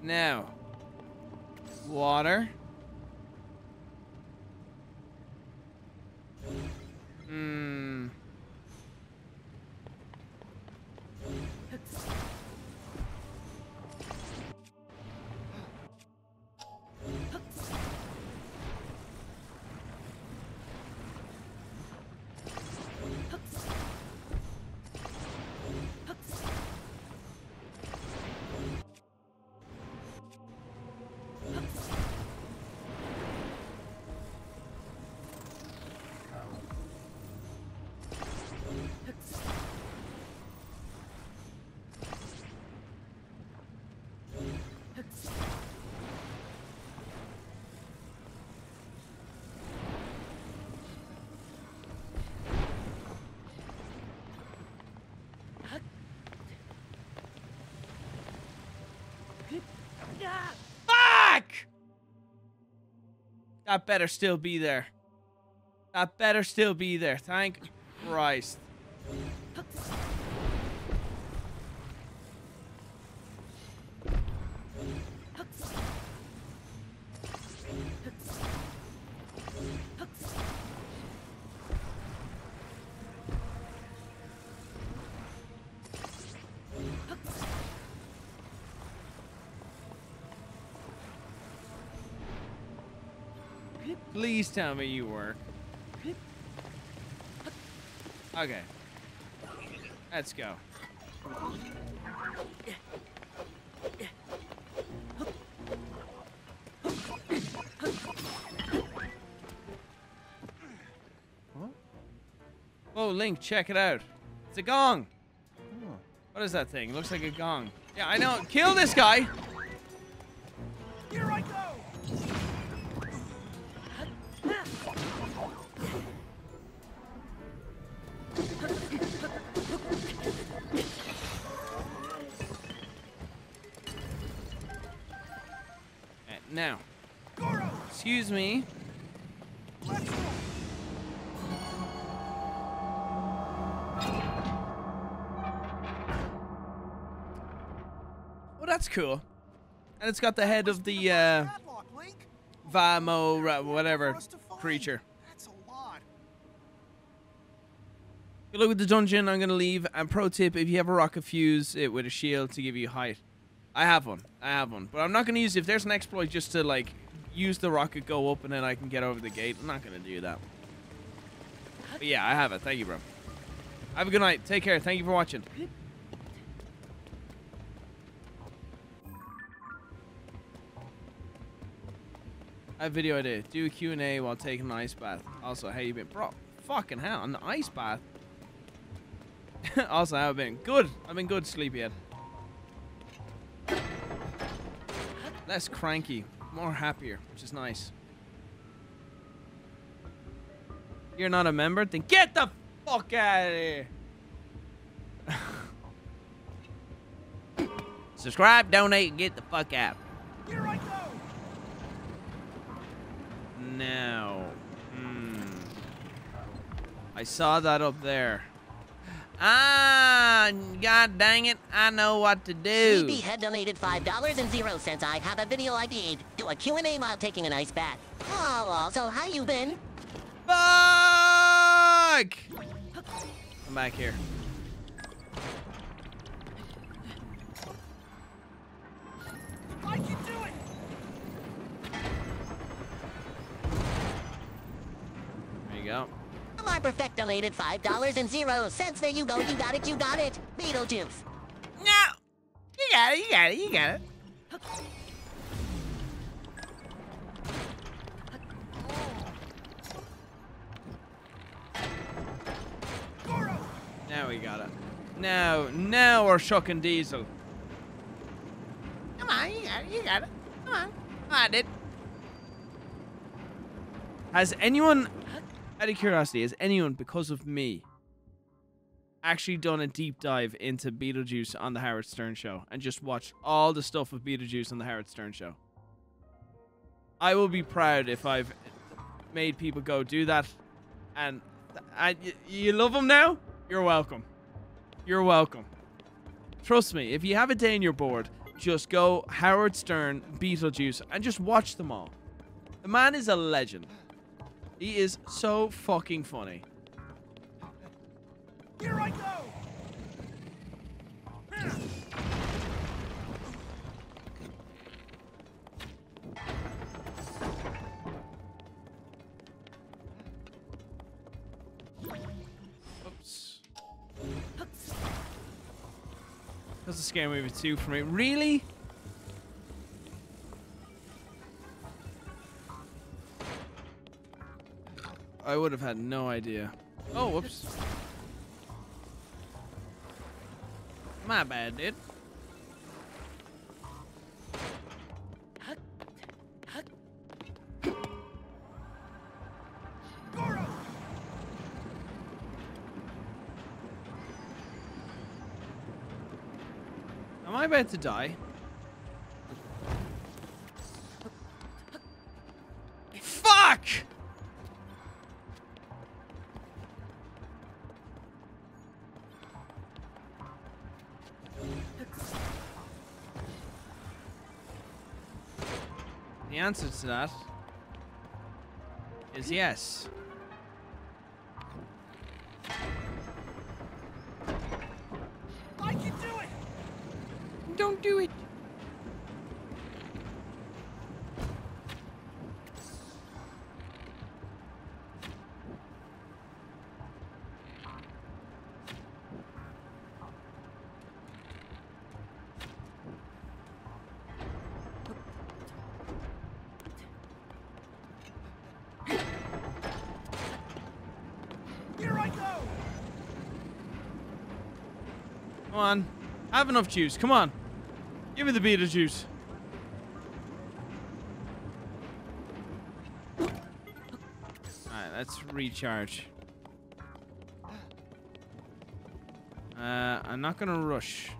A: Now. Water. That better still be there. That better still be there. Thank Christ. Tell me you work. Okay. Let's go. Oh, Link, check it out. It's a gong.
D: Oh.
A: What is that thing? It looks like a gong. Yeah, I know. Kill this guy. Cool. And it's got the head of the uh, Vamo, whatever
C: to
A: creature. Good luck with the dungeon. I'm gonna leave. And pro tip: if you have a rocket fuse it with a shield to give you height, I have one. I have one, but I'm not gonna use it. If there's an exploit just to like use the rocket, go up, and then I can get over the gate, I'm not gonna do that. But yeah, I have it. Thank you, bro. Have a good night. Take care. Thank you for watching. Have a video idea. Do a Q&A while taking an ice bath. Also, how you been? Bro, fucking hell, an ice bath. also, how have been? Good. I've been good, sleepyhead. Less cranky, more happier, which is nice. You're not a member? Then get the fuck out of here. Subscribe, donate, and get the fuck out. Now, hmm. I saw that up there. Ah, god dang it, I know what to do.
B: BB had donated $5 and zero cents. I have a video ID. Do a Q&A while taking a nice bath. Oh, also, how you been?
A: Fuck! Come back here. You go.
B: My Perfect donated $5 and zero cents. There you go. You got it. You got it. Beetlejuice.
A: No! You got it, you got it, you got it. Now we got it. Now, now we're shucking diesel. Come on, you got it, you got it. Come on. Come on, dude. Has anyone, out of curiosity, has anyone, because of me, actually done a deep dive into Beetlejuice on the Howard Stern show and just watched all the stuff of Beetlejuice on the Howard Stern show? I will be proud if I've made people go do that. And you love them now? You're welcome. You're welcome. Trust me, if you have a day and you're bored, just go Howard Stern, Beetlejuice, and just watch them all. The man is a legend. He is so fucking funny.
C: Here I go.
A: Oops. That's a scary movie too for me. Really? I would have had no idea. Oh, whoops. My bad, dude. Am I about to die? Answer to that is yes. Enough juice. Come on. Give me the beet juice. Alright, let's recharge. Uh, I'm not gonna rush.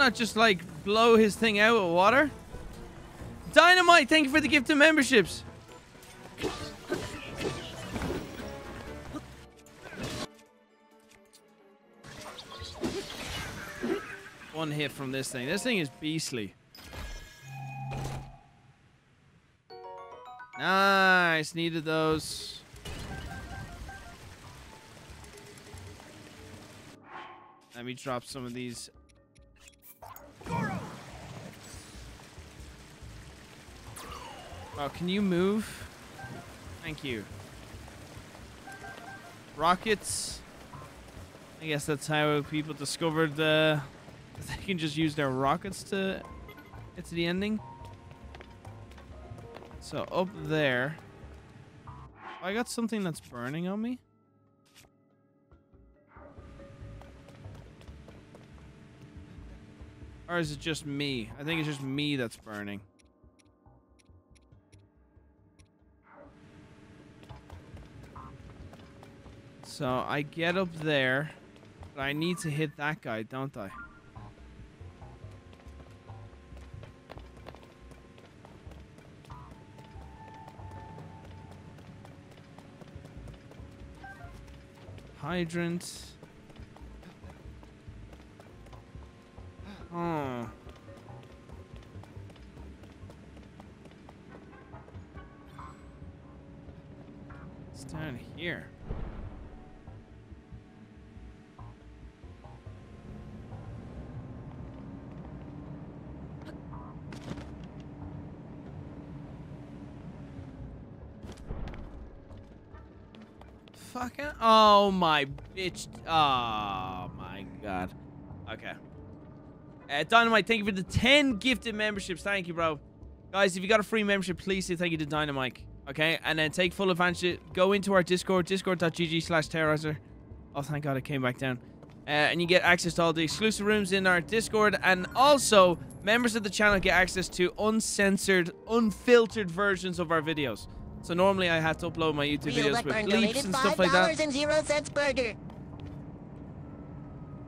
A: Not just like blow his thing out with water? Dynamite, thank you for the gift of memberships. One hit from this thing. This thing is beastly. Nice, needed those. Let me drop some of these. Oh, can you move? Thank you. Rockets. I guess that's how people discovered uh, they can just use their rockets to get to the ending. So up there. Oh, I got something that's burning on me. Or is it just me? I think it's just me that's burning. So I get up there, but I need to hit that guy, don't I? Hydrant. Oh. It's down here. Oh my bitch. Oh my god. Okay. Uh, Dynamite, thank you for the 10 gifted memberships. Thank you, bro. Guys, if you got a free membership, please say thank you to Dynamite. Okay? And then take full advantage. Go into our Discord, discord.gg slash terroriser. Oh, thank God it came back down. Uh, and you get access to all the exclusive rooms in our Discord. And also, members of the channel get access to uncensored, unfiltered versions of our videos. So normally I have to upload my YouTube
B: Real
A: videos with bleeps and stuff like that.
B: $5.00 burger.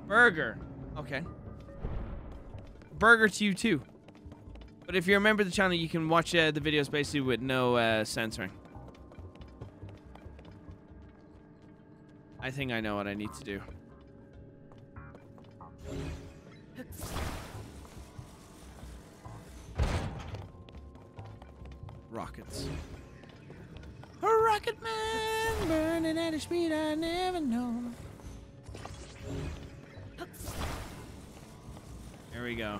A: Burger. Okay. Burger to you too. But if you're a member of the channel, you can watch uh, the videos basically with no uh, censoring. I think I know what I need to do. Rockets. A rocket man burning at a speed I never know. There we go.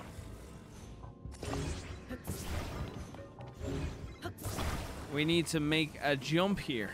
A: We need to make a jump here.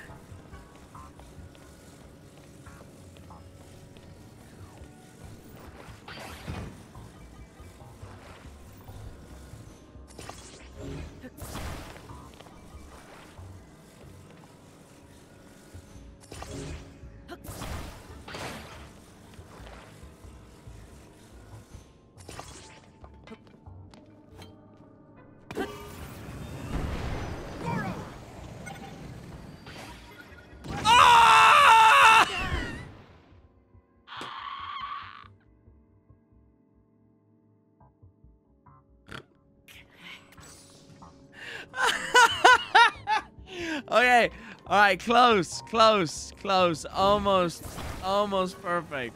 A: All right. Close. Close. Close. Almost. Almost perfect.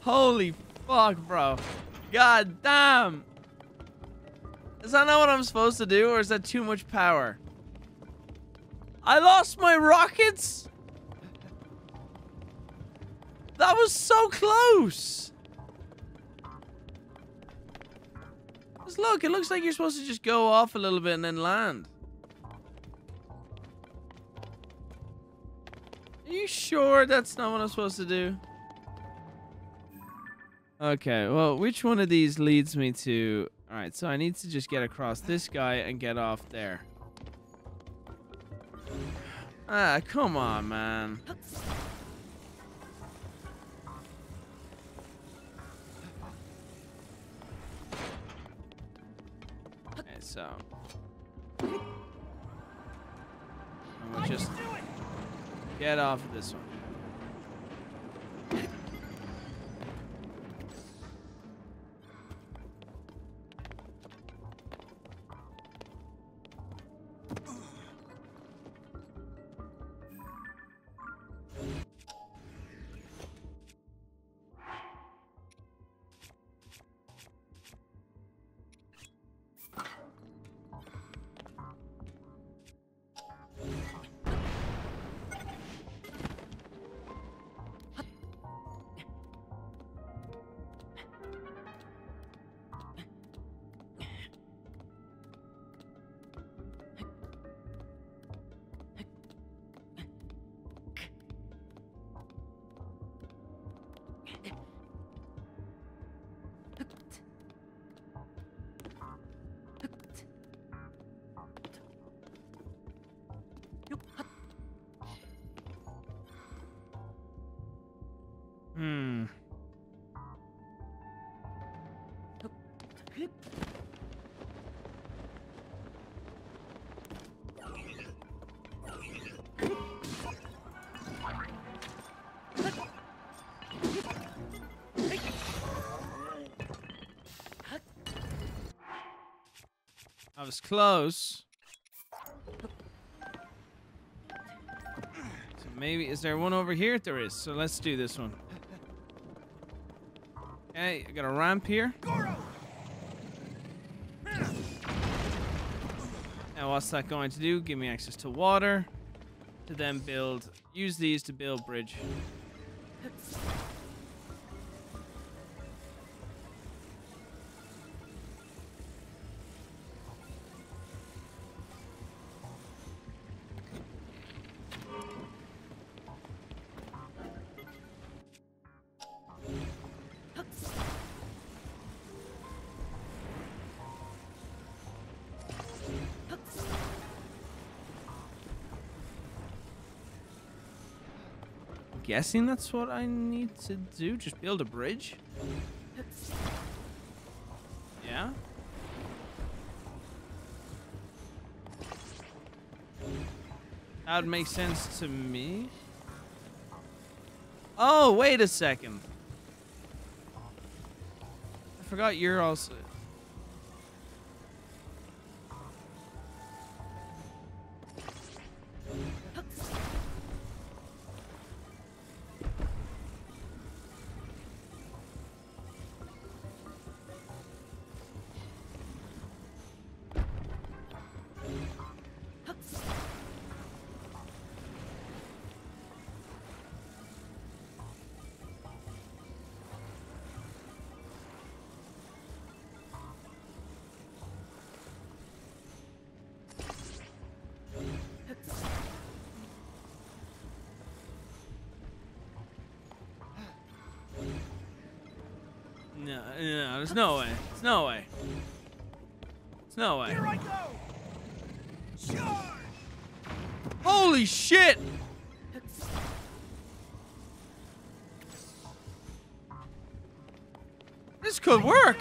A: Holy fuck, bro. God damn. Is that not what I'm supposed to do, or is that too much power? I lost my rockets? That was so close. Just look, it looks like you're supposed to just go off a little bit and then land. You sure that's not what I'm supposed to do? Okay, well, which one of these leads me to... Alright, so I need to just get across this guy and get off there. Ah, come on, man. Okay, so... We'll just get off of this one. I was close. So maybe, is there one over here? There is. So let's do this one. Okay, I got a ramp here. Now what's that going to do? Give me access to water. To then build, use these to build bridge. Guessing that's what I need to do. Just build a bridge. Yeah. That would make sense to me. Oh, wait a second. I forgot you're also. No, no, there's no way. There's no way. There's no way.
C: Here I go! Charge!
A: Holy shit! This could work.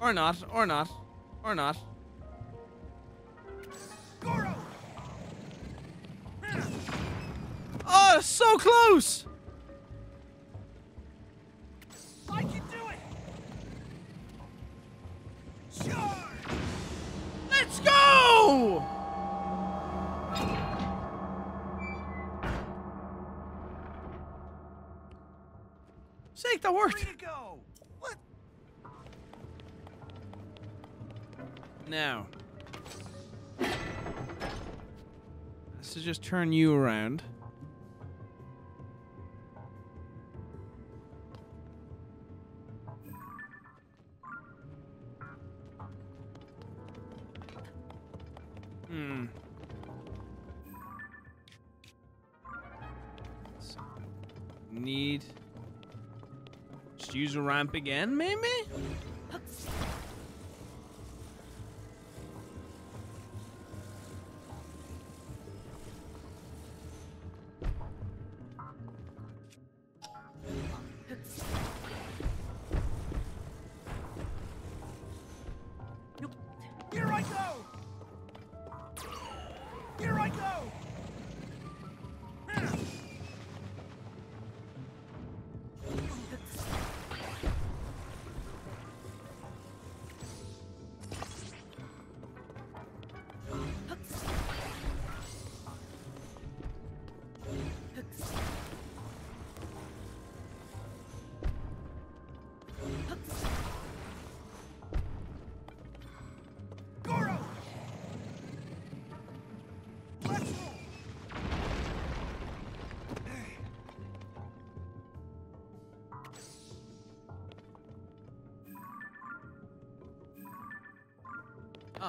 A: Or not, or not, or not. Oh, so close! Just turn you around. Hmm. Need. Just use a ramp again, maybe?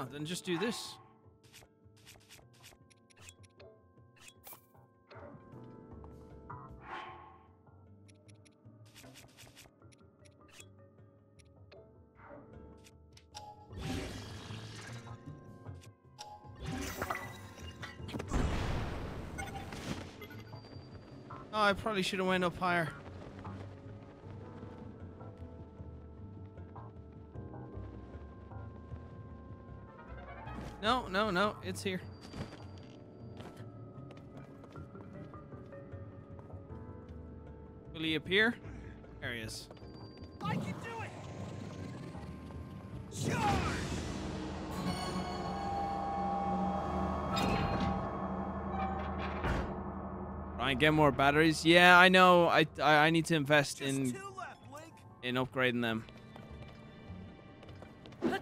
A: Then just do this. Oh, I probably should have went up higher. No, no. It's here. Will he appear? There he is.
C: I can do it! Charge!
A: Try and get more batteries. Yeah, I know. I I, I need to invest
C: Just
A: in
C: left,
A: in upgrading them. I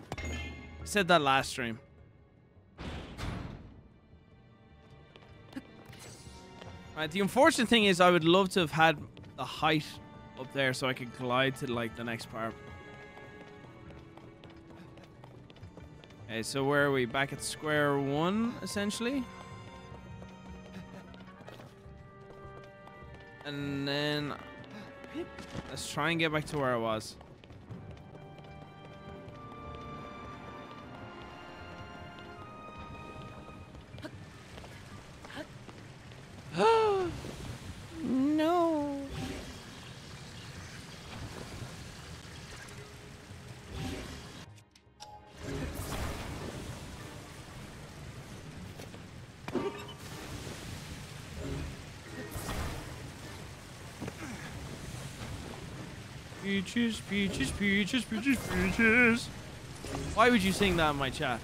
A: said that last stream. Right, the unfortunate thing is I would love to have had the height up there so I could glide to like the next part. Okay, so where are we? Back at square one, essentially? And then let's try and get back to where I was. Peaches, peaches, peaches, peaches, peaches. Why would you sing that in my chat?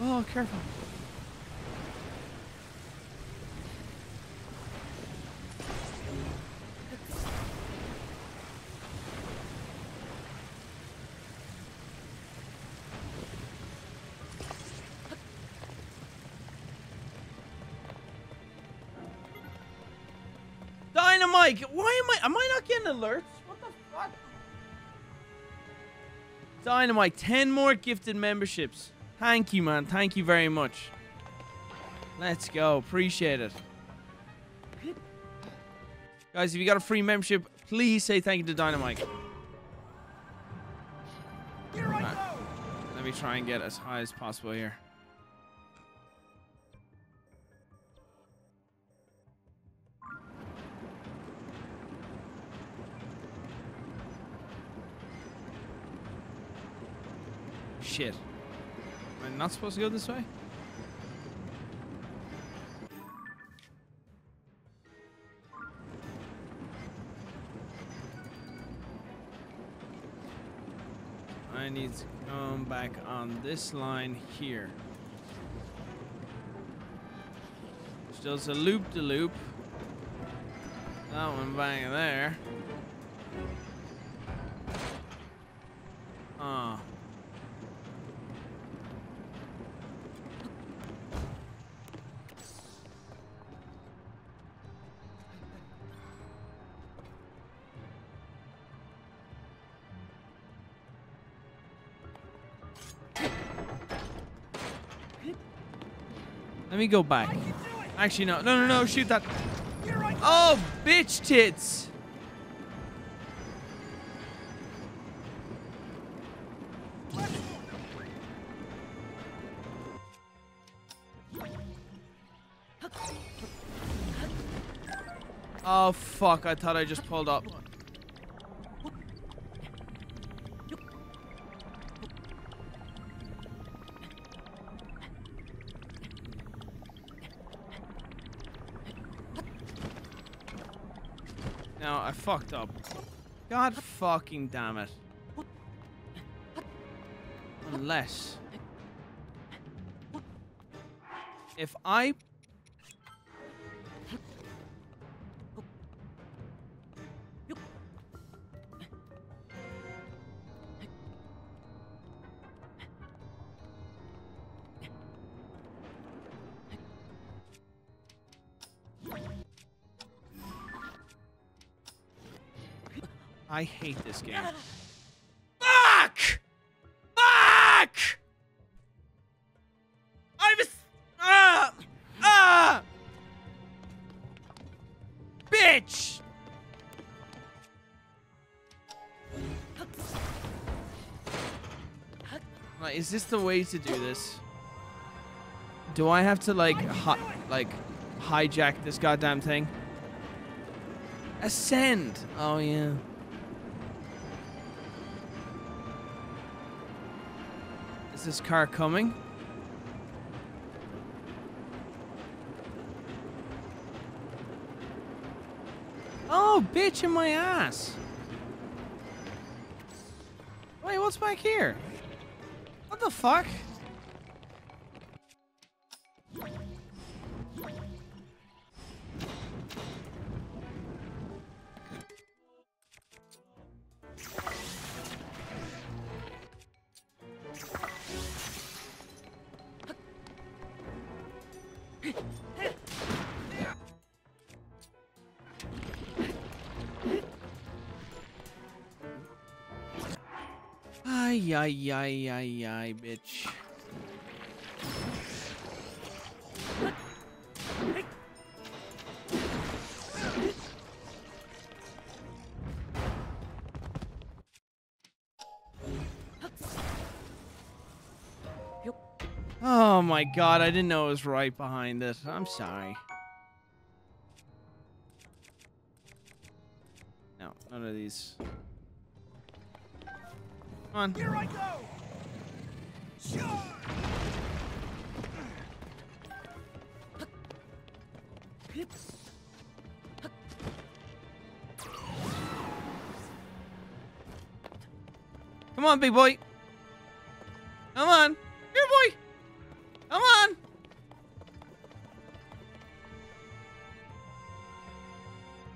A: Oh, careful. Dynamite, 10 more gifted memberships. Thank you, man. Thank you very much. Let's go. Appreciate it. Guys, if you got a free membership, please say thank you to Dynamite.
C: Go!
A: Let me try and get as high as possible here. Shit. Am I not supposed to go this way? I need to come back on this line here. Does a loop de loop. That one back there. Me go back. Actually, no. No, no, no. Shoot that. Oh, bitch tits. Oh, fuck. I thought I just pulled up. Fucked up. God fucking damn it. Unless. If I. I hate this game. Fuck! Fuck! I was. Ah! Ah! Bitch! Like, is this the way to do this? Do I have to like, hi like, hijack this goddamn thing? Ascend. Oh yeah. this car coming? Oh, bitch in my ass. Wait, what's back here? What the fuck? Ay, ay, ay, ay, bitch. Oh my god, I didn't know it was right behind it. I'm sorry. No, none of these. Come on.
C: Here I go! Sure!
A: Come on, big boy. Come on. Here, boy. Come on.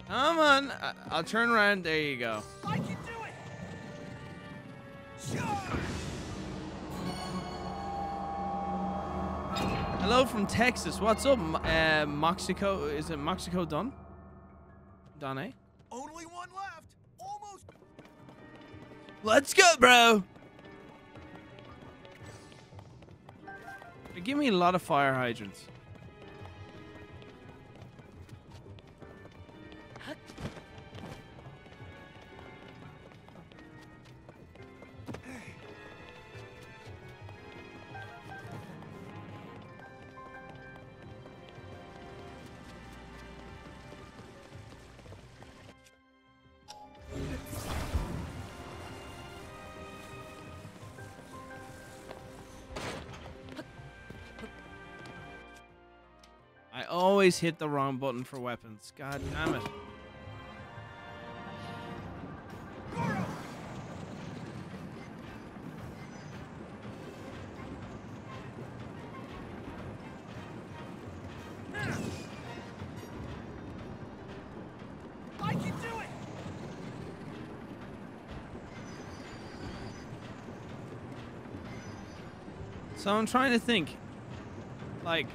A: Come on. I- I'll turn around. There you go. Hello from Texas. What's up, uh, Mexico? Is it Mexico done? Done, eh?
C: Only one left! Almost!
A: Let's go, bro. They give me a lot of fire hydrants. Always hit the wrong button for weapons. God damn it.
C: I can do it!
A: So I'm trying to think. Like,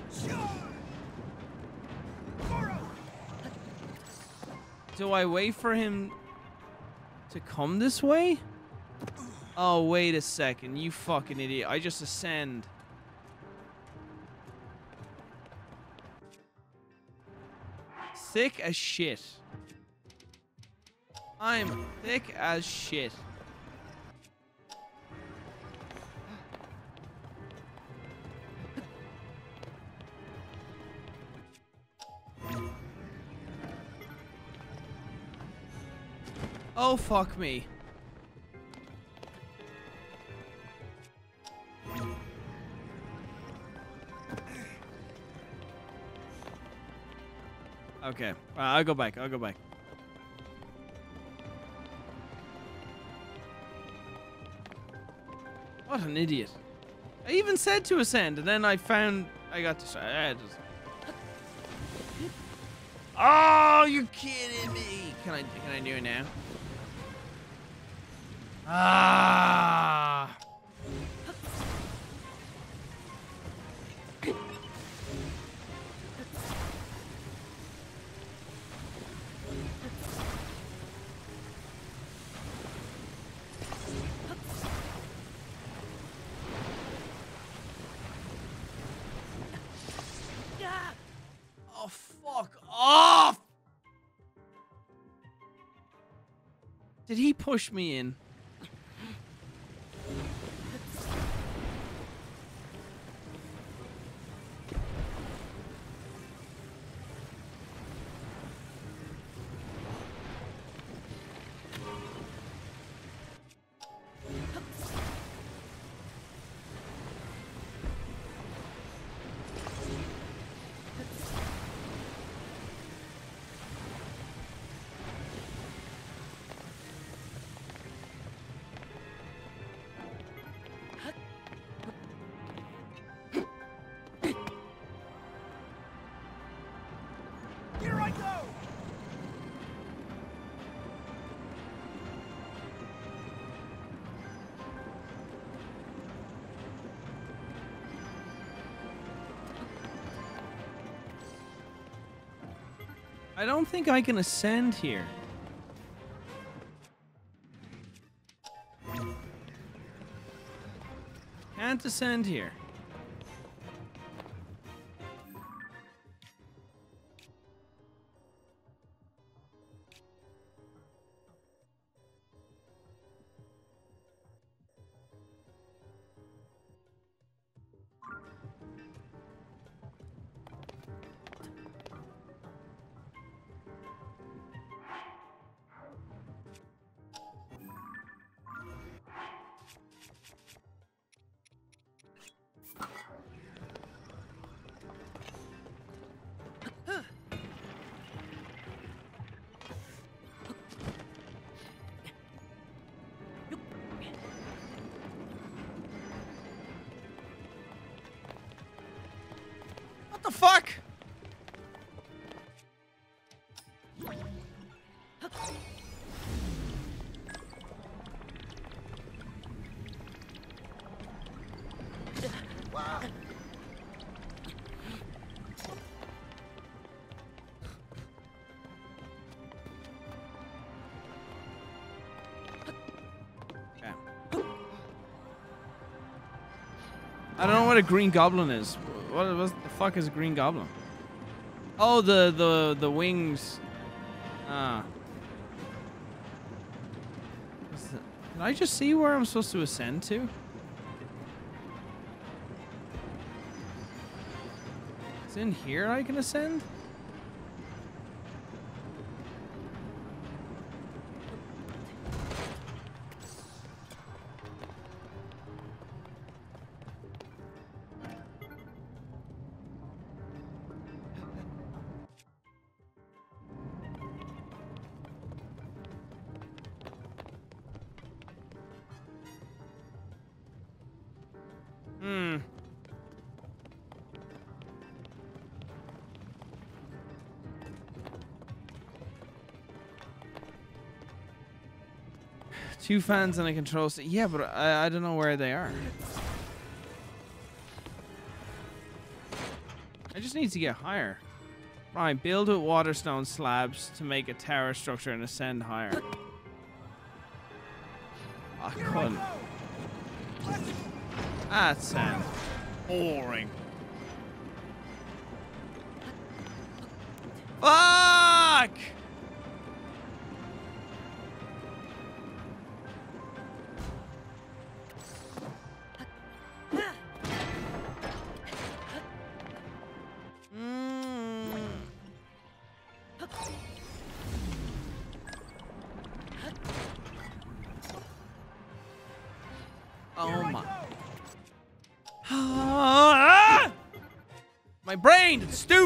A: do I wait for him to come this way? Oh, wait a second. You fucking idiot. I just ascend. Thick as shit. I'm thick as shit. Oh, fuck me. Okay. Uh, I'll go back. I'll go back. What an idiot. I even said to ascend, and then I found I got to. I just... Oh, you're kidding me! Can I can I do it now? Ah! Oh, fuck! Did he push me in? I don't think I can ascend here. Can't ascend here. Fuck? I don't know what a green goblin is. What, the fuck is a green goblin? Oh, the the the wings. Ah. Can I just see where I'm supposed to ascend to? Is in here I can ascend? Two fans and a control stick. Yeah, but I, I don't know where they are. I just need to get higher. Right, build with waterstone slabs to make a tower structure and ascend higher. Ah, I couldn't. That sounds um, boring.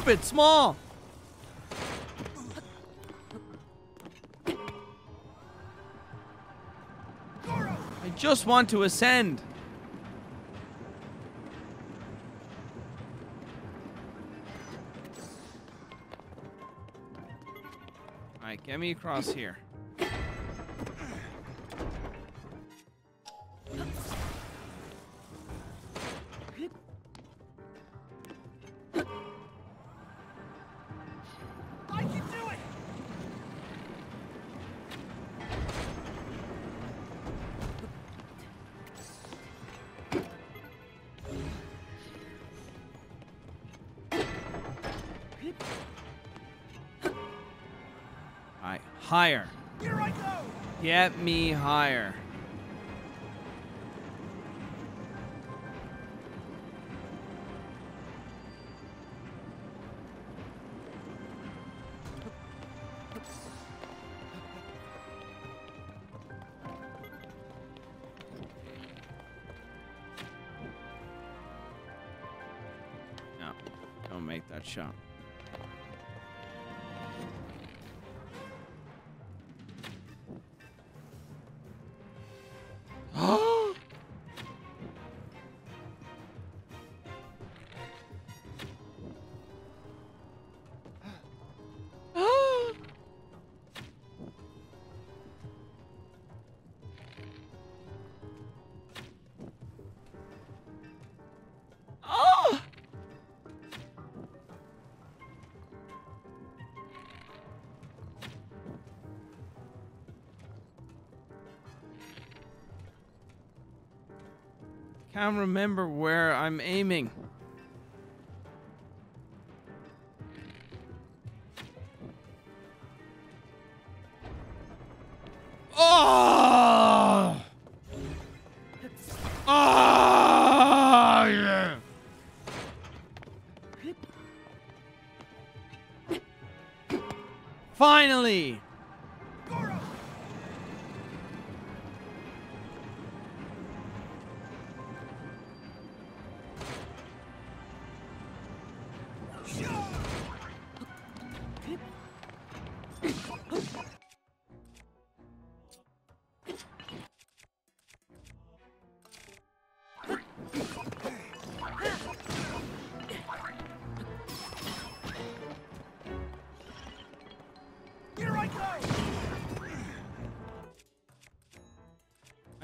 A: Stupid, small. I just want to ascend. Alright, get me across here. Get me higher. Don't make that shot. Can't remember where I'm aiming. Oh! Oh, yeah. Finally!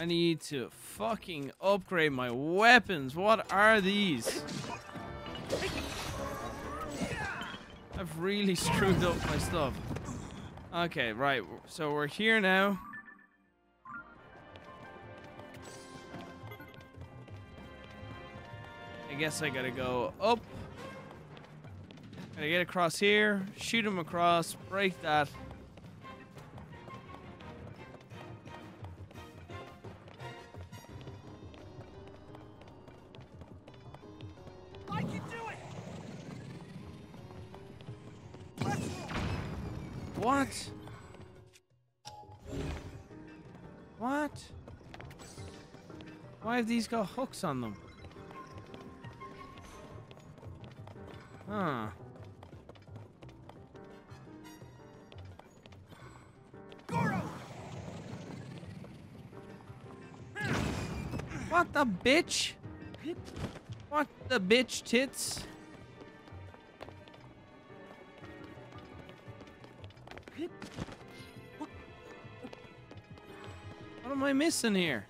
C: I
A: need to fucking upgrade my weapons. What are these? I've really screwed up my stuff. Okay, right. So we're here now. I guess I gotta go up. Gotta get across here, shoot him across, break that. Have these got hooks on them? Huh. What the bitch? What the bitch tits? What am I missing here?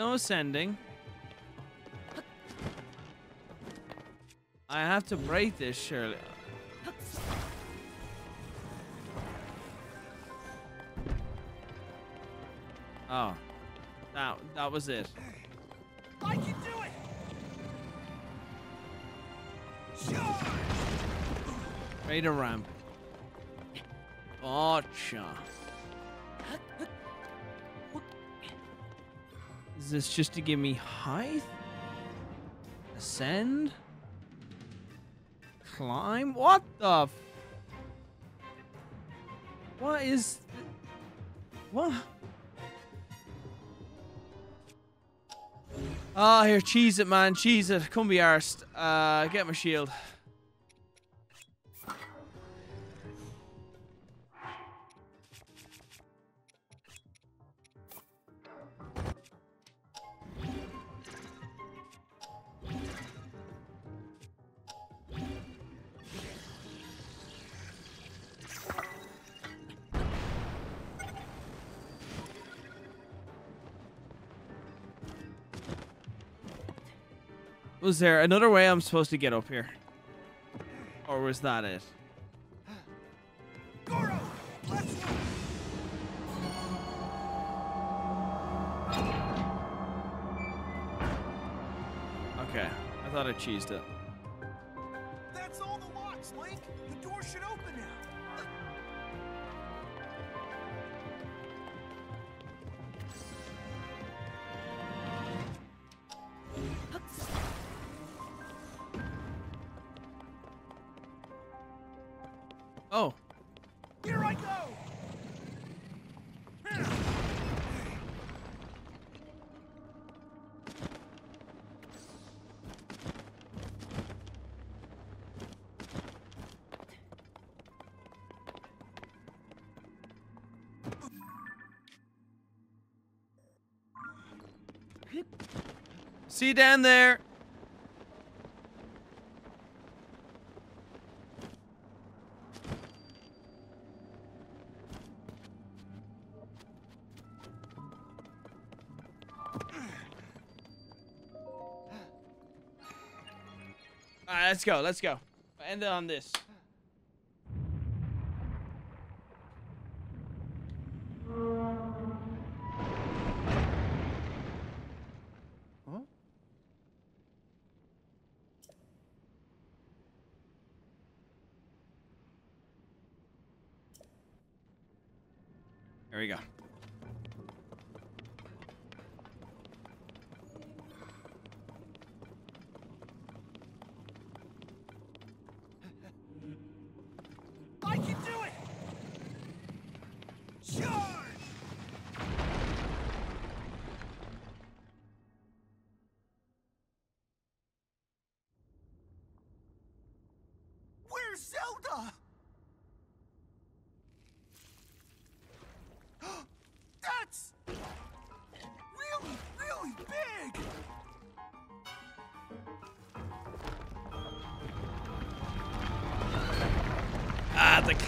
A: No ascending. I have to break this, surely. Oh. That, that was it.
C: I can do it! Charge!
A: Radar ramp. Gotcha. Is this just to give me height? Ascend? Climb? What the What is... What? Ah, here, cheese it, man. Cheese it. Come be arsed. Uh, get my shield. Was there another way I'm supposed to get up here? Or was that it?
C: Goro! Let's go!
A: Okay. I thought I cheesed it. Oh.
C: Here I go!
A: See you down there. Let's go, let's go. End it on this.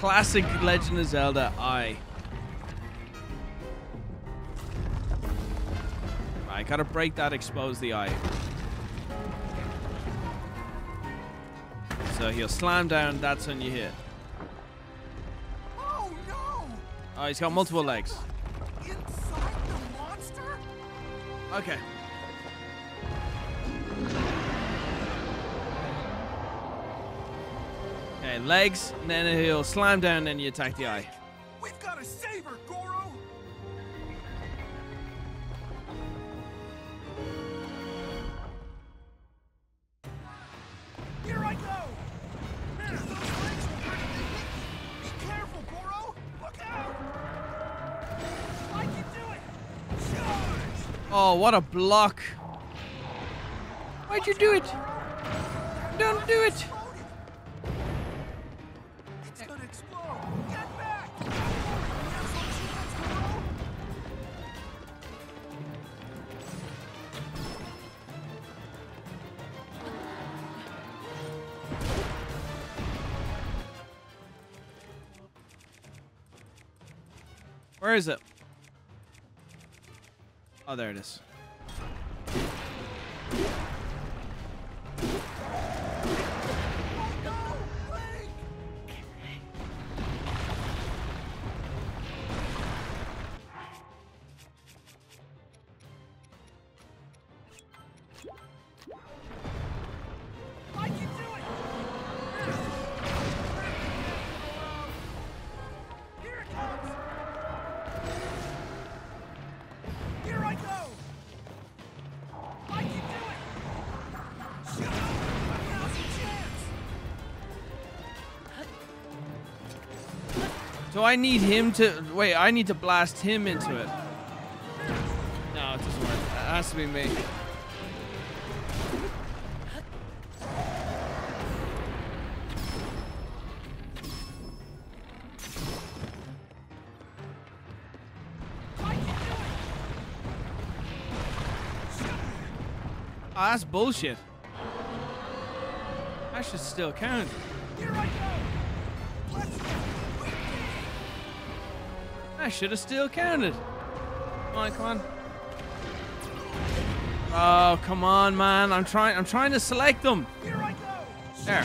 A: Classic Legend of Zelda eye. I gotta break that, expose the eye. So he'll slam down, that's when you hit.
C: Oh no!
A: Oh, he's got multiple legs.
C: Inside the monster?
A: Okay. Legs, and then he'll slam down, and you attack the eye.
C: We've got to save her, Goro! Here I go! Man, those legs will hurt if they hit me. Be careful, Goro! Look out! I can do it! Charge!
A: Oh, what a block! Why'd you do it? Don't do it! Where is it? Oh, there it is.
C: I
A: need him to wait? I need to blast him into it. No, it doesn't work. It has to be me. Oh, that's bullshit. I should still count.
C: I
A: should have still counted. Come on, come on. Oh, come on, man. I'm trying I'm trying to select them.
C: Here I go!
A: There.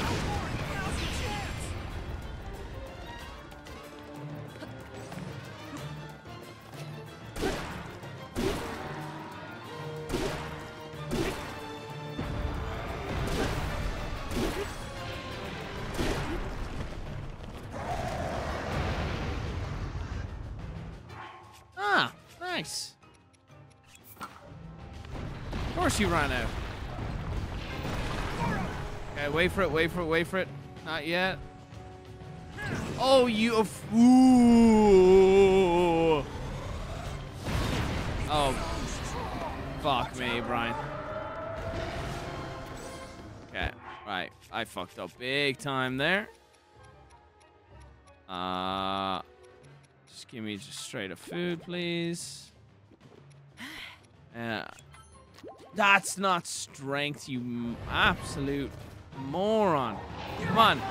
A: For it, wait for it, wait for it. Not yet. Oh, you fool. Oh. Fuck me, Brian. Okay, right. I fucked up big time there. Uh, just give me just straight of food, please. Yeah. That's not strength, you absolute moron. Come on.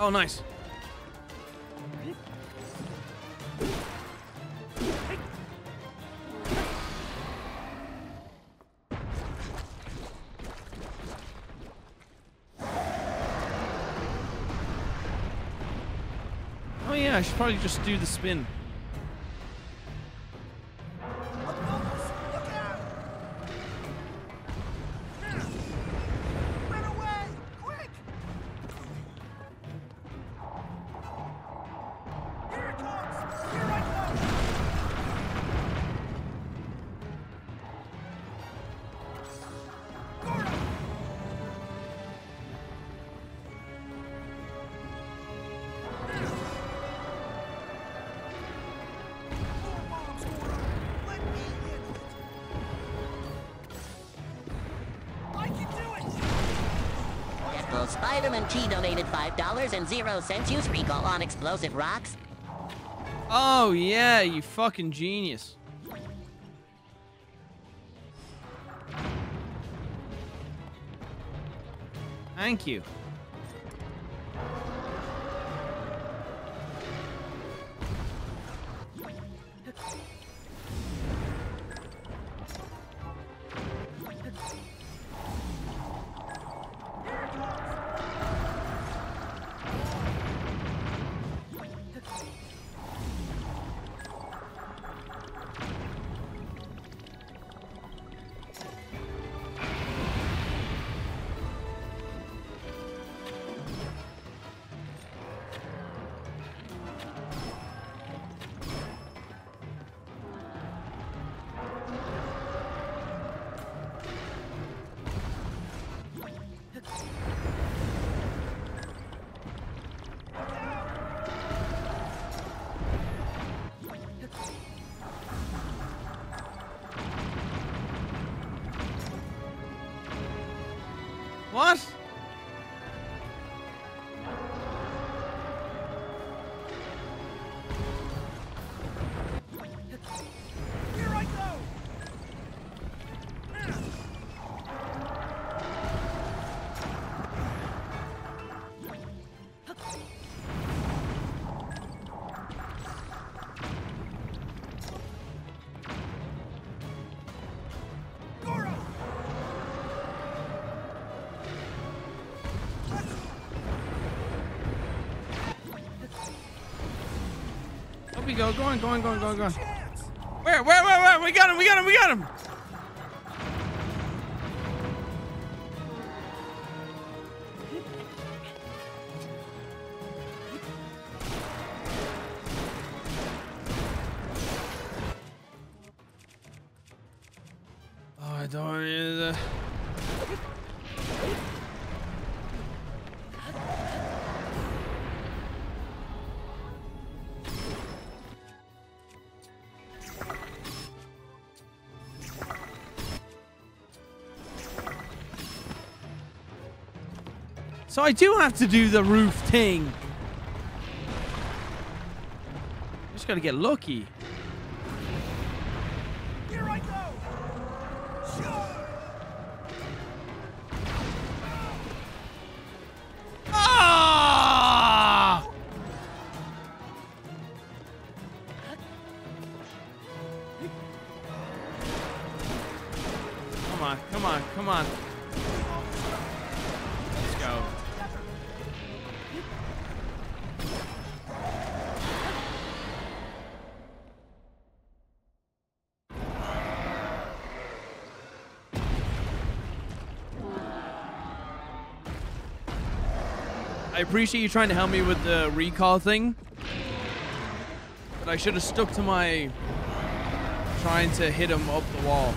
A: Oh, nice. Oh yeah, I should probably just do the spin.
B: $5 and zero cents. Use recall on explosive rocks.
A: Oh yeah, you fucking genius. Thank you. What?
C: Go.
A: Go on, go on, go on, go on, go on. Where, where, where, where? We got him, we got him, we got him! So I do have to do the roof thing. Just gotta get lucky. Appreciate you trying to help me with the recall thing. But I should have stuck to my trying to hit him up the wall.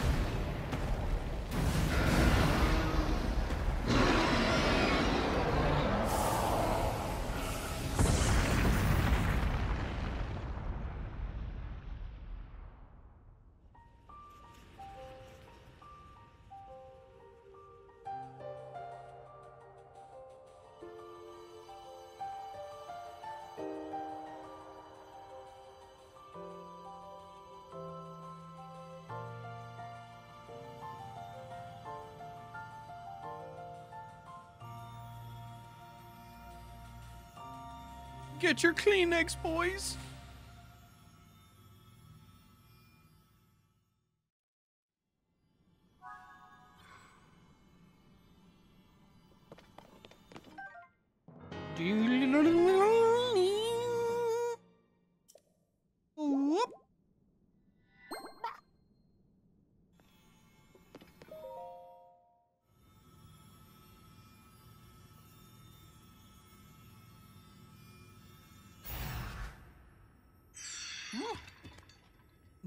A: Get your Kleenex, boys.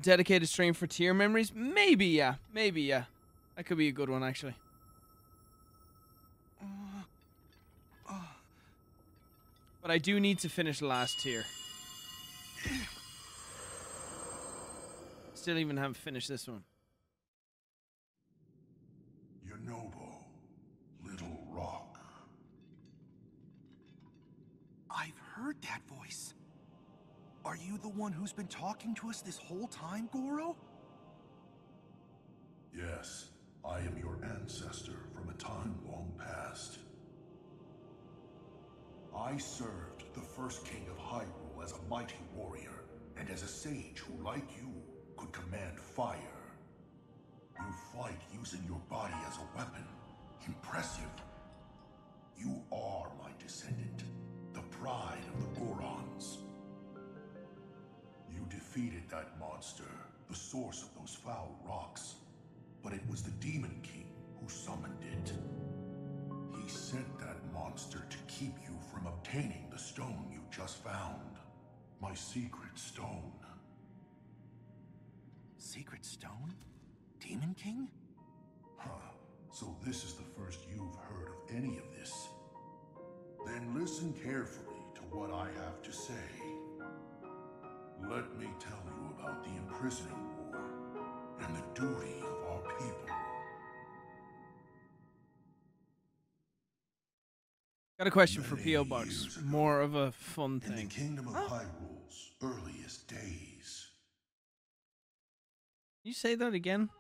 A: Dedicated stream for tier memories? Maybe, yeah. Maybe, yeah. That could be a good one, actually. But I do need to finish last tier. Still even haven't finished this one.
G: Yunobo, Little Rock.
C: I've heard that voice. Are you the one who's been talking to us this whole time, Goro?
G: Yes, I am your ancestor from a time long past. I served the first king of Hyrule as a mighty warrior, and as a sage who, like you, could command fire. You fight using your body as a weapon. Impressive. You are my descendant, the pride of the defeated that monster, the source of those foul rocks. But it was the Demon King who summoned it. He sent that monster to keep you from obtaining the stone you just found. My secret stone.
C: Secret Stone? Demon King?
G: Huh. So this is the first you've heard of any of this. Then listen carefully to what I have to say. Let me tell you about the imprisoning war and the duty of our people.
A: Got a question for PO Box. More of a fun
G: In the
A: thing.
G: kingdom of oh. Hyrule's earliest days,
A: you say that again?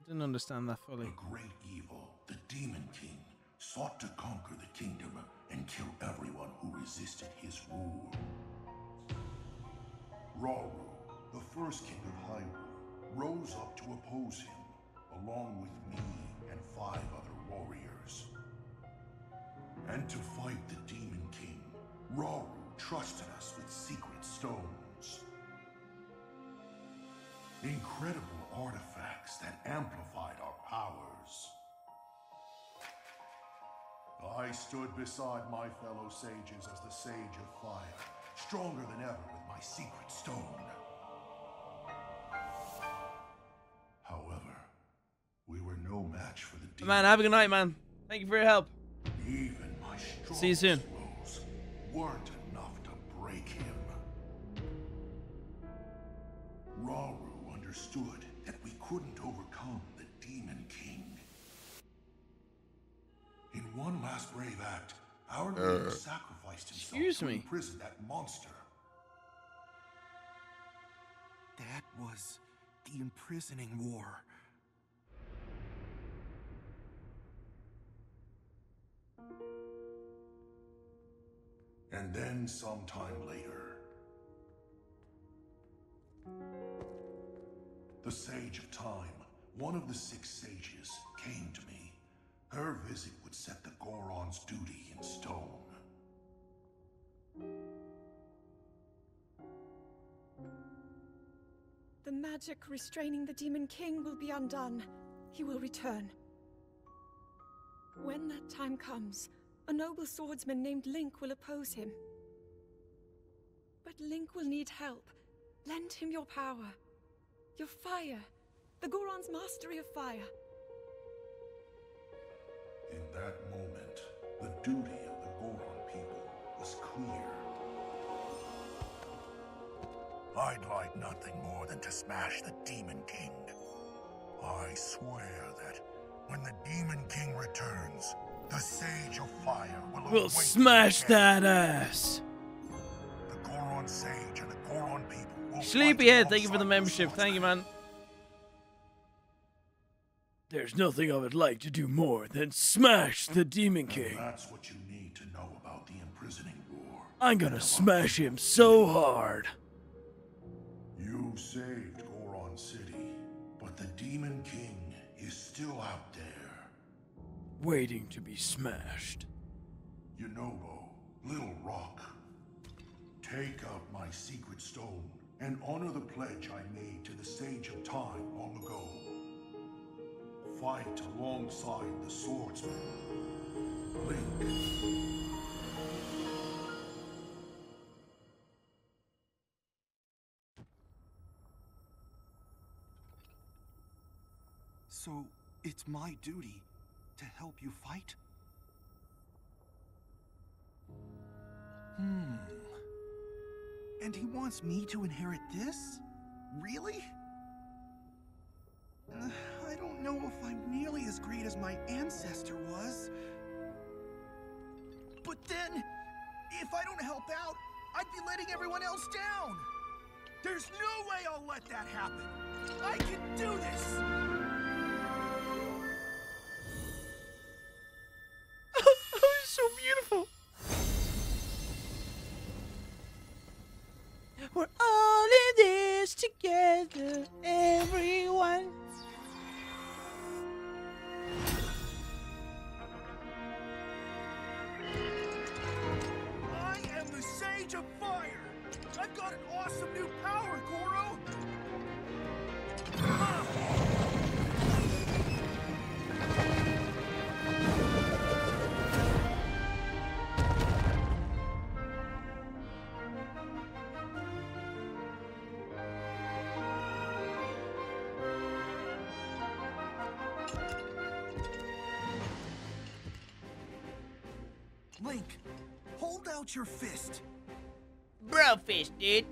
A: I Didn't understand that fully.
G: a great evil, the Demon King, sought to conquer the kingdom and kill everyone who resisted his rule. Rauru, the first king of Hyrule, rose up to oppose him, along with me and five other warriors. And to fight the Demon King, Rauru trusted us with secret stones. Incredible artifacts that amplified our powers. I stood beside my fellow sages as the Sage of Fire, stronger than ever my secret stone. However, we were no match for the demon.
A: Man, have a good night, man. Thank you for your help.
G: Even my
A: See you soon.
G: blows weren't enough to break him. Rauru understood that we couldn't overcome the Demon King. In one last brave act, our leader uh, sacrificed himself
A: excuse
G: to
A: me.
G: imprison that monster.
C: That was the imprisoning war.
G: And then sometime later, the Sage of Time, one of the six sages, came to me. Her visit would set the Goron's duty in stone.
H: The magic restraining the Demon King will be undone. He will return. When that time comes, a noble swordsman named Link will oppose him. But Link will need help. Lend him your power. Your fire. The Goron's mastery of fire.
G: In that moment, the duty I'd like nothing more than to smash the Demon King. I swear that when the Demon King returns, the Sage of Fire will
A: We'll
G: await
A: smash that ass.
G: The Goron Sage and the Goron people will
A: Sleepyhead, thank you for the membership. Thank you, man. There's nothing I would like to do more than smash the Demon
G: And
A: King.
G: That's what you need to know about the imprisoning war.
A: I'm gonna smash him so hard.
G: You saved Goron City, but the Demon King is still out there.
A: Waiting to be smashed.
G: Yunobo, Little Rock. Take out my secret stone and honor the pledge I made to the Sage of Time long ago. Fight alongside the swordsman. Link.
C: So it's my duty to help you fight? Hmm. And he wants me to inherit this? Really? Uh, I don't know if I'm nearly as great as my ancestor was. But then, if I don't help out, I'd be letting everyone else down. There's no way I'll let that happen. I can do this.
A: Together, everyone.
C: I am the Sage of Fire. I've got an awesome new power, Goro. Out your fist.
A: Bro fish, dude.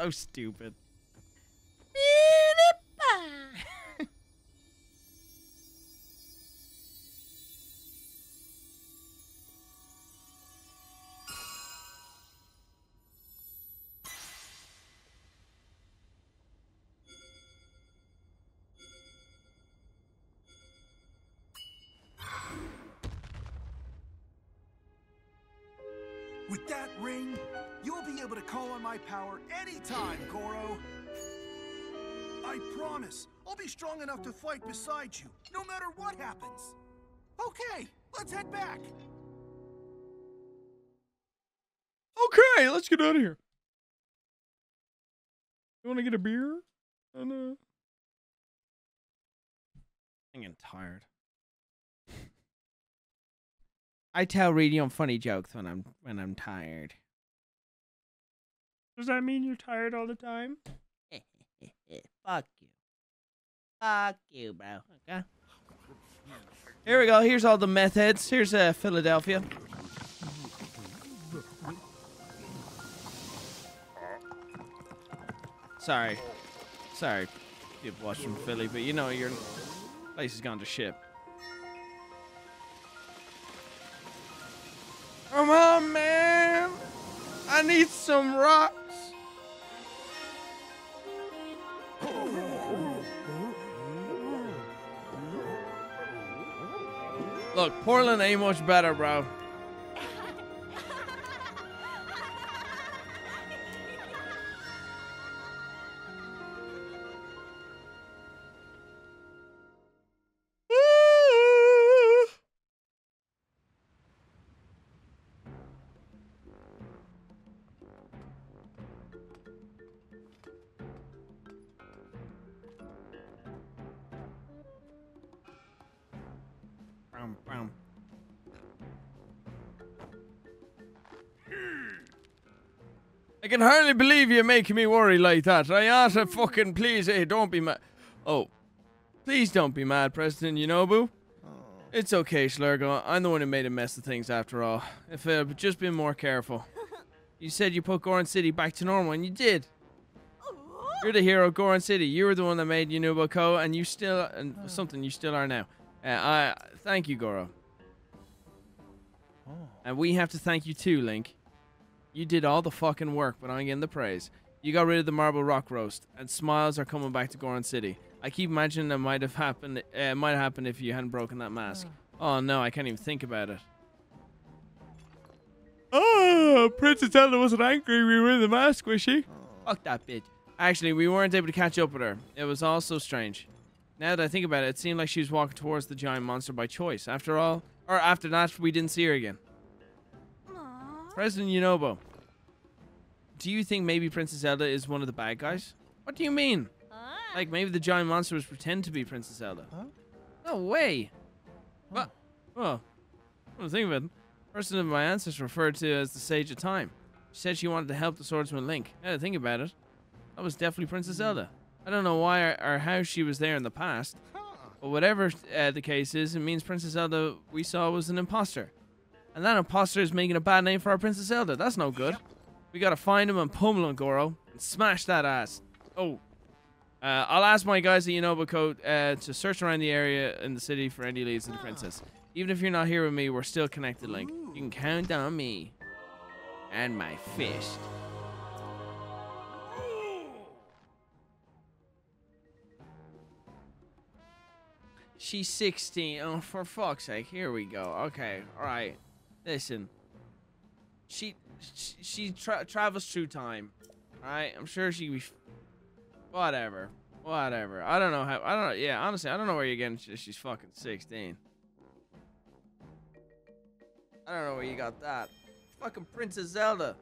A: So stupid.
C: Power anytime, Goro. I promise, I'll be strong enough to fight beside you, no matter what happens. Okay, let's head back.
F: Okay, let's get out of here. You want to get a beer? And uh,
A: I'm getting tired. I tell really funny jokes when I'm when I'm tired.
F: Does that mean you're tired all the time?
A: Fuck you. Fuck you, bro. Okay. Here we go. Here's all the meth heads. Here's uh, Philadelphia. Sorry. Sorry, people watching Philly, but you know your place has gone to shit. Come on, man. I need some rocks. Look, Portland ain't much better, bro. Can hardly believe you're making me worry like that. I asked to fucking please, hey, don't be mad. Oh, please don't be mad, President Yunobo. It's okay, Slurgo. I'm the one who made a mess of things after all. If I had just been more careful. You said you put Goron City back to normal, and you did. You're the hero of Goron City. You were the one that made YunoboCo, and you still, and something you still are now. Uh, I thank you, Goro. And we have to thank you too, Link. You did all the fucking work, but I'm getting the praise. You got rid of the marbled rock roast, and smiles are coming back to Goron City. I keep imagining that might have happened. Uh, might have happened if you hadn't broken that mask. Oh no, I can't even think about it.
F: Oh, Princess Zelda wasn't angry we were in the mask, was she?
A: Fuck that bitch. Actually, we weren't able to catch up with her. It was all so strange. Now that I think about it, it seemed like she was walking towards the giant monster by choice. After all, or after that, we didn't see her again. President Yunobo, do you think maybe Princess Zelda is one of the bad guys? What do you mean? Like maybe the giant monster was pretend to be Princess Zelda?
D: Huh?
A: No way. What? Oh, I was thinking about it. person of my ancestors referred to as the Sage of Time. She said she wanted to help the swordsman Link. Now to think about it, that was definitely Princess Zelda. I don't know why or, or how she was there in the past, but whatever uh, the case is, it means Princess Zelda we saw was an imposter. And that imposter is making a bad name for our Princess Zelda. That's no good. We gotta find him and pummel him, Goro, and smash that ass. Oh, uh, I'll ask my guys at Yunobo Code uh, to search around the area in the city for any leads of the princess. Even if you're not here with me, we're still connected, Link. You can count on me. And my fist. She's 16. Oh, for fuck's sake. Here we go. Okay. All right. Listen. She she, she tra travels through time. Right. I'm sure she be whatever. Whatever. I don't know how. I don't know. Yeah, honestly, I don't know where you're getting. She's fucking 16. I don't know where you got that. Fucking Princess Zelda.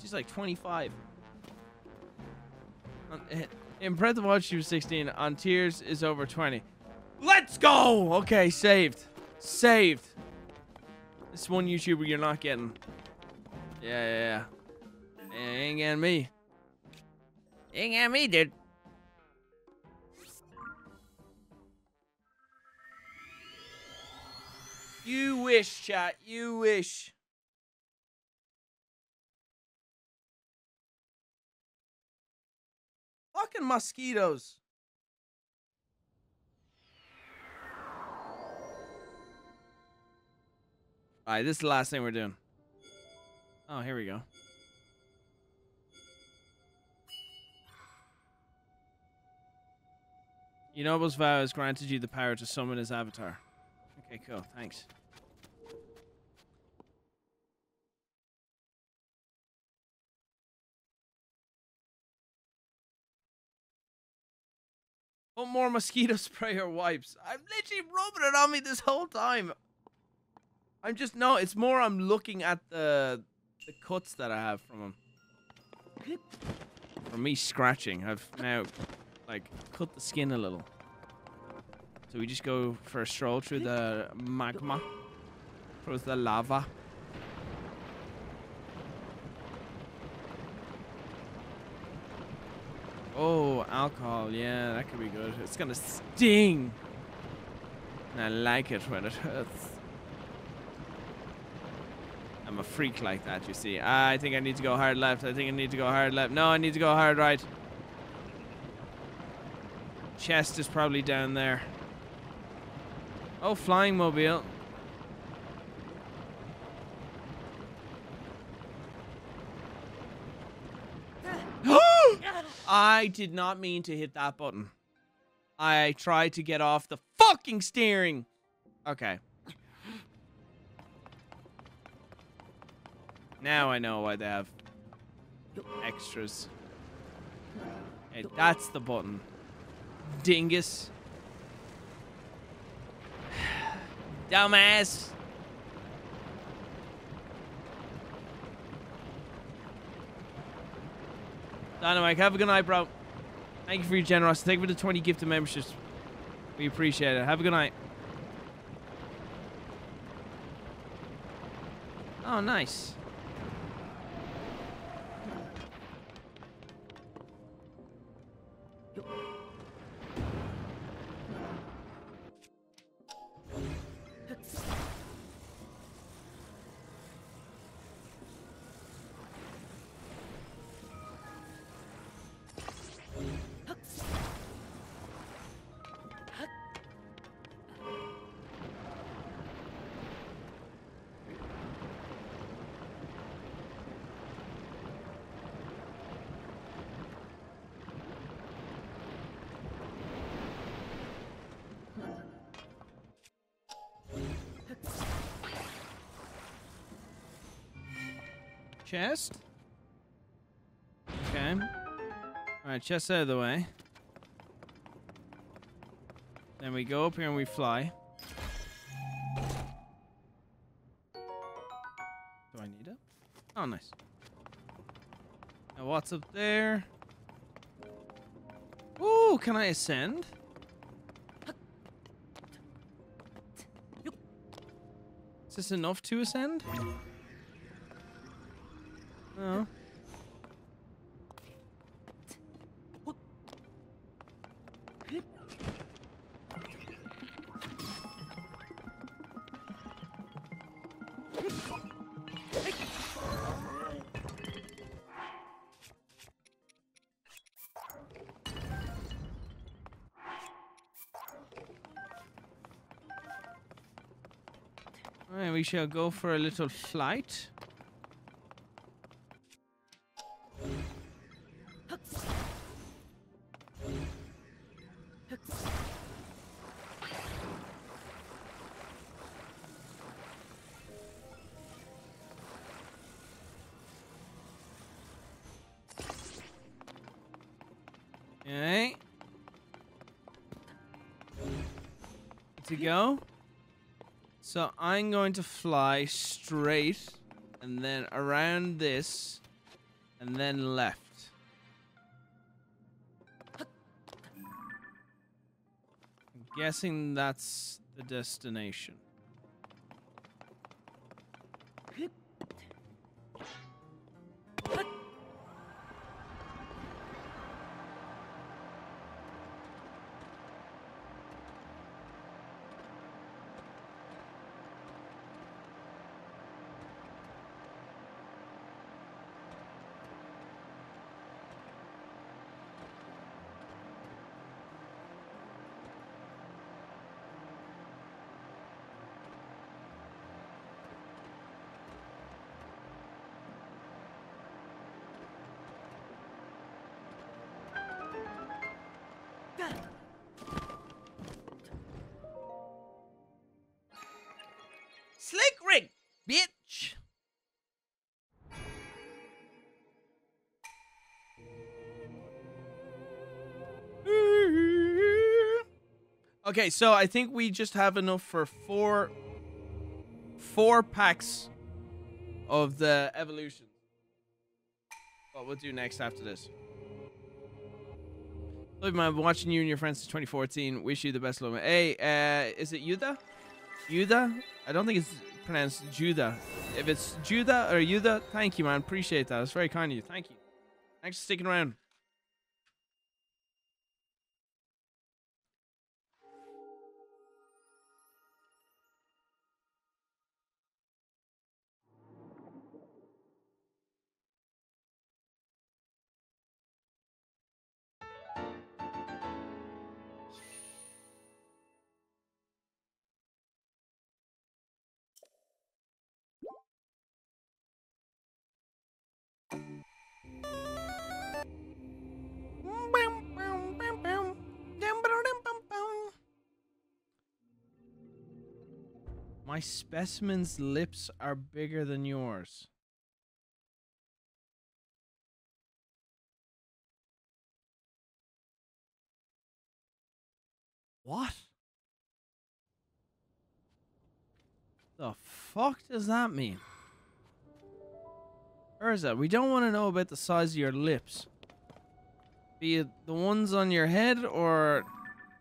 A: She's like 25. On- eh, In Breath of the Wild, she was 16. On Tears is over 20. Let's go! Okay, saved. Saved. This one YouTuber you're not getting. Yeah, yeah, yeah. Eh, ain't getting me. Ain't getting me, dude. You wish, chat. You wish. Fucking mosquitoes. Alright, this is the last thing we're doing. Oh, here we go. Yunobo's vow has granted you the power to summon his avatar. Okay, cool. Thanks. What more mosquito spray or wipes? I'm literally rubbing it on me this whole time. I'm just no. It's more. I'm looking at the the cuts that I have from him. From me scratching, I've now like cut the skin a little. So we just go for a stroll through the magma, through the lava. Oh, alcohol. Yeah, that could be good. It's gonna sting. And I like it when it hurts. I'm a freak like that, you see. I think I need to go hard left. I think I need to go hard left. No, I need to go hard right. Chest is probably down there. Oh, flying mobile. I did not mean to hit that button. I tried to get off the fucking steering. Okay. Now I know why they have extras. Hey, that's the button. Dingus. Dumbass. Dynamite, have a good night, bro. Thank you for your generosity. Thank you for the 20 gifted memberships. We appreciate it. Have a good night. Oh, nice. Chest. Okay. Alright, chest out of the way. Then we go up here and we fly. Do I need it? Oh, nice. Now what's up there? Ooh, can I ascend? Is this enough to ascend? Alright, we shall go for a little flight. To go. So I'm going to fly straight and then around this and then left. I'm guessing that's the destination. Okay, so I think we just have enough for four four packs of the evolution. What we'll do next after this. Love you, man. I've been watching you and your friends since 2014. Wish you the best love. Hey, uh, is it Yuda? Yuda? I don't think it's pronounced Judah. If it's Judah or Yuda, thank you, man. Appreciate that. It's very kind of you. Thank you. Thanks for sticking around. Specimen's lips are bigger than yours. What? The fuck does that mean? Urza, we don't want to know about the size of your lips. Be it the ones on your head or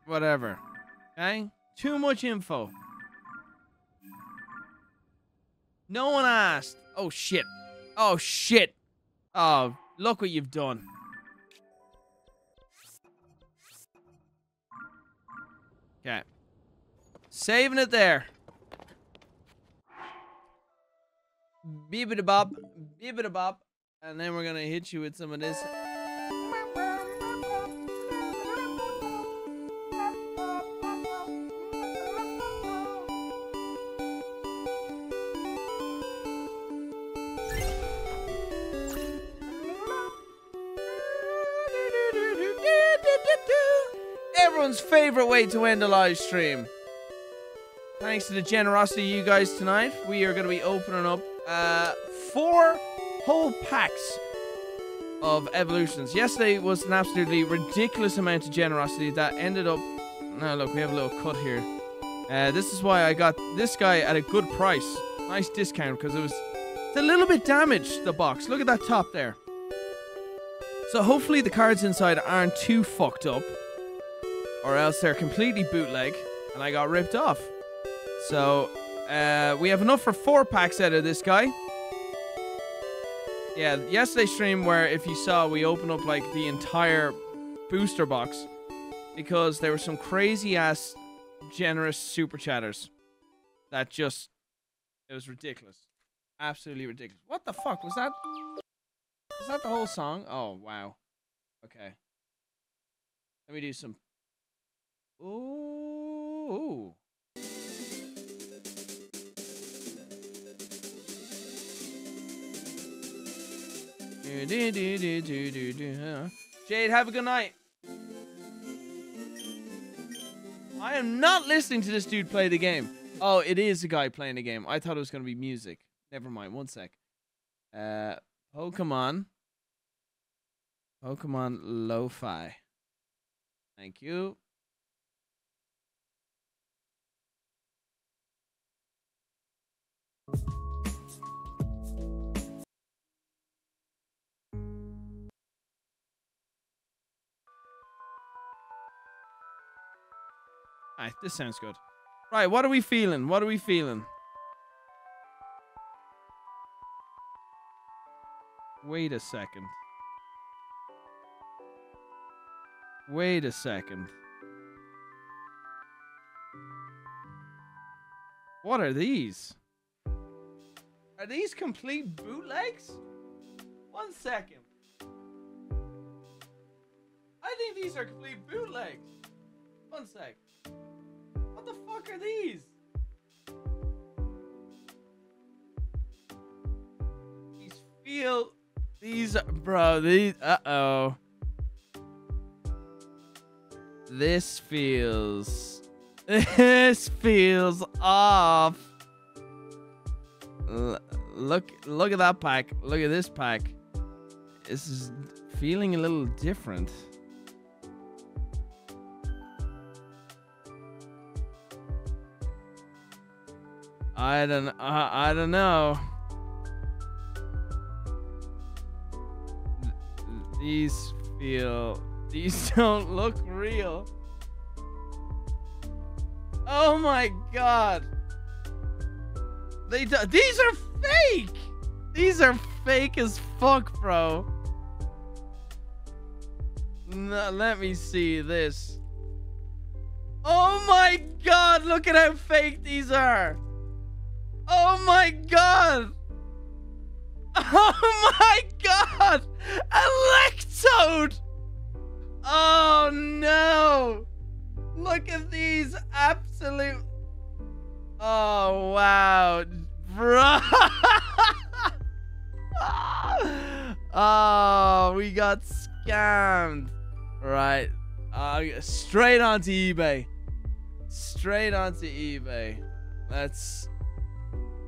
A: whatever. Okay? Too much info. No one asked. Oh shit. Oh shit. Oh, look what you've done. Okay. Saving it there. Beep it bop, beep it bop, and then we're gonna hit you with some of this. Everyone's favorite way to end a live stream. Thanks to the generosity of you guys tonight, we are going to be opening up uh, four whole packs of evolutions. Yesterday was an absolutely ridiculous amount of generosity that ended up. Now look, we have a little cut here. Uh, this is why I got this guy at a good price, nice discount because it was it's a little bit damaged. The box, look at that top there. So hopefully the cards inside aren't too fucked up, or else they're completely bootleg and I got ripped off. So Uh, we have enough for four packs out of this guy. Yeah, yesterday's stream where if you saw, we opened up like the entire booster box because there were some crazy ass generous super chatters that just it was ridiculous. Absolutely ridiculous. What the fuck was that? Was that the whole song? Oh wow. Okay. Let me do some. Ooh. Jade, have a good night. I am not listening to this dude play the game. Oh, it is a guy playing the game. I thought it was going to be music. Never mind. One sec. Uh, Pokemon. Pokemon Lo-Fi. Thank you. This sounds good. Right, what are we feeling? What are we feeling? Wait a second. Wait a second. What are these? Are these complete bootlegs? One second. I think these are complete bootlegs. One sec. What the fuck are these? These feel these bro, these uh oh. This feels this feels off. L- look look at that pack. Look at this pack. This is feeling a little different. I don't. Uh, I don't know. Th- These feel. These don't look real. Oh my god. They. Do- these are fake. These are fake as fuck, bro. No, let me see this. Oh my god, look at how fake these are. Oh my god! Oh my god! Electode! Oh no! Look at these absolute. Oh wow, bro! oh, we got scammed. Right, uh, straight onto eBay. Straight onto eBay. Let's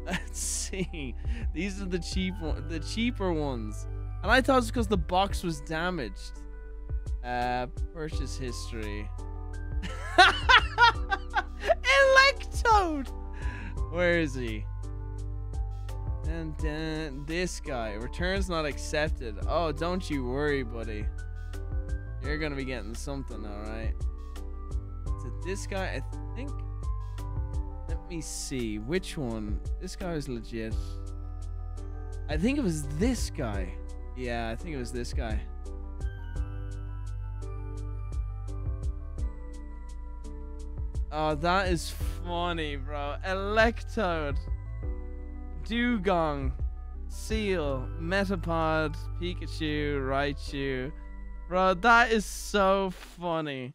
A: Let's see. These are the cheap one, the cheaper ones. And I thought it was because the box was damaged. Uh, purchase history. Electode! Where is he? And then this guy. Returns not accepted. Oh, don't you worry, buddy. You're gonna be getting something, alright. It this guy? I think let me see which one. This guy was legit. I think it was this guy. Yeah, I think it was this guy. Oh, that is funny, bro. Electode, Dewgong, Seal, Metapod, Pikachu, Raichu. Bro, that is so funny.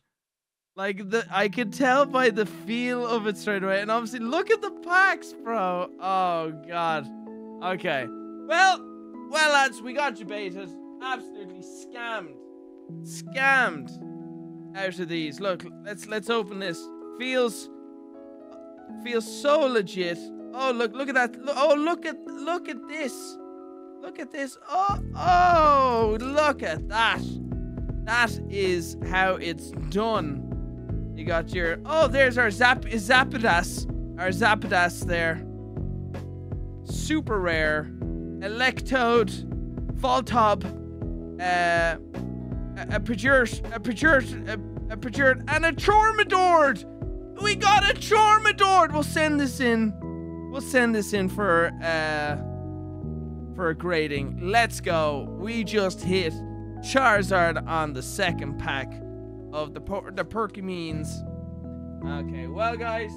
A: Like the I could tell by the feel of it straight away. And obviously look at the packs, bro. Oh god. Okay. Well, well lads, we got you baited. Absolutely scammed. Scammed out of these. Look, let's let's open this. Feels feels so legit. Oh look, look at that. Oh look at look at this. Look at this. Oh oh look at that. That is how it's done. You got your oh, there's our Zap Zapdos, our Zapdos there. Super rare, Electrode, Voltorb, uh, a, Pajurt, a Pajurt, a, a and a Charmadord. We got a Charmadord. We'll send this in. we'll send this in for uh for a grading. Let's go. We just hit Charizard on the second pack of the per- the Perkymines. Okay, well guys,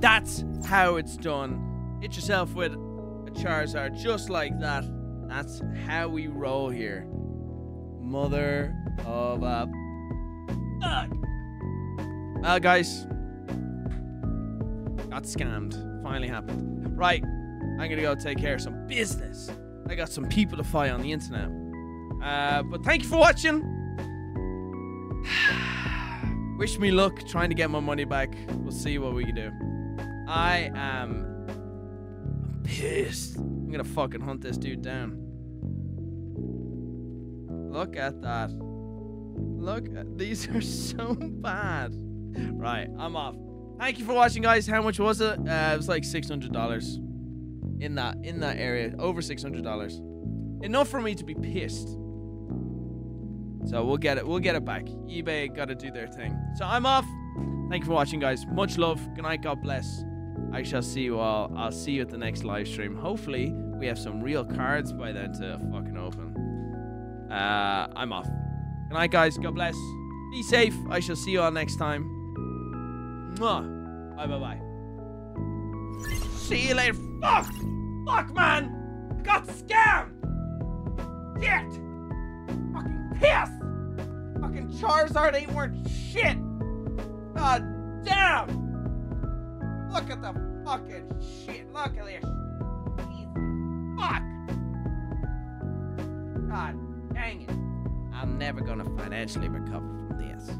A: that's how it's done. Hit yourself with a Charizard just like that. That's how we roll here. Mother of a fuck. Well, guys, got scammed. Finally happened. Right, I'm gonna go take care of some business. I got some people to fight on the internet. Uh, but thank you for watching. Wish me luck trying to get my money back. We'll see what we can do. I am pissed. I'm gonna fucking hunt this dude down. Look at that. Look, at, these are so bad. Right, I'm off. Thank you for watching, guys. How much was it? Uh, it was like six hundred dollars in that in that area. Over six hundred dollars. Enough for me to be pissed. So we'll get it. We'll get it back. eBay got to do their thing. So I'm off. Thank you for watching, guys. Much love. Good night. God bless. I shall see you all. I'll see you at the next live stream. Hopefully, we have some real cards by then to fucking open. Uh, I'm off. Good night, guys. God bless. Be safe. I shall see you all next time. Mwah. Bye, bye, bye. See you later. Fuck! Fuck, man! Got scammed! Shit! Fucking pissed! Fucking Charizard ain't worth shit! God damn! Look at the fucking shit. Look at this. Jesus. Fuck! God dang it. I'm never gonna financially recover from this.